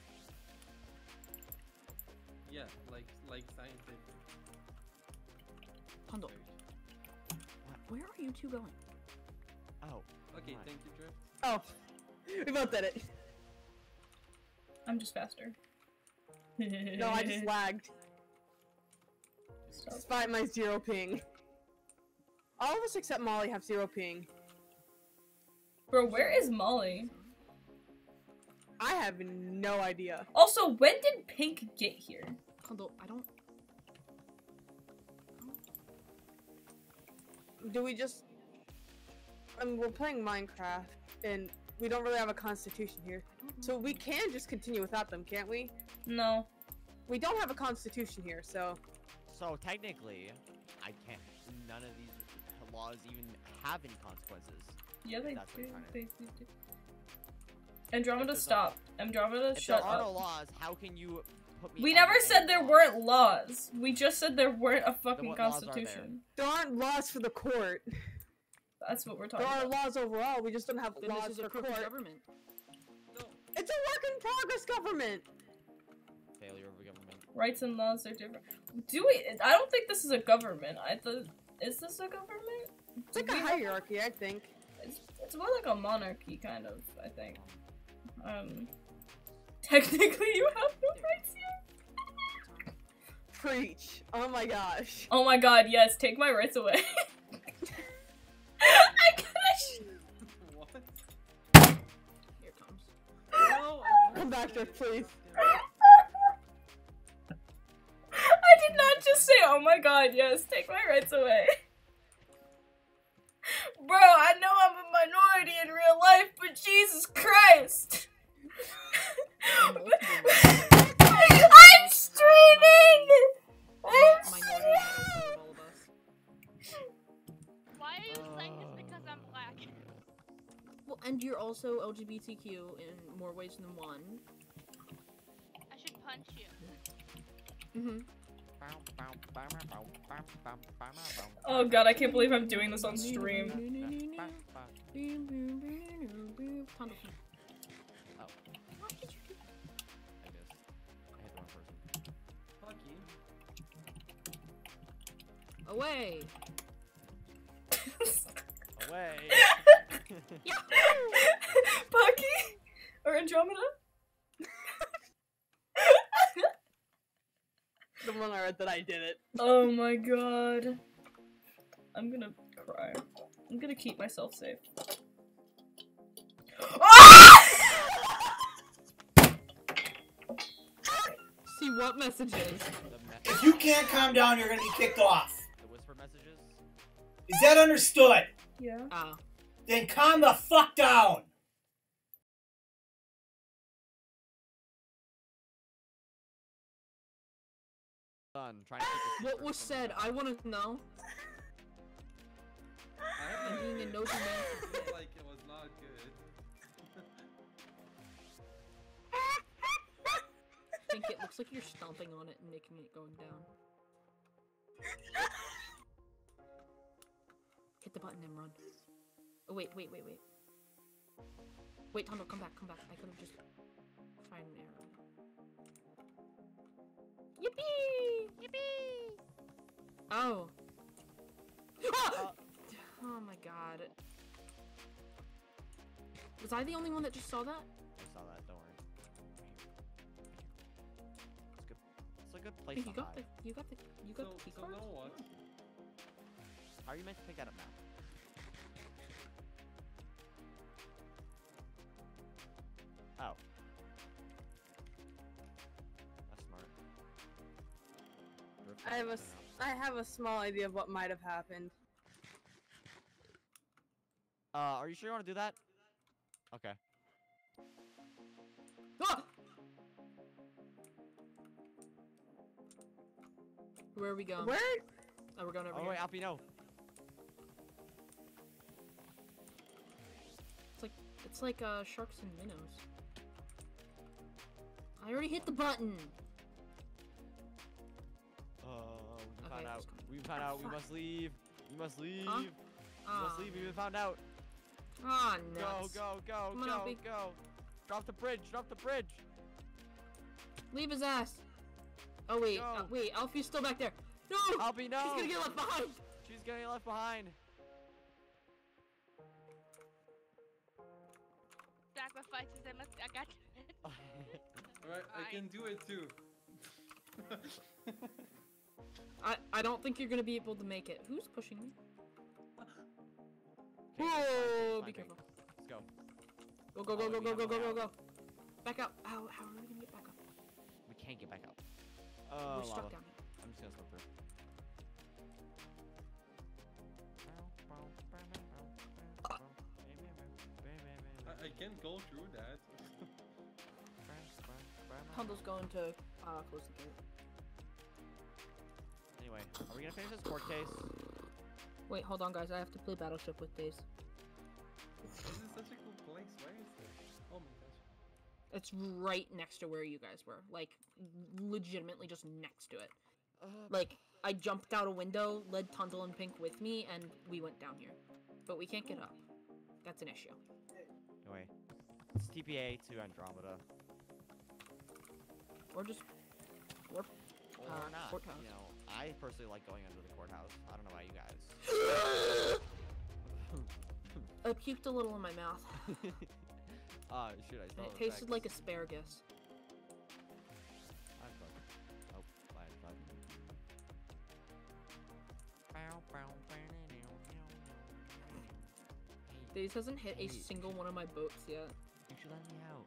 Yeah, like like scientific. Tondo, where are you two going? Oh, Okay, thank you, Drift. Oh, we both did it. I'm just faster. No, I just lagged. Stop. Despite my zero ping. All of us except Molly have zero ping. Bro, where is Molly? I have no idea. Also, when did Pink get here? Tondo, I don't. Do we just? I mean, we're playing Minecraft, and we don't really have a constitution here, I don't so we can just continue without them, can't we? No. We don't have a constitution here, so so technically, I can't. None of these laws even have any consequences. Yeah, they That's do. I'm trying to- They, they do. Andromeda, there's a- stop. Andromeda, If shut there are up. no laws, how can you put me? We never any said there laws? weren't laws. We just said there weren't a fucking what laws are there? constitution. there aren't laws for the court. That's what we're talking. There talking are about. laws overall. We just don't have Then laws this is a for court. government. No, It's a work in progress government. Failure of a government. Rights and laws are different. Do we? I don't think this is a government. I thought. Is this a government? It's like a hierarchy, I think. It's, it's more like a monarchy, kind of. I think. Um. Technically, you have no rights here. Preach. Oh my gosh. Oh my god, yes, take my rights away. I gotta. Sh- what? Here it comes. No, Come back, Drift, please. I did not just say, oh my god, yes, take my rights away. Bro, I know I'm a minority in real life, but Jesus Christ! I'm streaming! I'm Minority is also all of us. Why are you saying this because I'm black? Well, and you're also LGBTQ in more ways than one. I should punch you. Mm-hmm. Oh god, I can't believe I'm doing this on stream. Tondo, come. Oh. What did you do? I missed. I hit the wrong person. Lucky. Away! Away! Bucky? Or Andromeda? The one I read that I did it. Oh my god. I'm gonna cry. I'm gonna keep myself safe. Ah! See what messages? If you can't calm down, you're gonna be kicked off. the whisper messages? Is that understood? Yeah. Ah. Then calm the fuck down. Done. Trying to keep What was said? I want to know. I have I'm being a nosy man. feel like it was not good. I think it looks like you're stomping on it and making it going down. Hit the button and run. Oh wait, wait, wait, wait. Wait, Tondo, come back, come back. I could have just fired an arrow. Yippee! Yippee! Oh. Ah! Uh, Oh my god. Was I the only one that just saw that? I saw that, don't worry. It's good. It's a good place Wait, to you got hide. the you got the you got So, the key so card? now what? How are you meant to pick that up now? I have a, that s- out. I have a small idea of what might have happened. Uh, are you sure you want to do that? Okay. Ah! Where are we going? Where? Oh, we're going over Oh here. wait, Alfie, no. It's like it's like uh sharks and minnows. I already hit the button. Found out. We found Oh, out. We must leave. We must leave. Huh? We must Ah, leave. We've been found out. ah, Go, nuts. go, go, Come go, Alfie. go. Drop the bridge. Drop the bridge. Leave his ass. Oh wait, uh, wait, Alfie's still back there. No! Alfie, no. He's gonna get left behind. She's gonna get left behind. Sacrifices, I must. I got it. Alright, I can do it too. I I don't think you're gonna be able to make it. Who's pushing me? Okay, Whoa! Be careful. Let's go. Go go Oh, go go we go go go go go. Back up. How how are we gonna get back up? We can't get back up. Oh, We're stuck down here. I'm just gonna slip through. I, I can go through that. Tondo's going to uh, close the gate. Anyway, are we gonna finish this court case? Wait, hold on, guys. I have to play Battleship with Days. This is such a cool place. Where is it? Oh my gosh. It's right next to where you guys were. Like, legitimately just next to it. Uh, Like, I jumped out a window, led Tundle and Pink with me, and we went down here. But we can't get up. That's an issue. anyway, it's TPA to Andromeda. Or just warp. Or Uh, not. courthouse. You know, I personally like going under the courthouse. I don't know about you guys. I puked a little in my mouth. uh, shoot, I And still it tasted effects. like asparagus. I'm fucked. Oh, fine, fine. Days hasn't hit a single one of my boats yet. You should let me out.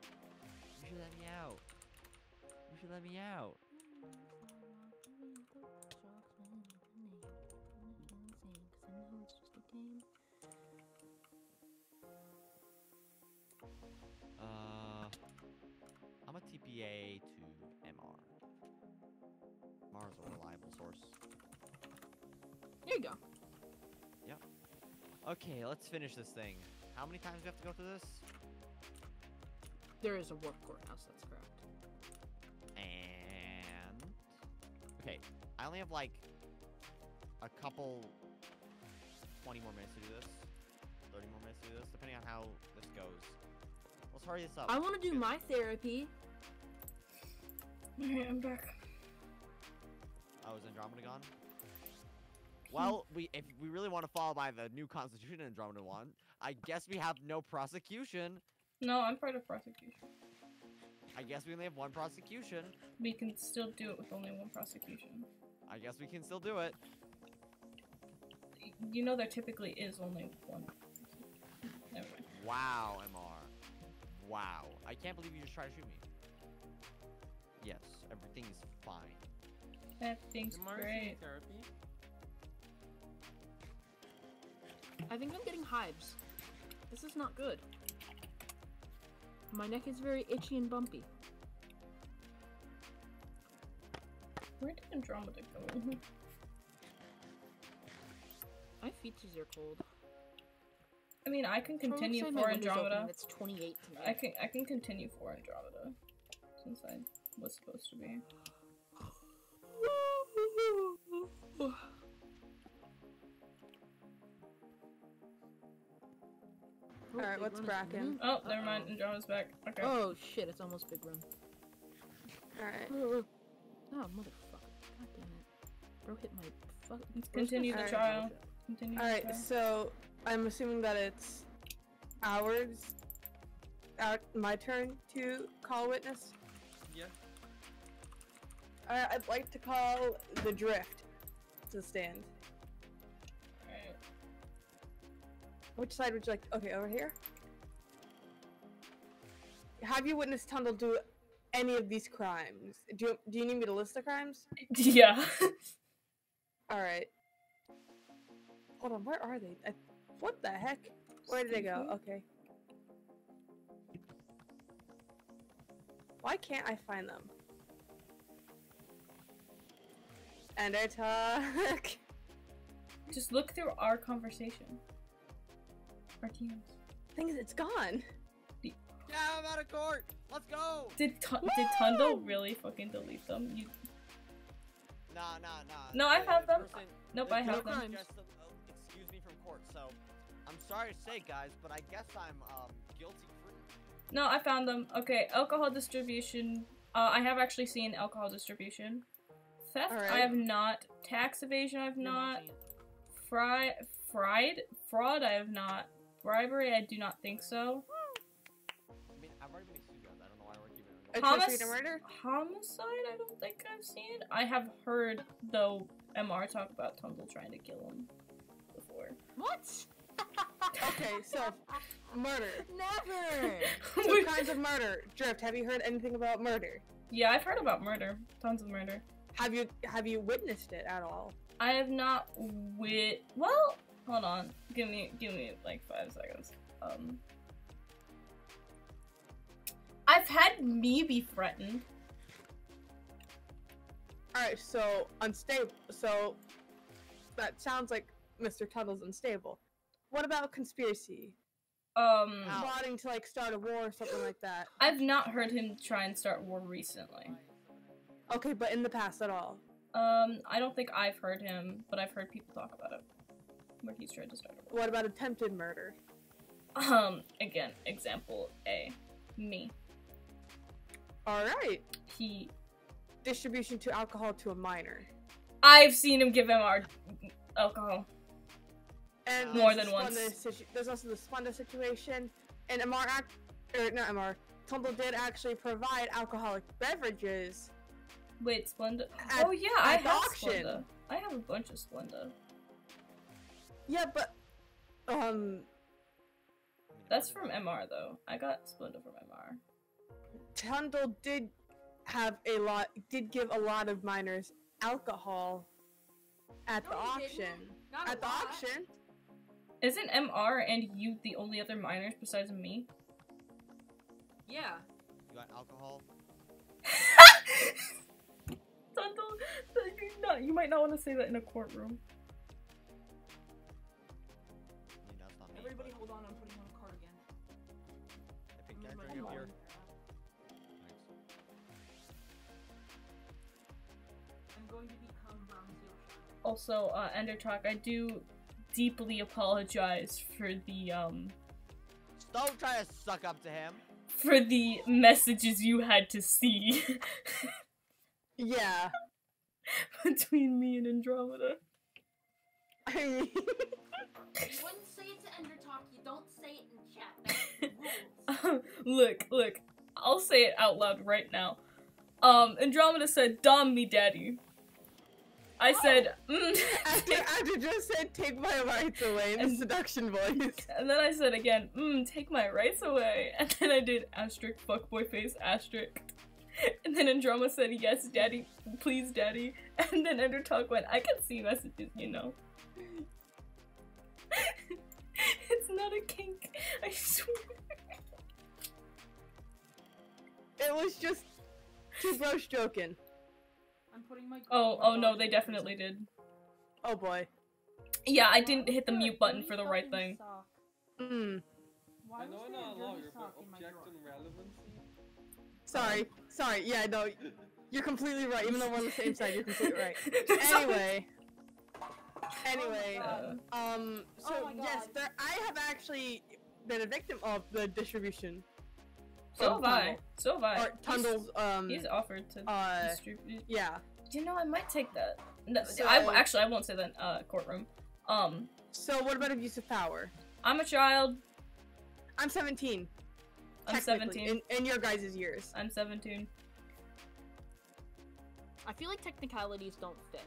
You should let me out. You should let me out. Uh, I'm a TPA to MR. MR is a reliable source. There you go. Yep. Okay, let's finish this thing. How many times do we have to go through this? There is a warp courthouse. That's correct. And okay, I only have like a couple, twenty more minutes to do this. Thirty more minutes to do this, depending on how this goes. Let's hurry this up. I want to do my therapy. Alright, I'm back. Oh, is Andromeda gone? Well, we if we really want to follow by the new constitution Andromeda one, I guess we have no prosecution. No, I'm part of prosecution. I guess we only have one prosecution. We can still do it with only one prosecution. I guess we can still do it. Y- You know there typically is only one. Never mind. Wow, MR. Wow. I can't believe you just tried to shoot me. Yes, everything is fine. Everything's Am I great. therapy? I think I'm getting hives. This is not good. My neck is very itchy and bumpy. Where did Andromeda go? Mm-hmm. My features are cold. I mean, I can continue for Andromeda. It's 28 tonight. I can I can continue for Andromeda, since I was supposed to be. Alright, Big what's Bracken? Oh, never mind. Andromeda's back. Okay. Oh shit, it's almost big run. Alright. Oh, motherfucker. God damn it. Bro hit my fuck. Let's continue the such a trial. Bullshit. Continue. Alright, so I'm assuming that it's ours. Our, my turn to call witness. Yeah. Alright, I'd like to call the drift to stand. Alright. Which side would you like? Okay, over here. Have you witnessed Tundle do any of these crimes? Do you, do you need me to list the crimes? Yeah. All right. Hold on, where are they? I, what the heck? Where did they go? Okay. Why can't I find them? And I talk. Just look through our conversation. Our teams. Thing is, it's gone. Yeah, I'm out of court. Let's go. Did Tu- did Tundle really fucking delete them? You Nah, nah, nah. No, I have the them. person- nope, the I have person them. Sorry to say, guys, but I guess I'm um guilty free. No, I found them. Okay, alcohol distribution. Uh, I have actually seen alcohol distribution. Theft, I have not. Tax evasion, I have You're not. Fry, fried, fraud, I have not. Bribery, I do not think so. I mean, I've already been accused, guys. I don't know why we're keeping it. A to Homic- murder? Homicide, I don't think I've seen. I have heard though MR talk about Tundle trying to kill him before. What? Okay, so murder. Never. Two kinds of murder. Drift. Have you heard anything about murder? yeah, I've heard about murder. Tons of murder. Have you have you witnessed it at all? I have not wit. Well, hold on. Give me, give me like five seconds. Um, I've had me be threatened. All right, so unstable. So that sounds like Mr. Tundle's unstable. What about conspiracy? Um, Plotting to like start a war or something like that. I've not heard him try and start war recently. Okay, but in the past at all. Um, I don't think I've heard him, but I've heard people talk about it. Where he's tried to start a war. What about attempted murder? Um, again, example A, me. All right, He, distribution to alcohol to a minor. I've seen him give him our alcohol. And More than the once. Situ- there's also the Splenda situation, and MR act or not MR. Tundle did actually provide alcoholic beverages. Wait, Splenda. At- oh yeah, I have auction. Splenda. I have a bunch of Splenda. Yeah, but um, That's from it? MR though. I got Splenda from MR. Tundle did have a lot, did give a lot of minors alcohol at the No, he didn't. auction. Not At the lot. auction, Isn't MR and you the only other minors besides me? Yeah. You got alcohol? Tundle, you not. You might not want to say that in a courtroom. I mean, that's not me. Everybody hold on, I'm putting on a cardigan. I picked I'm character moving up here. I'm going to become Brown Also, uh, Endertalk, I do deeply apologize for the um Don't try to suck up to him. for the messages you had to see Yeah. between me and Andromeda. I mean, You wouldn't say it to Endertalk, you don't say it in chat. That's look, look, I'll say it out loud right now. Um, Andromeda said, "Dom me, daddy." I said, mm. after, after just said take my rights away in And- seduction voice. and then I said again, mm, take my rights away. And then I did asterisk fuckboy face asterisk. And then Androma said, yes, daddy, please, daddy. And then Endertalk went, I can see messages, you know. it's not a kink, I swear. It was just two bros joking. I'm putting my. Oh, oh no, they definitely did. Oh boy. Yeah, I didn't hit the Look, mute button for the right thing. sock. Mm. Why I know I'm not a lawyer, but sock in my object drawer? on relevancy. Sorry. Sorry. Yeah, no. You're completely right. Even though we're on the same side, you're completely right. Anyway. Anyway. Uh, Um. So Oh yes, there. I have actually been a victim of the distribution. So from have I. So have I. Or He's- Tundle's. Um. He's offered to uh, distribute. Yeah. You know, I might take that. No, So- I w- actually I won't say that. in, Uh, courtroom. Um, So what about abuse of power? I'm a child. I'm 17. I'm technically, 17. In, in your guys' years. I'm 17. I feel like technicalities don't fit.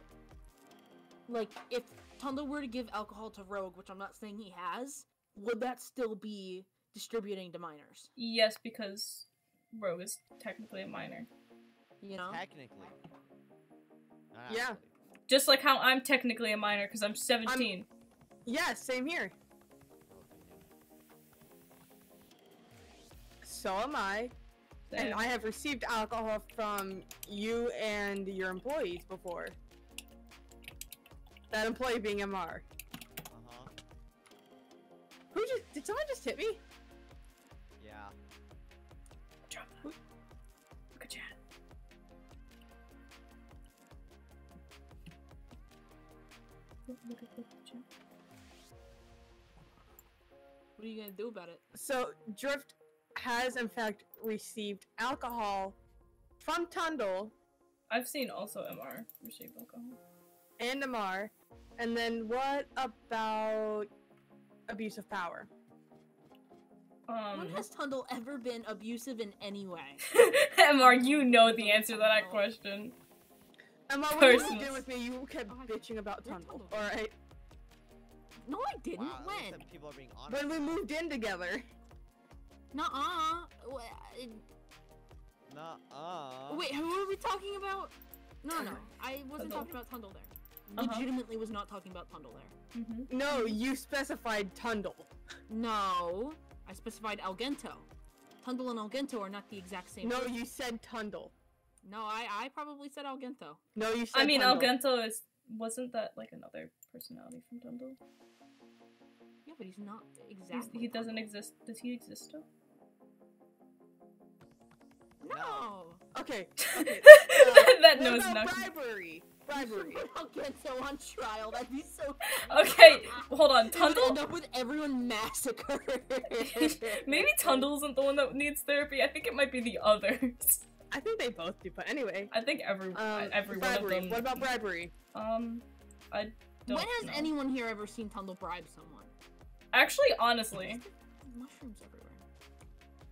Like, if Tundle were to give alcohol to Rogue, which I'm not saying he has, would that still be distributing to minors? Yes, because Rogue is technically a minor. You know? Technically. Not Yeah. actually. Just like how I'm technically a minor because I'm 17. Yeah, same here. So am I. And I have received alcohol from you and your employees before. That employee being MR. Uh-huh. Who just did someone just hit me? Look, look at look at chat. What are you gonna do about it? So Drift has in fact received alcohol from Tundle I've seen also MR receive alcohol. and MR. And then what about abuse of power? Um, when has Tundle ever been abusive in any way? MR, you know the answer to that question. Emma, when you Person. moved in with me, you kept Oh, I- bitching about You're Tundle. Tundle. Alright? No, I didn't. Wow, when? people are being honest. When we moved in together. Nuh-uh. Nuh-uh. Wait, who are we talking about? No, no, I wasn't Tundle. talking about Tundle there. Uh-huh. Legitimately was not talking about Tundle there. Mm-hmm. No, you specified Tundle. No, I specified Algento. Tundle and Algento are not the exact same. No, person. you said Tundle. No, I, I probably said Algento. No, you said I mean, Tundle. Algento is wasn't that like another personality from Tundle? Yeah, but he's not He's, exactly. he doesn't exist. Does he exist still? No. Okay. okay. Uh, that what knows about nothing. bribery? Bribery. Put Algento on trial. That'd be so. Okay, hold on. It would end up with everyone massacred. Maybe Tundle isn't the one that needs therapy. I think it might be the others. I think they both do, but anyway. I think every Um, every one of them. What about bribery? Um, I don't. When has know. anyone here ever seen Tundle bribe someone? Actually, honestly, Mushrooms everywhere.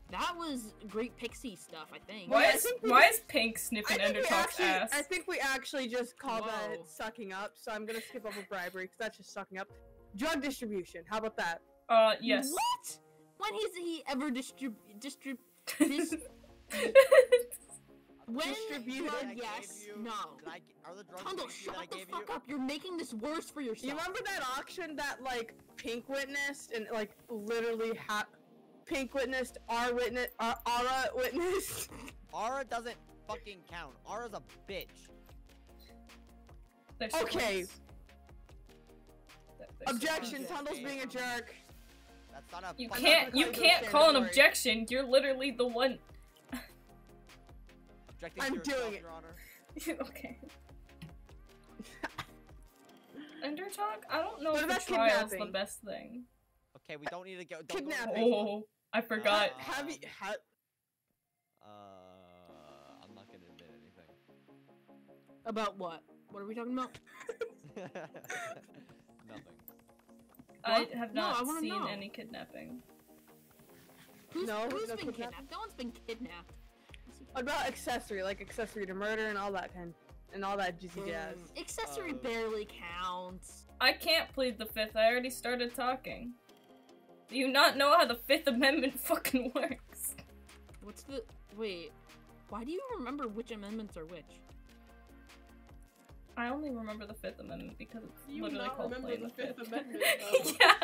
That was great pixie stuff, I think. why is think why just- is Pink I sniffing think, we Endertalk's ass? I think we actually just call Whoa. that sucking up, so I'm gonna skip over bribery because that's just sucking up. Drug distribution. How about that? Uh, yes. What? When has he ever distrib distrib dis when Distributed. drug That I gave yes you- no. Did I, g- are the drugs Tundle, that you I shut the gave fuck you? up! You're making this worse for yourself. You remember that auction that like Pink witnessed and like literally ha- Pink witnessed. R witness. Uh, Aura witnessed. Aura doesn't fucking count. Aura's a bitch. They're Okay. siblings. They're- they're Objection. Yeah. Tundle's being a jerk. That's not a You can't you can't call an objection. You're literally the one. Objecting I'm to yourself, doing it. Your Honor. okay. Endertalk? I don't know What if the about trial's the best thing. Okay, we don't need to go. Don't go to the Kidnapping. next. Oh, I forgot. Uh, Have you? Ha- Uh, I'm not gonna admit anything. About what? What are we talking about? Nothing. I What? have No, I not seen know. any kidnapping. Who's, No, who's no been kidnapping? kidnapped? No one's been kidnapped. What about accessory? Like accessory to murder and all that kind, and all that juicy jazz. Mm, Accessory Uh, barely counts. I can't plead the fifth. I already started talking. Do you not know how the Fifth Amendment fucking works? What's the wait? Why do you remember which amendments are which? I only remember the Fifth Amendment because it's you literally not called remember playing the the Fifth Fifth. Amendment, though? yeah.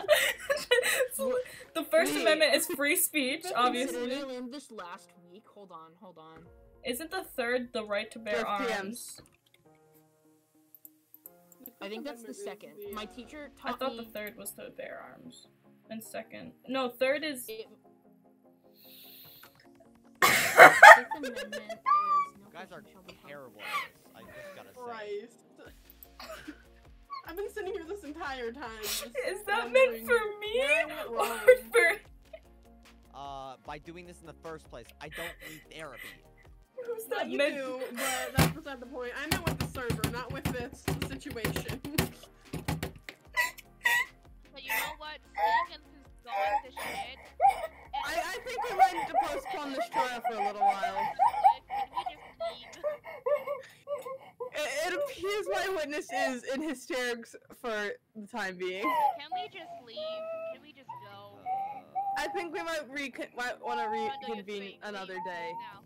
So, the First Wait. Amendment is free speech, obviously. I learned this last week. Hold on, hold on. Isn't the third the right to bear Jeff arms? I think that's the second. the, My uh, teacher I thought me. the third was to bear arms. And second. No, third is. it- Fifth Amendment is no You guys are person shall be held- terrible. I just gotta say. Christ. I've been sitting here this entire time. Is that meant for me? where I went Or for. Uh, by doing this in the first place, I don't need therapy. Who's Well, that you meant do, but that's beside the point. I meant with the server, not with this situation. So you know what? Seeing as who's going to shit, I, I think we might need to postpone this trial for a little while. Can we just leave? It, it appears my witness is in hysterics for the time being. Can we just leave? Can we just go? I think we might recon- might want to reconvene three- another leave day. Now.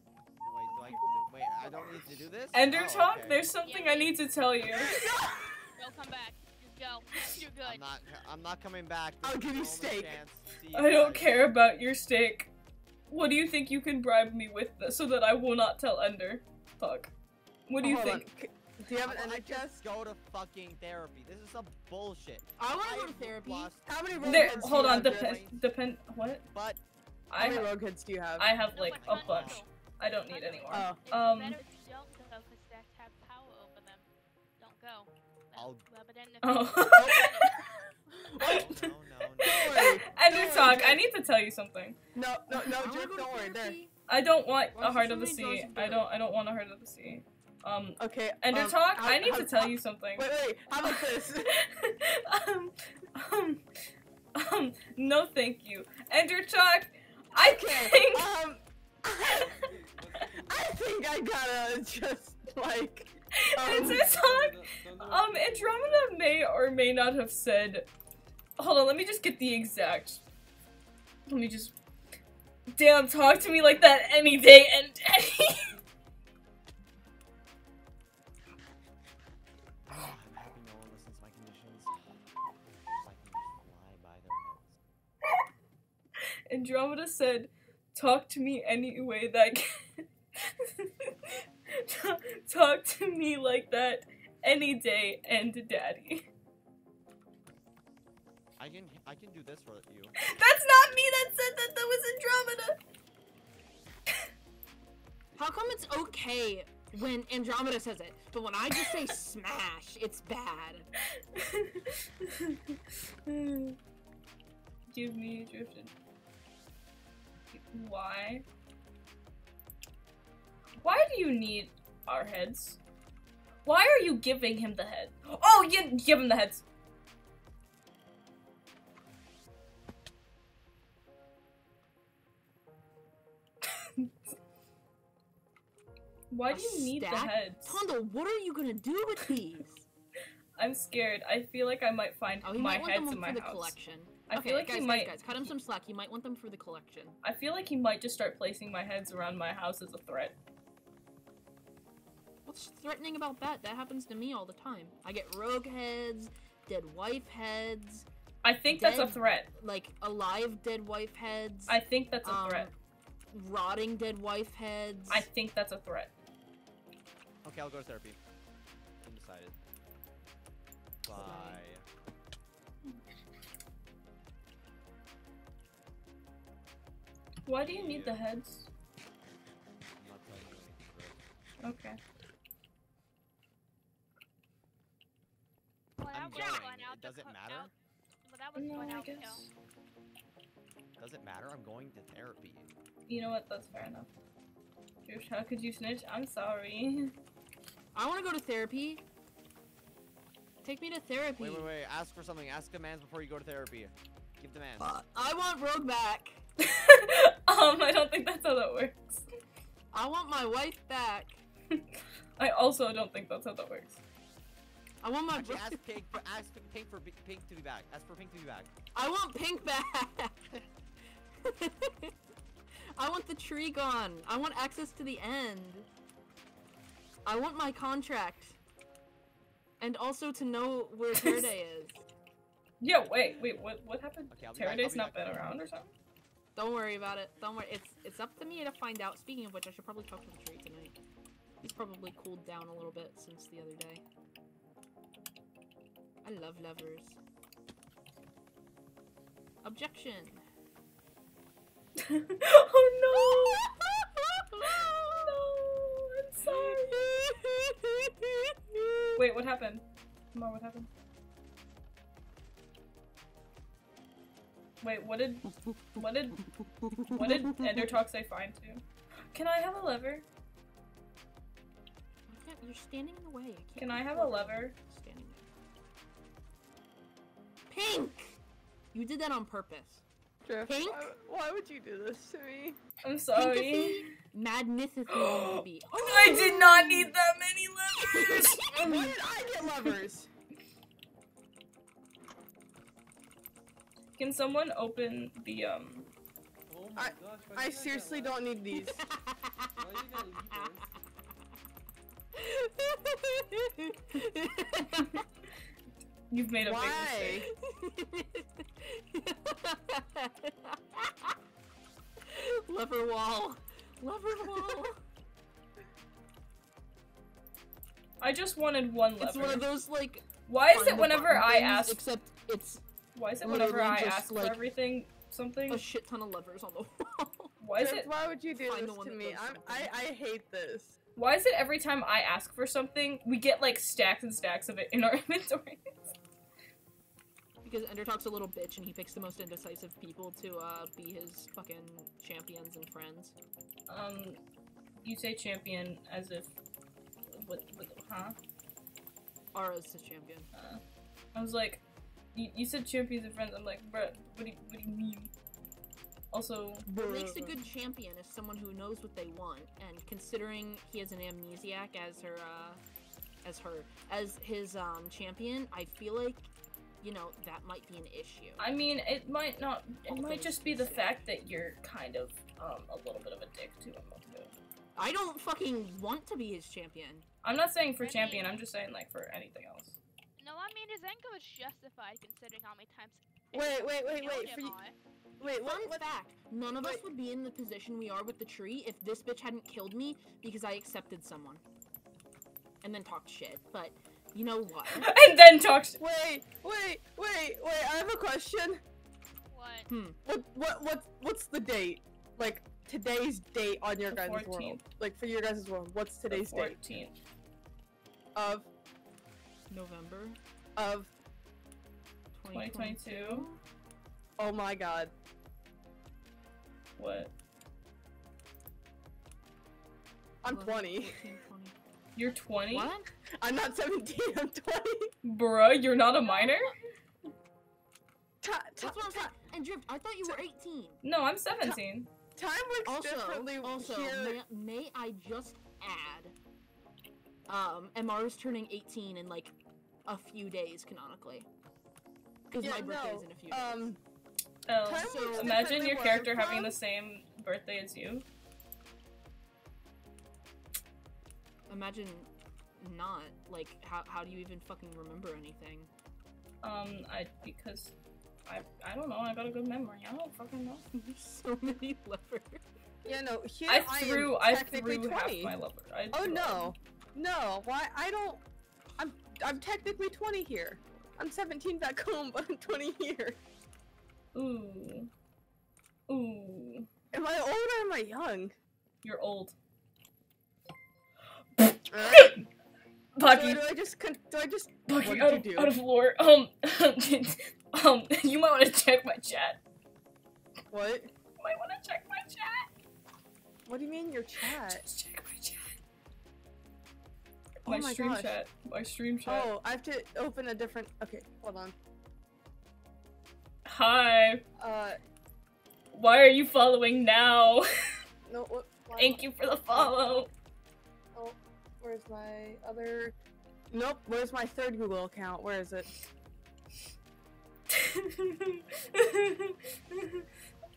wait, do I? Wait, I don't need to do this. Ender Oh, Talk? okay. There's something I need to tell you. Go, come back. Just go. You're good. I'm not. I'm not coming back. I'll give you steak. chance to see you I don't care about your steak. What do you think you can bribe me with th- so that I will not tell Ender Fuck. What do you Oh, hold on. think? C- Do you have an I ender just go to fucking therapy. This is some bullshit. I want to go to therapy. lost- How many rogue There, heads hold you on, depend, depend, what? But How many ha- rogue heads do you have? I have No, like but a bunch. Hundo. I don't need any more. Oh. Um, better if you don't go because Stacks have power over them. Don't go. I'll- Rub it in the Oh. Don't worry. Ender Don't Talk, worry, I need to tell you something. No, no, no, I wanna Jeff, go to don't worry. There. I don't want Why a heart of the sea. I don't. I don't want a heart of the sea. Um, Okay. Ender um, Talk, how- I need how- to tell you something. Wait, wait. How about this? um, um, um, no, thank you. Endertalk, I Okay. think. Um. I think I gotta just like. Um, Endertalk, Don't do it. um, Andromeda may or may not have said. Hold on, let me just get the exact. Let me just. Damn, talk to me like that any day and any. Andromeda said, "Talk to me any way that can. Talk to me like that any day, and daddy." I can I can do this for you. That's not me that said that. That was Andromeda. How come it's okay when Andromeda says it, but when I just say smash, it's bad? Give me drifted. Why? Why do you need our heads? Why are you giving him the head? Oh, you give him the heads. Why do you need the heads? Tondo, what are you gonna do with these? I'm scared. I feel like I might find Oh, he my might heads in my for the house. collection. I okay, feel like guys, he guys, might. guys, cut him some slack. You might want them for the collection. I feel like he might just start placing my heads around my house as a threat. What's threatening about that? That happens to me all the time. I get rogue heads, dead wife heads. I think that's a threat. like alive dead wife heads. I think that's a um, threat. Rotting dead wife heads. I think that's a threat. Okay, I'll go to therapy. Undecided. Bye. Why do you need the heads? I'm not telling you anything, Chris. Okay. Well, I'm going. going out Does it matter? out- Well, that was No, going I out the guess. Does it matter? I'm going to therapy. You know what? That's fair enough. Josh, how could you snitch? I'm sorry. I want to go to therapy. Take me to therapy. Wait, wait, wait. Ask for something. Ask demands before you go to therapy. Give demands. Uh, I want Rogue back. um, I don't think that's how that works. I want my wife back. I also don't think that's how that works. I want my. Actually, ask Pink. For, ask Pink for Pink to be back. Ask for Pink to be back. I want Pink back. I want the tree gone. I want access to the end. I want my contract. And also to know where Faraday is. Yeah, wait, wait, what what happened? Okay, I'll be back, I'll Teraday's be not back. been around or something? Don't worry about it. Don't worry. It's it's up to me to find out. Speaking of which, I should probably talk to the tree tonight. He's probably cooled down a little bit since the other day. I love lovers. Objection. oh no! no, I'm sorry. Wait, what happened? Come on, what happened? Wait, what did what did what did Endertalk say fine to? Can I have a lever? I You're standing in the way. I can't Can I have a lever? Standing there. Pink! You did that on purpose. Jeff, Pink? Why, why would you do this to me? I'm sorry. Pinkathy, Magnificently baby. I did not need that many levers. Why did I get levers? Can someone open the um? Oh my I- gosh. why I seriously don't need these. You've made a big Why? mistake. Lever wall. Lever wall. I just wanted one lever. It's one of those like. Why is it whenever I things, ask? Except it's Why is it whenever I just, ask like, for everything something? a shit ton of levers on the wall. Why is it? Why would you do this to that me? I'm, I. I hate this. Why is it every time I ask for something, we get like stacks and stacks of it in our inventory? Because Endertalk's a little bitch and he picks the most indecisive people to uh, be his fucking champions and friends. um, you say champion as if, what, what huh? Ara's his champion. Uh, I was like, you, you said champions and friends. I'm like, bruh, what do you, what do you mean? Also, What makes a good champion is someone who knows what they want, and considering he has an amnesiac as her, uh, as her, as his um champion, I feel like, you know, that might be an issue. I mean, it might not. It All might just be the fact that you're kind of um a little bit of a dick to him. too. I don't fucking want to be his champion. I'm not saying for I champion. mean- I'm just saying like for anything else. No, I mean his anger was justified considering how many times. Wait, wait, wait, wait. For you, on. wait, Fun what? what fact: None of us would be in the position we are with the tree if this bitch hadn't killed me because I accepted someone, and then talked shit. But you know what? and then talks. wait, wait, wait, wait. I have a question. What? Hmm. What, what, what, what's the date? Like today's date on your The guys' 14th. world. Like for your guys' world. What's today's the date 14th. of November of? 2022. Oh my God. What? I'm 11, 20. 14, 20. You're 20? What? I'm not 17. I'm 20. Bruh, you're not a minor? Ta- ta- That's what I'm. And Drift, I thought you were 18. No, I'm 17. time works Also, differently also, here. may, may I just add, um, Mr is turning 18 in like a few days canonically. Because Yeah, my birthday no, is in a few days. Um, Oh, So- imagine your character having the same birthday as you. Imagine not. Like, how, how do you even fucking remember anything? Um, I because I I don't know. I got a good memory. I don't fucking know. There's so many levers. Yeah, no. Here I I, threw am I technically threw half 20. my lever. I Oh threw no, no. Why? I don't. I'm I'm technically 20 here. I'm 17 back home, but I'm 20 here. Ooh. Ooh. Am I old or am I young? You're old. Alright. So do I just do I just Bucky, what out of, you do? out of lore. Um, um, you might want to check my chat. what? You might want to check my chat. What do you mean your chat? Just check my chat. Oh My, my stream gosh. chat. My stream chat. Oh, I have to open a different. Okay, hold on. Hi. Uh, Why are you following now? no. What? Thank you for the follow. Where's my other? Nope. Where's my third Google account? Where is it?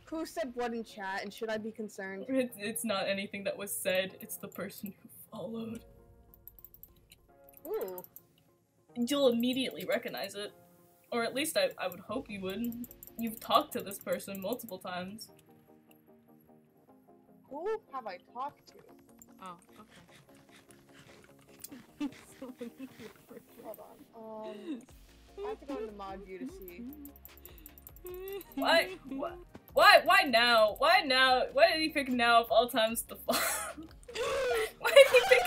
Who said what in chat? And should I be concerned? it's, it's not anything that was said. It's the person who followed. Ooh. You'll immediately recognize it. Or at least I, I would hope you would. You've talked to this person multiple times. Who have I talked to? Oh, okay. So many levers. Hold on. Um, I have to go into mod view to see. Why? Why? Why? Why now? Why now? Why did he pick now of all times to fall? why did he pick?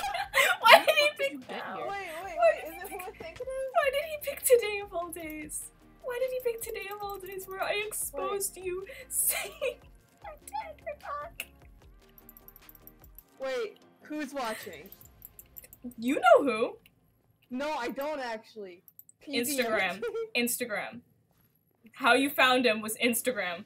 Why did he pick now? Wait, wait, wait. Is it who I think it is? Why did he pick today of all days? Why did he pick today of all days where I exposed you saying I'm dead? Wait, who's watching? You know who? No, I don't actually. Can you DM it Instagram. Instagram. How you found him was Instagram.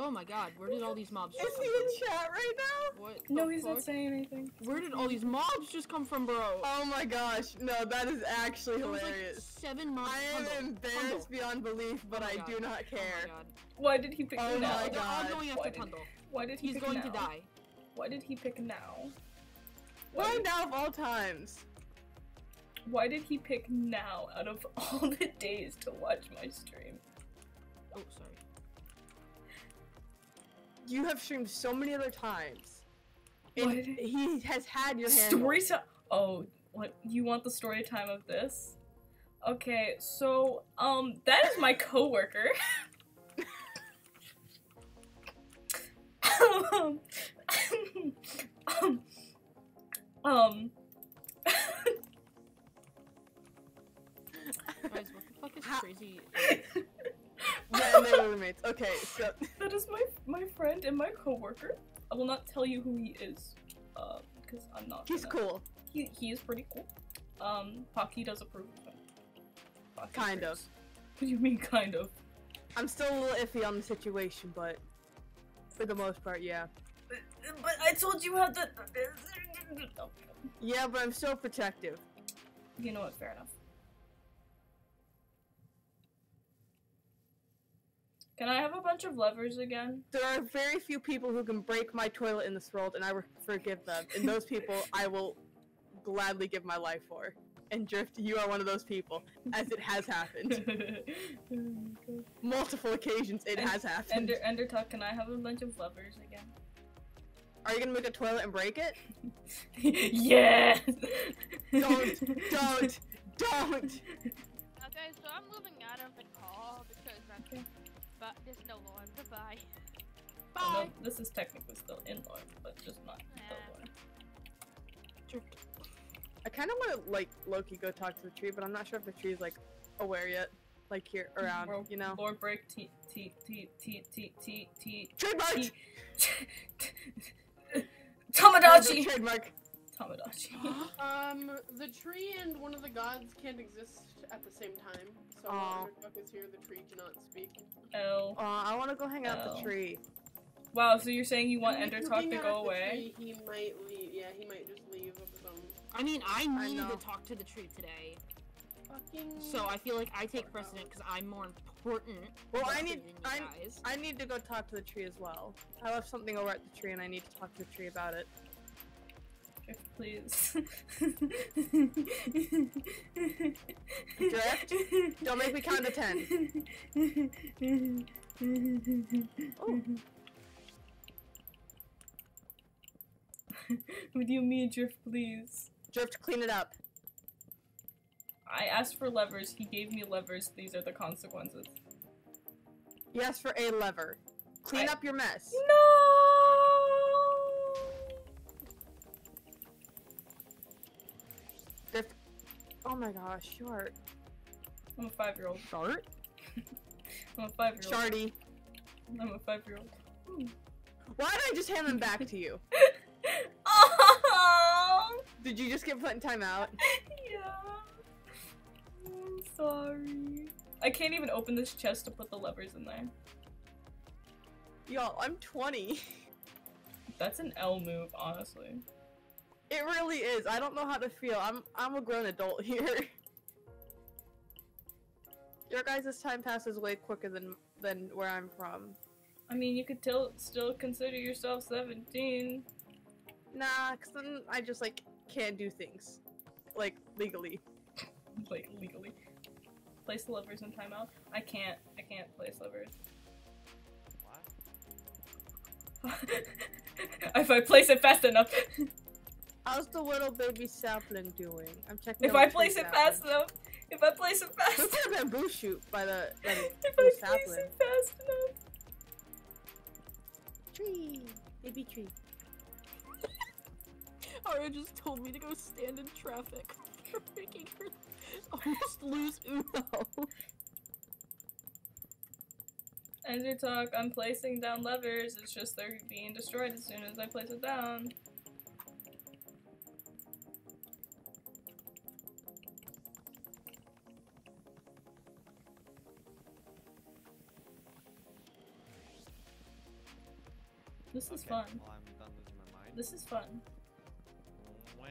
Oh my god, where did all these mobs Is just he come in from? chat right now? What no, the he's not saying anything. Where did all these mobs just come from, bro? Oh my gosh, no, that is actually There was like hilarious. seven mobs. I am Tundle, embarrassed Tundle. beyond belief, but Oh I God. do not Oh my care. god. Why did he pick Oh now? my They're all God. going after did- Tundle. Why did he He's going now? to die. Why did he pick now? Why now of all times? Why did he pick now out of all the days to watch my stream? Oh, sorry. You have streamed so many other times. And did- he has had your hand. Story time. Oh, what? You want the story time of this? Okay, so um, that is my coworker. um, um, um, Guys, what the fuck is crazy? Yeah, they were roommates. Okay, so that is my my friend and my coworker. I will not tell you who he is, uh, because I'm not. he's gonna- cool. He he is pretty cool. Um, Pocky does approve of him. Pocky Kind of. What do you mean, kind of? I'm still a little iffy on the situation, but for the most part, yeah. But, but I told you how to. Yeah, but I'm still protective. You know what? Fair enough. Can I have a bunch of levers again? There are very few people who can break my toilet in this world, and I will forgive them. And those people, I will gladly give my life for. And Drift, you are one of those people, as it has happened. Oh Multiple occasions, it And- has happened. Ender, Endertalk, can I have a bunch of levers again? Are you gonna make a toilet and break it? yeah. Don't, don't, don't! Okay, so I'm moving out of the call because I'm, but there's no one. Goodbye. Oh, no, Bye. this is technically still in lore, but just not the Yeah. lore. I kind of want to like Loki go talk to the tree, but I'm not sure if the tree is like aware yet, like here around. World, you know. Lord break. T t t t t t t. Trademark. Tamagotchi. Trademark. Tamagotchi. um, the tree and one of the gods can't exist at the same time. So while Red is here, the tree cannot speak. Oh. Uh, I want to go hang out the tree. Wow, so you're saying you want Endertalk to go away? Tree, he might leave. Yeah, he might just leave I mean, I I needed know. to talk to the tree today, Fucking. so I feel like I take precedent because I'm more important. Well, I than need- I- guys. I need to go talk to the tree as well. I left something over at the tree, and I need to talk to the tree about it. Drift, please. Drift? Don't make me count to 10. Oh. what do you mean, drift, please? Drift, clean it up. I asked for levers. He gave me levers. These are the consequences. You asked for a lever. Clean I- up your mess. No. Drift. Oh my gosh, short. I'm a five-year-old. Short? I'm a five-year-old. Shardy. I'm a five-year-old. Why did I just hand them back to you? Did you just get put in timeout? Yeah. I'm sorry. I can't even open this chest to put the levers in there. Y'all, I'm 20. That's an L move, honestly. It really is. I don't know how to feel. I'm I'm a grown adult here. Your guys' time passes way quicker than than where I'm from. I mean, you could still still consider yourself 17. Nah, cause then I just like can't do things, like legally. Like, legally. Place the lovers in timeout. I can't. I can't place lovers. If I place it fast enough. How's the little baby sapling doing? I'm checking. if I place it fast enough. If I place it fast Look at a bamboo shoot by the, by the, If I place sapling. it fast enough. Tree, baby tree. Aria just told me to go stand in traffic for making her almost lose Uno. Endertalk, I'm placing down levers. It's just they're being destroyed as soon as I place it down. This is Okay, fun. Well, I'm done losing my mind. This is fun.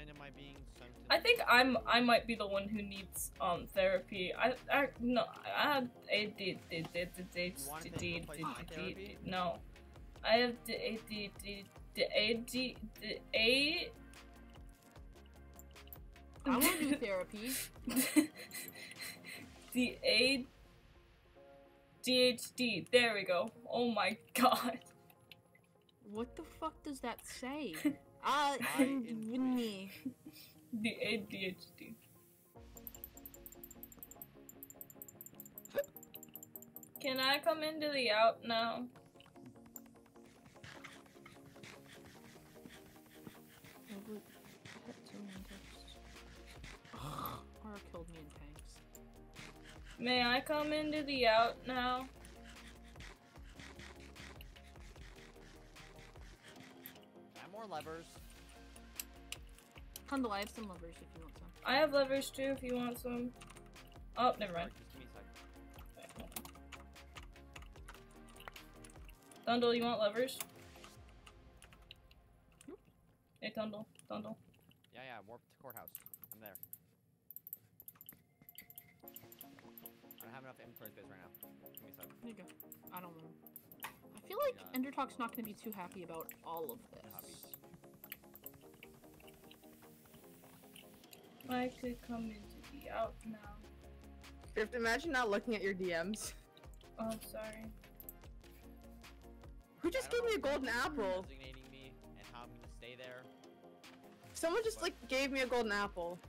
When am I being sent to I think I'm I might be the one who needs um therapy. I I no I have a d d d d d You wanna d take d replace d my d therapy? no. I have the a d d the a d the a I want to do therapy. the a DHD. There we go. Oh my god. What the fuck does that say? Uh, My mm, intuition. The ADHD. Can I come into the out now? Aura killed me in tanks. May I come into the out now? I more levers. Hundle, I have some levers if you want some. I have levers too if you want some. Oh, never mind. Just give me a sec. Tundle, you want levers? Hey, Tundle. Tundle. Yeah, yeah, warp to courthouse. I'm there. I don't have enough inventory space right now. Give me a sec. There you go. I don't know. I feel like Endertalk's not going to be too happy about all of this. I could come into the out now. Drift, imagine not looking at your DMs. Oh, sorry. Who just gave me a golden apple? Designating me and how I'm gonna stay there. Someone just like gave me a golden apple.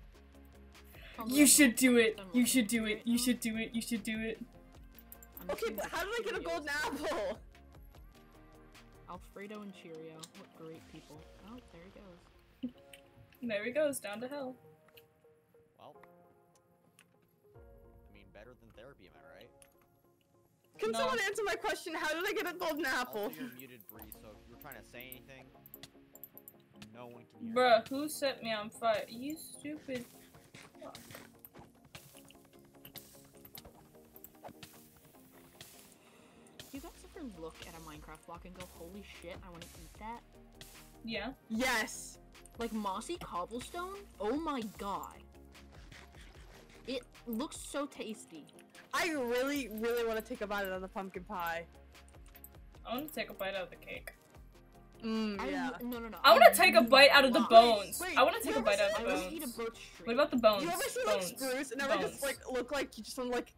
You should do it. You should do it. You should do it. You should do it. Okay, but how did I get a golden apple? Alfredo and Cheerio. What great people. Oh, there he goes. There he goes, down to hell. Can No. someone answer my question? How did I get a golden apple? Also, you're muted, Bree. So if you're trying to say anything, no one can hear. Bruh, who set me on fire? You stupid. fuck. You guys ever look at a Minecraft block and go, holy shit, I want to eat that? Yeah. Yes. Like mossy cobblestone? Oh my god. It looks so tasty. I really, really want to take a bite out of the pumpkin pie. I want to take a bite out of the cake. Mm, yeah. w- no, no, no. I want to take a bite out of the bones. wait, I want to take a bite out of the would eat a bones. What about the bones? You ever see like bones. spruce and ever just like look like you just want to like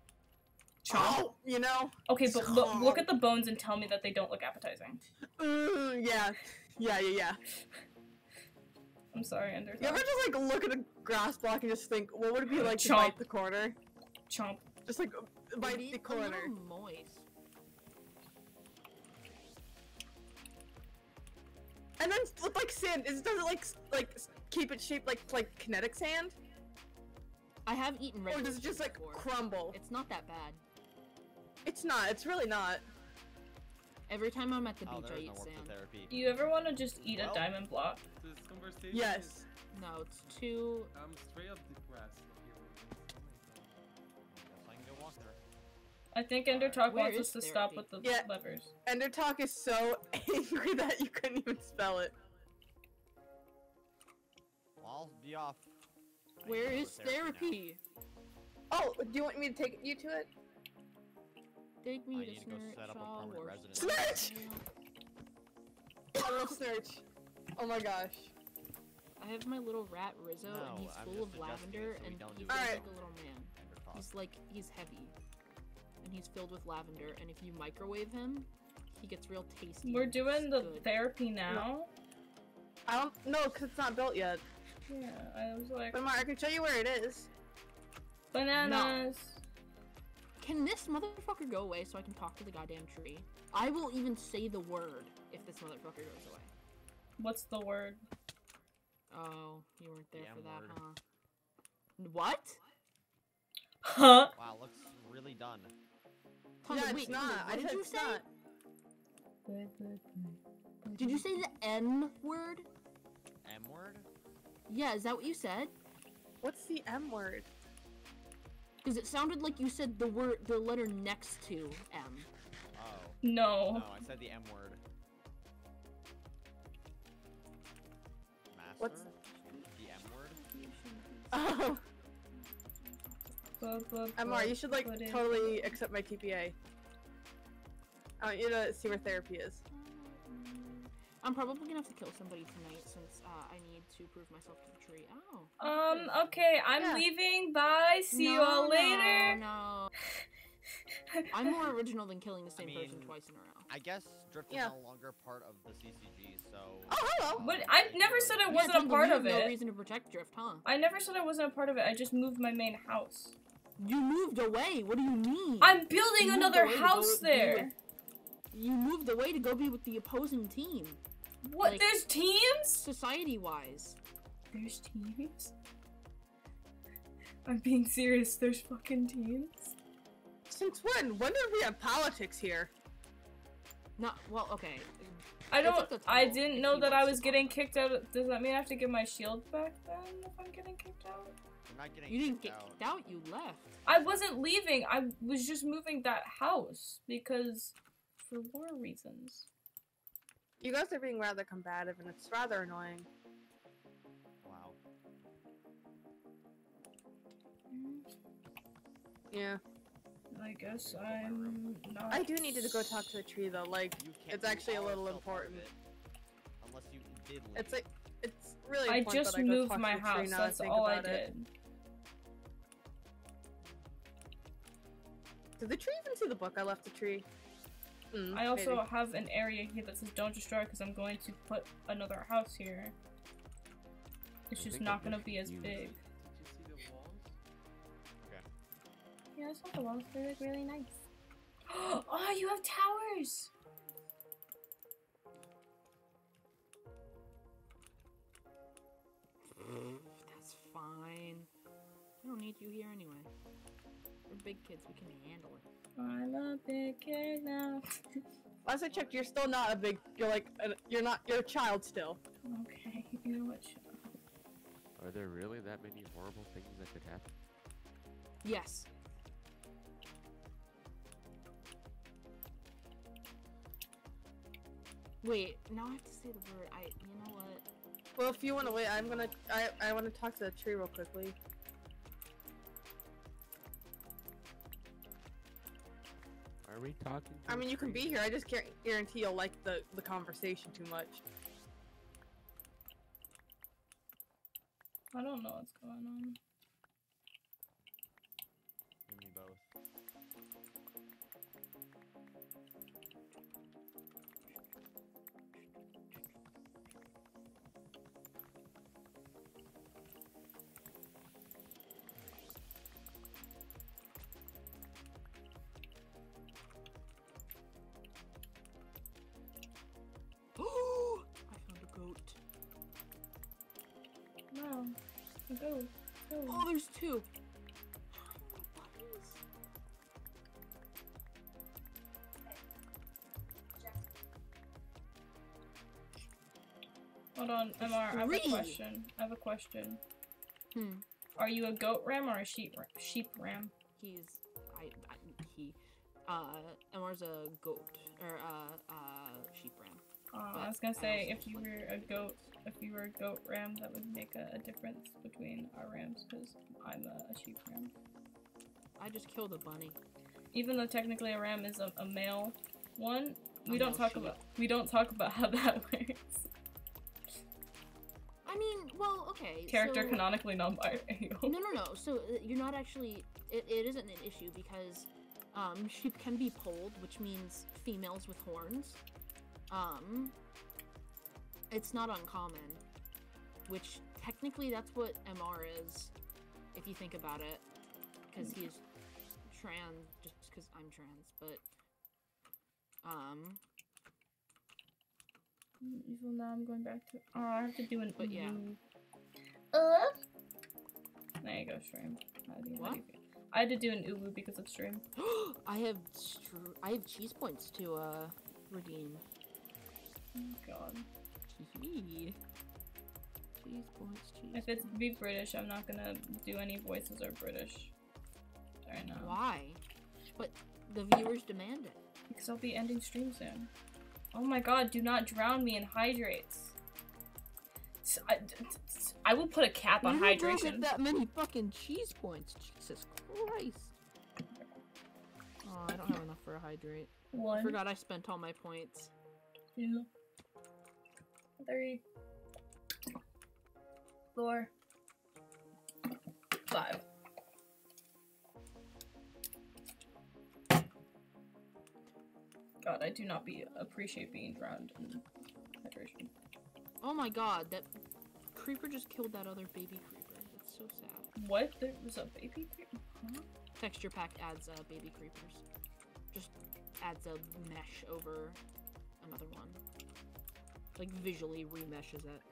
Chomp. oh, you know? Okay, but look, look at the bones and tell me that they don't look appetizing. Mm, yeah, yeah, yeah, yeah. I'm sorry, Ender. You ever just like look at a grass block and just think, what would it be like to bite the corner? Chomp. Just like by the a corner. little moist. And then with like sand, is does it like like keep it shaped like like kinetic sand, I have eaten red. or does it just like before. crumble? It's not that bad. It's not. It's really not. Every time I'm at the Oh, beach, I eat no sand. to therapy. You ever want to just eat Well- a diamond block? This conversation. Yes. Is, No, it's too. I'm straight up depressed. I think Endertalk Where wants us to stop with the Yeah. levers. Endertalk is so angry that you couldn't even spell it. Well, I'll be off. Where is need Where to go to is now. therapy? Oh, do you want me to take you to it? Take me I to need to go Snurch set up a Shaw permanent or residence. Snurch! I love Snurch. Oh my gosh. I have my little rat Rizzo, No, and he's I'm full of lavender, so and don't he do feels it. like a little man. He's like he's heavy, and he's filled with lavender. And if you microwave him, he gets real tasty. We're doing the good. therapy now. I don't know because it's not built yet. Yeah, I was like But Mar, I can show you where it is. bananas. Can this motherfucker go away so I can talk to the goddamn tree? I will even say the word if this motherfucker goes away. What's the word? Oh, you weren't there The for that, M-word. huh? What? Huh? Wow, looks really done. Tanya, yeah, wait, it's not. What I did you say? not. Did you say the N word? M word? Yeah, is that what you said? What's the M word? Because it sounded like you said the word, the letter next to M. Oh. No. No, I said the M word. Master? What's- the M word? Oh, Blah, blah, Mr. you should like totally accept my TPA. I want you to see where therapy is. I'm probably gonna have to kill somebody tonight since uh, I need to prove myself to the tree. Oh. Um, okay, I'm Yeah. leaving. Bye. See you all later. No, no. I'm more original than killing the same person mean- twice in a row. I guess Drift is Yeah. no longer part of the CCG, so. Oh, hello. But I never said I wasn't a Tumble, part you of have No it. reason to protect Drift, huh? I never said I wasn't a part of it. I just moved my main house. You moved away. What do you mean? I'm building You another house go there. With- You moved away to go be with the opposing team, What? like- There's teams? society-wise. There's teams? I'm being serious. There's fucking teams? Since when? When did we have politics here? Not well. Okay. I don't. I didn't know that I was getting talk. kicked out. Does that mean I have to give my shield back then if I'm getting kicked out? You're not getting You didn't kicked get out. kicked out. You left. I wasn't leaving. I was just moving that house because for war reasons. You guys are being rather combative, and it's rather annoying. Wow. Mm. Yeah. I guess I'm not. I do need to go talk to the tree though. Like, You can't it's actually a little still part of important. it, Unless you did leave. It's like, it's really I just that I moved my to the tree house. now That's think all I about it. did. Did the tree even see the book I left the tree? Hmm, I also maybe. have an area here that says don't destroy because I'm going to put another house here. It's I just not gonna be as confused. big. Did you see the walls? Yeah, I saw the walls. They look really nice. oh, you have towers! That's fine. I don't need you here anyway. We're big kids. We can handle it. I'm a big kid now. Last I checked, you're still not a big. You're like, a, you're not. You're a child still. okay, you know what? Are there really that many horrible things that could happen? Yes. Wait. Now I have to say the word. I. You know what? Well, if you want to wait, I'm gonna. I I want to talk to the tree real quickly. Are Are we talking? I mean, you can be here. I just can't guarantee you'll like the the conversation too much. I don't know what's going on. No. Go. Go. Oh, there's two. Hold on, MR. I have a question. I have a question. Hmm. Are you a goat ram or a sheep ra- sheep ram? He's I, I he uh MR's a goat or uh uh sheep ram. Uh, I was gonna say if you were a goat, if you were a goat ram, that would make a, a difference between our rams because I'm a, a sheep ram. I just killed a bunny. Even though technically a ram is a, a male one, we don't talk sheep. about we don't talk about how that works. I mean, well, okay. Character so, canonically non-binary. No, no, no. So uh, you're not actually. It, it isn't an issue because um, sheep can be polled, which means females with horns. Um, it's not uncommon. Which technically, that's what MR is, if you think about it, because he is trans. Just because I'm trans, but um, So now I'm going back to. Oh, I have to do an. But yeah. ooh. Uh. There you go, stream. How do you- how What? do you? I had to do an uwu because of stream. I have str- I have cheese points to uh redeem. Oh god. Cheese points, cheese. If it's be British, I'm not gonna do any voices or British. Right now. Why? But the viewers demand it. Because I'll be ending stream soon. Oh my god, do not drown me in hydrates. I will put a cap on You hydration. that many fucking cheese points. Jesus Christ. Oh, I don't have enough for a hydrate. I One, forgot I spent all my points. two, three, four, five. God, I do not be appreciate being drowned in hydration. Oh my god, that creeper just killed that other baby creeper. That's so sad. What? There was a baby? creeper? Huh? Texture pack adds uh, baby creepers. Just adds a mesh over another one. Like visually remeshes it.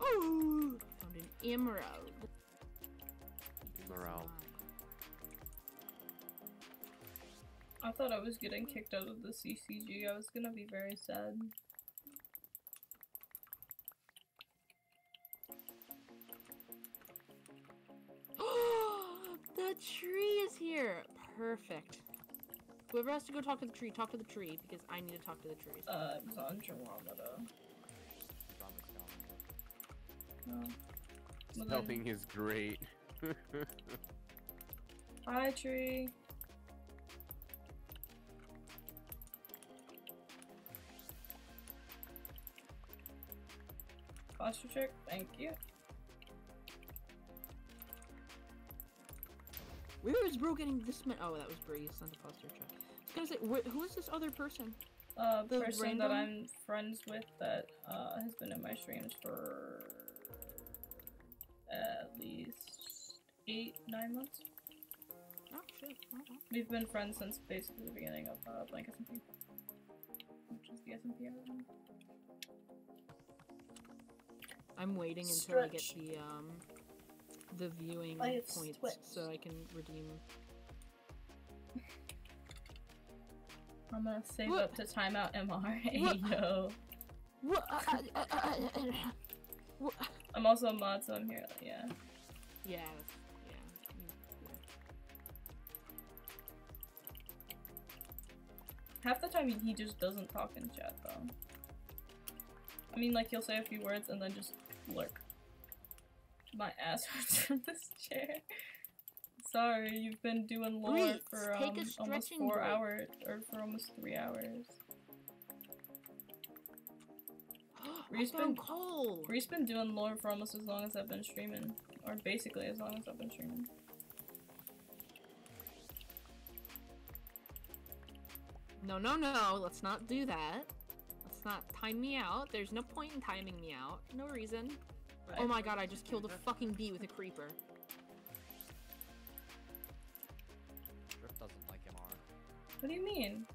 Oh, found an emerald. Emerald. I thought I was getting kicked out of the CCG. I was gonna be very sad. Oh! The tree is here. Perfect. Whoever has to go talk to the tree, talk to the tree because I need to talk to the trees. Uh, it was on Andromeda. Drama scum. No. Well, then- is great. Hi, tree. Posture check, thank you. Where is bro getting this man? Oh, that was Bree. Sent a posture check. I was gonna say, wh- who is this other person? Uh, The person that I'm friends with that uh, has been in my streams for at least eight, nine months. Oh shit. Oh, oh. We've been friends since basically the beginning of uh, Blank SMP, which is the SMP everyone. I'm waiting until I get the um the viewing points twist. so I can redeem. I'm gonna save up to timeout MR. What? Yo. I'm also a mod, so I'm here. Yeah. Yeah. Yeah. Half the time he- he just doesn't talk in chat though. I mean, like he'll say a few words and then just lurk. My ass hurts from this chair. Sorry, you've been doing lore for um, almost four break. hours, or for almost three hours. Reese been- coal. Bree's been doing lore for almost as long as I've been streaming, or basically as long as I've been streaming. No, no, no. Let's not do that. Let's not time me out. There's no point in timing me out. No reason. But Oh my god, I just killed a fucking bee with a creeper. Drift doesn't like MR. What do you mean?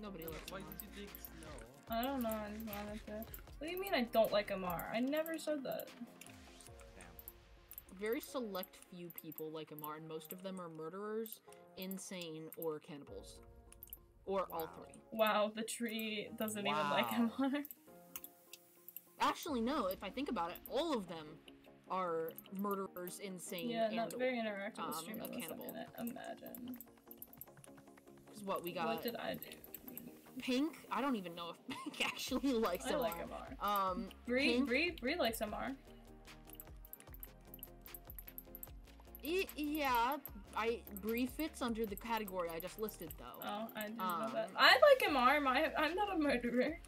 Nobody likes Why did you dig snow? I don't know. I just wanted to. What do you mean I don't like MR? I never said that. Damn. Very select few people like MR, and most of them are murderers, insane, or cannibals. Or all three. Wow, the tree doesn't even like Wow. Actually, no, if I think about it, all of them are murderers, insane, yeah, and not very interactive um, streaming. a cannibal. Imagine. is what we got. What did I do? Pink, I don't even know if Pink actually likes I MR. like MR. Um, Bree, Pink- Bree, Bree likes MR. e- yeah, I Bree fits under the category I just listed though. Oh, I didn't know that. Um, I like MR. My, I'm not a murderer.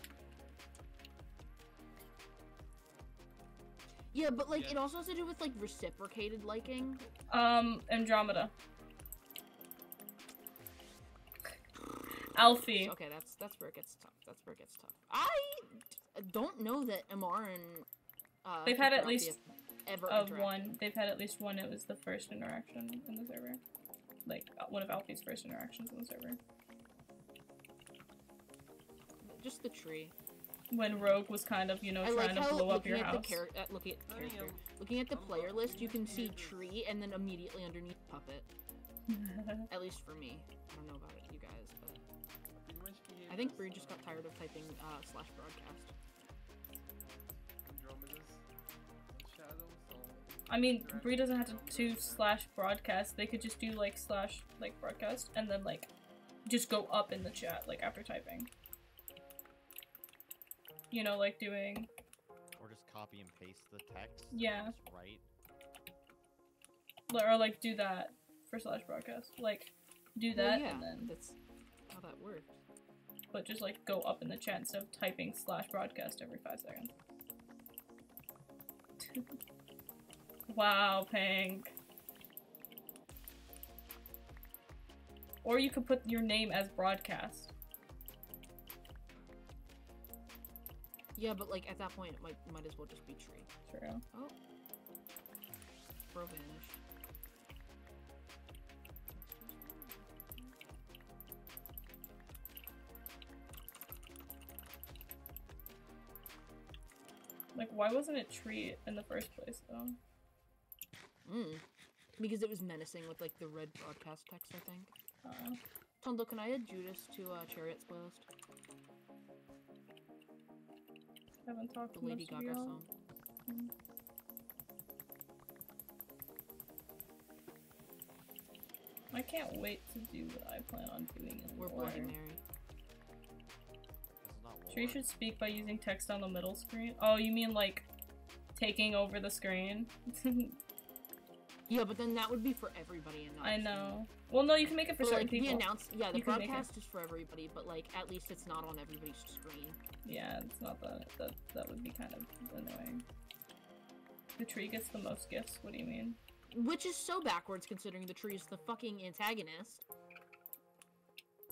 Yeah, but like Yeah. it also has to do with like reciprocated liking. Um, Andromeda. Alfie. Okay, that's that's where it gets tough. That's where it gets tough. I don't know that MR and uh, They've had at least ever Of one, they've had at least one. It was the first interaction in the server, like uh, one of Alfie's first interactions in the server. Just the tree. When Rogue was kind of, you know, I trying like how to blow up your at house. the char- uh, looking at I character, looking at the player list, you can see tree and then immediately underneath puppet. At least for me. I don't know about it, you guys, but Pretty much behave I think as Bree just got tired of typing uh, slash broadcast. Andromeda's on Shadow, so I mean, Bree doesn't have to do slash broadcast. They could just do like slash like broadcast and then like just go up in the chat like after typing. You know, like doing Or just copy and paste the text. Yeah. Just write. or like do that for slash broadcast. Like do Well, that yeah, and then that's how that works. but just like go up in the chat instead of typing slash broadcast every five seconds. wow, Pink. Or you could put your name as broadcast. Yeah, but like at that point, it might might as well just be tree. True. Oh, bro vanished. Like, why wasn't it tree in the first place, though? Mm. Because it was menacing with like the red broadcast text, I think. Uh, Tondo, can I add Judas to uh, Chariot's playlist? Haven't talked The Lady Gaga song. Mm. I can't wait to do what I plan on doing in We're. Bloody Mary. Tree should speak by using text on the middle screen. Oh, you mean like taking over the screen? Yeah, but then that would be for everybody and not. I know. Well, no, you can make it for For, certain like the people. announced, yeah, the You can make it. broadcast is for everybody, but like at least it's not on everybody's screen. Yeah, it's not that. That that would be kind of annoying. The tree gets the most gifts. What do you mean? Which is so backwards considering the tree is the fucking antagonist.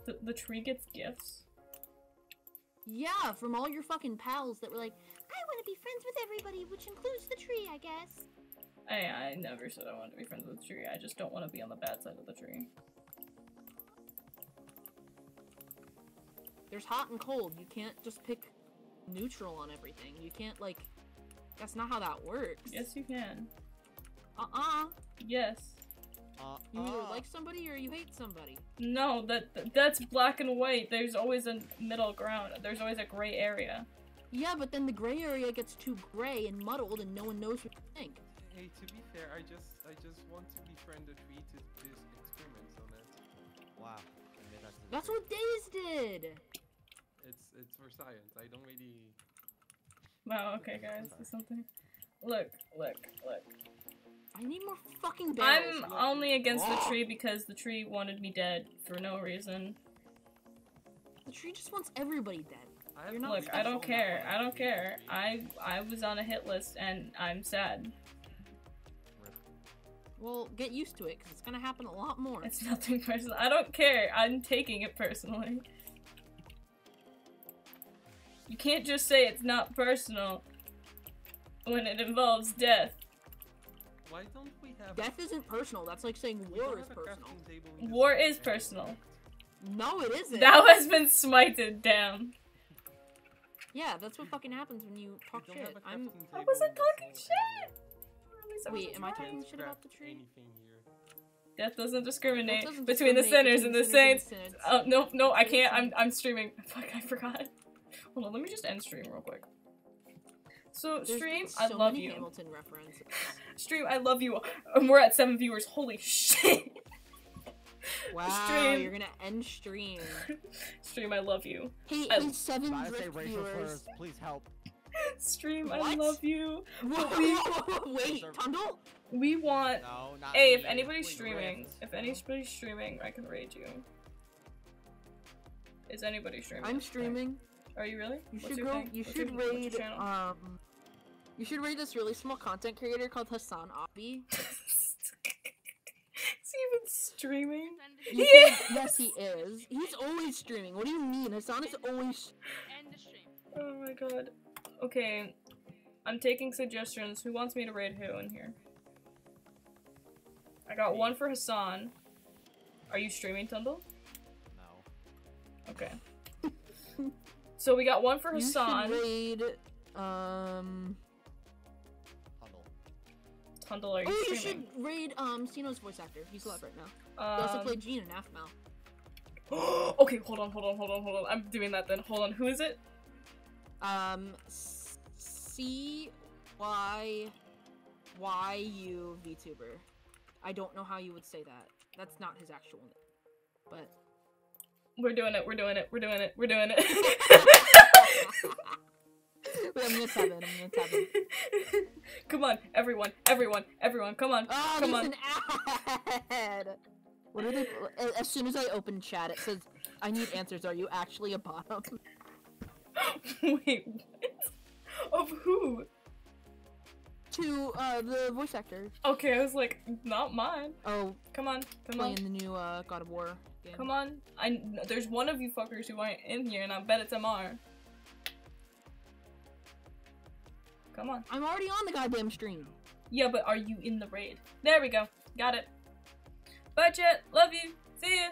The the tree gets gifts. Yeah, from all your fucking pals that were like, I want to be friends with everybody, which includes the tree, I guess. I I never said I wanted to be friends with the tree. I just don't want to be on the bad side of the tree. There's hot and cold. You can't just pick neutral on everything. You can't like. That's not how that works. Yes, you can. Uh-uh. Yes. Uh, You either uh, like somebody or you hate somebody. No, that that- that's black and white. There's always a middle ground. There's always a gray area. Yeah, but then the gray area gets too gray and muddled, and no one knows what to think. Hey, to be fair, I just I just want to befriend a tree to do experiments on it. Wow. I made that to the That's what Days did. It's it's for science. I don't really. Wow. Okay, guys. There's something. look, look, look. I need more fucking barrels. I'm only against the tree because the tree wanted me dead for no reason. The tree just wants everybody dead. I have You're not Look, I don't care. I don't care. I I was on a hit list and I'm sad. Well, get used to it, because it's gonna happen a lot more. It's nothing personal. I don't care. I'm taking it personally. You can't just say it's not personal when it involves death. Why don't we have? Death isn't personal. That's like saying war is personal. crafting table in this War is personal. No, it isn't. Thou has been smited down. Yeah, that's what fucking happens when you talk don't shit. have a I'm. I wasn't talking shit. Wait, am I talking shit about the tree? Anything here. Death doesn't discriminate That doesn't between the discriminate sinners and the sinners saints. and the saints. Oh no, no, I can't. I'm. I'm streaming. Fuck, I forgot. Hold on, let me just end stream real quick. So There's stream, been I love many you. Hamilton references. Stream, I love you. And we're at seven viewers. Holy shit. Wow, Stream. you're gonna end stream. Stream, I love you. Hey, I- hey, seven Gotta say drift racial viewers. Please help. Stream, I love you. Whoa, we- wait, Sir- Tundle? We want. No, not Hey, if anybody's Please streaming, rift. if anybody's streaming, I can raid you. Is anybody streaming? I'm streaming. Are you really? You What's should your go. thing? You What's should your, raid. Um, you should raid this really small content creator called HasanAbi. Is he even streaming? End You He should- yes, he is. He's always streaming. What do you mean? Hassan is always. end the stream. Oh my god. Okay. I'm taking suggestions. Who wants me to raid who in here? I got one for Hasan. Are you streaming, Tundle? No. Okay. so we got one for Hasan. You should raid. Um. Huddle. Tundle, are you Oh, you should raid um Sino's voice actor. He's alive right now. He also Um, played Gene in Aphmau. okay, hold on, hold on, hold on, hold on. I'm doing that then. Hold on. Who is it? Um, C Y Y U VTuber. I don't know how you would say that. That's not his actual name, but. We're doing it. We're doing it. We're doing it. We're doing it. Wait, I'm gonna tab in. I'm gonna tab in. come on, everyone, everyone, everyone, come on, Oh, come on. an ad. What are they? As soon as I open chat, it says, "I need answers. Are you actually a bottom?" Wait, what? Of who? To uh the voice actor. Okay, I was like, not mine. Oh, Come on, come playing on, Playing the new uh God of War game. come on. I there's one of you fuckers who aren't in here, and I bet it's Mr. Come on. I'm already on the goddamn stream. Yeah, but are you in the raid? There we go. Got it. Bye, chat. Love you. See ya.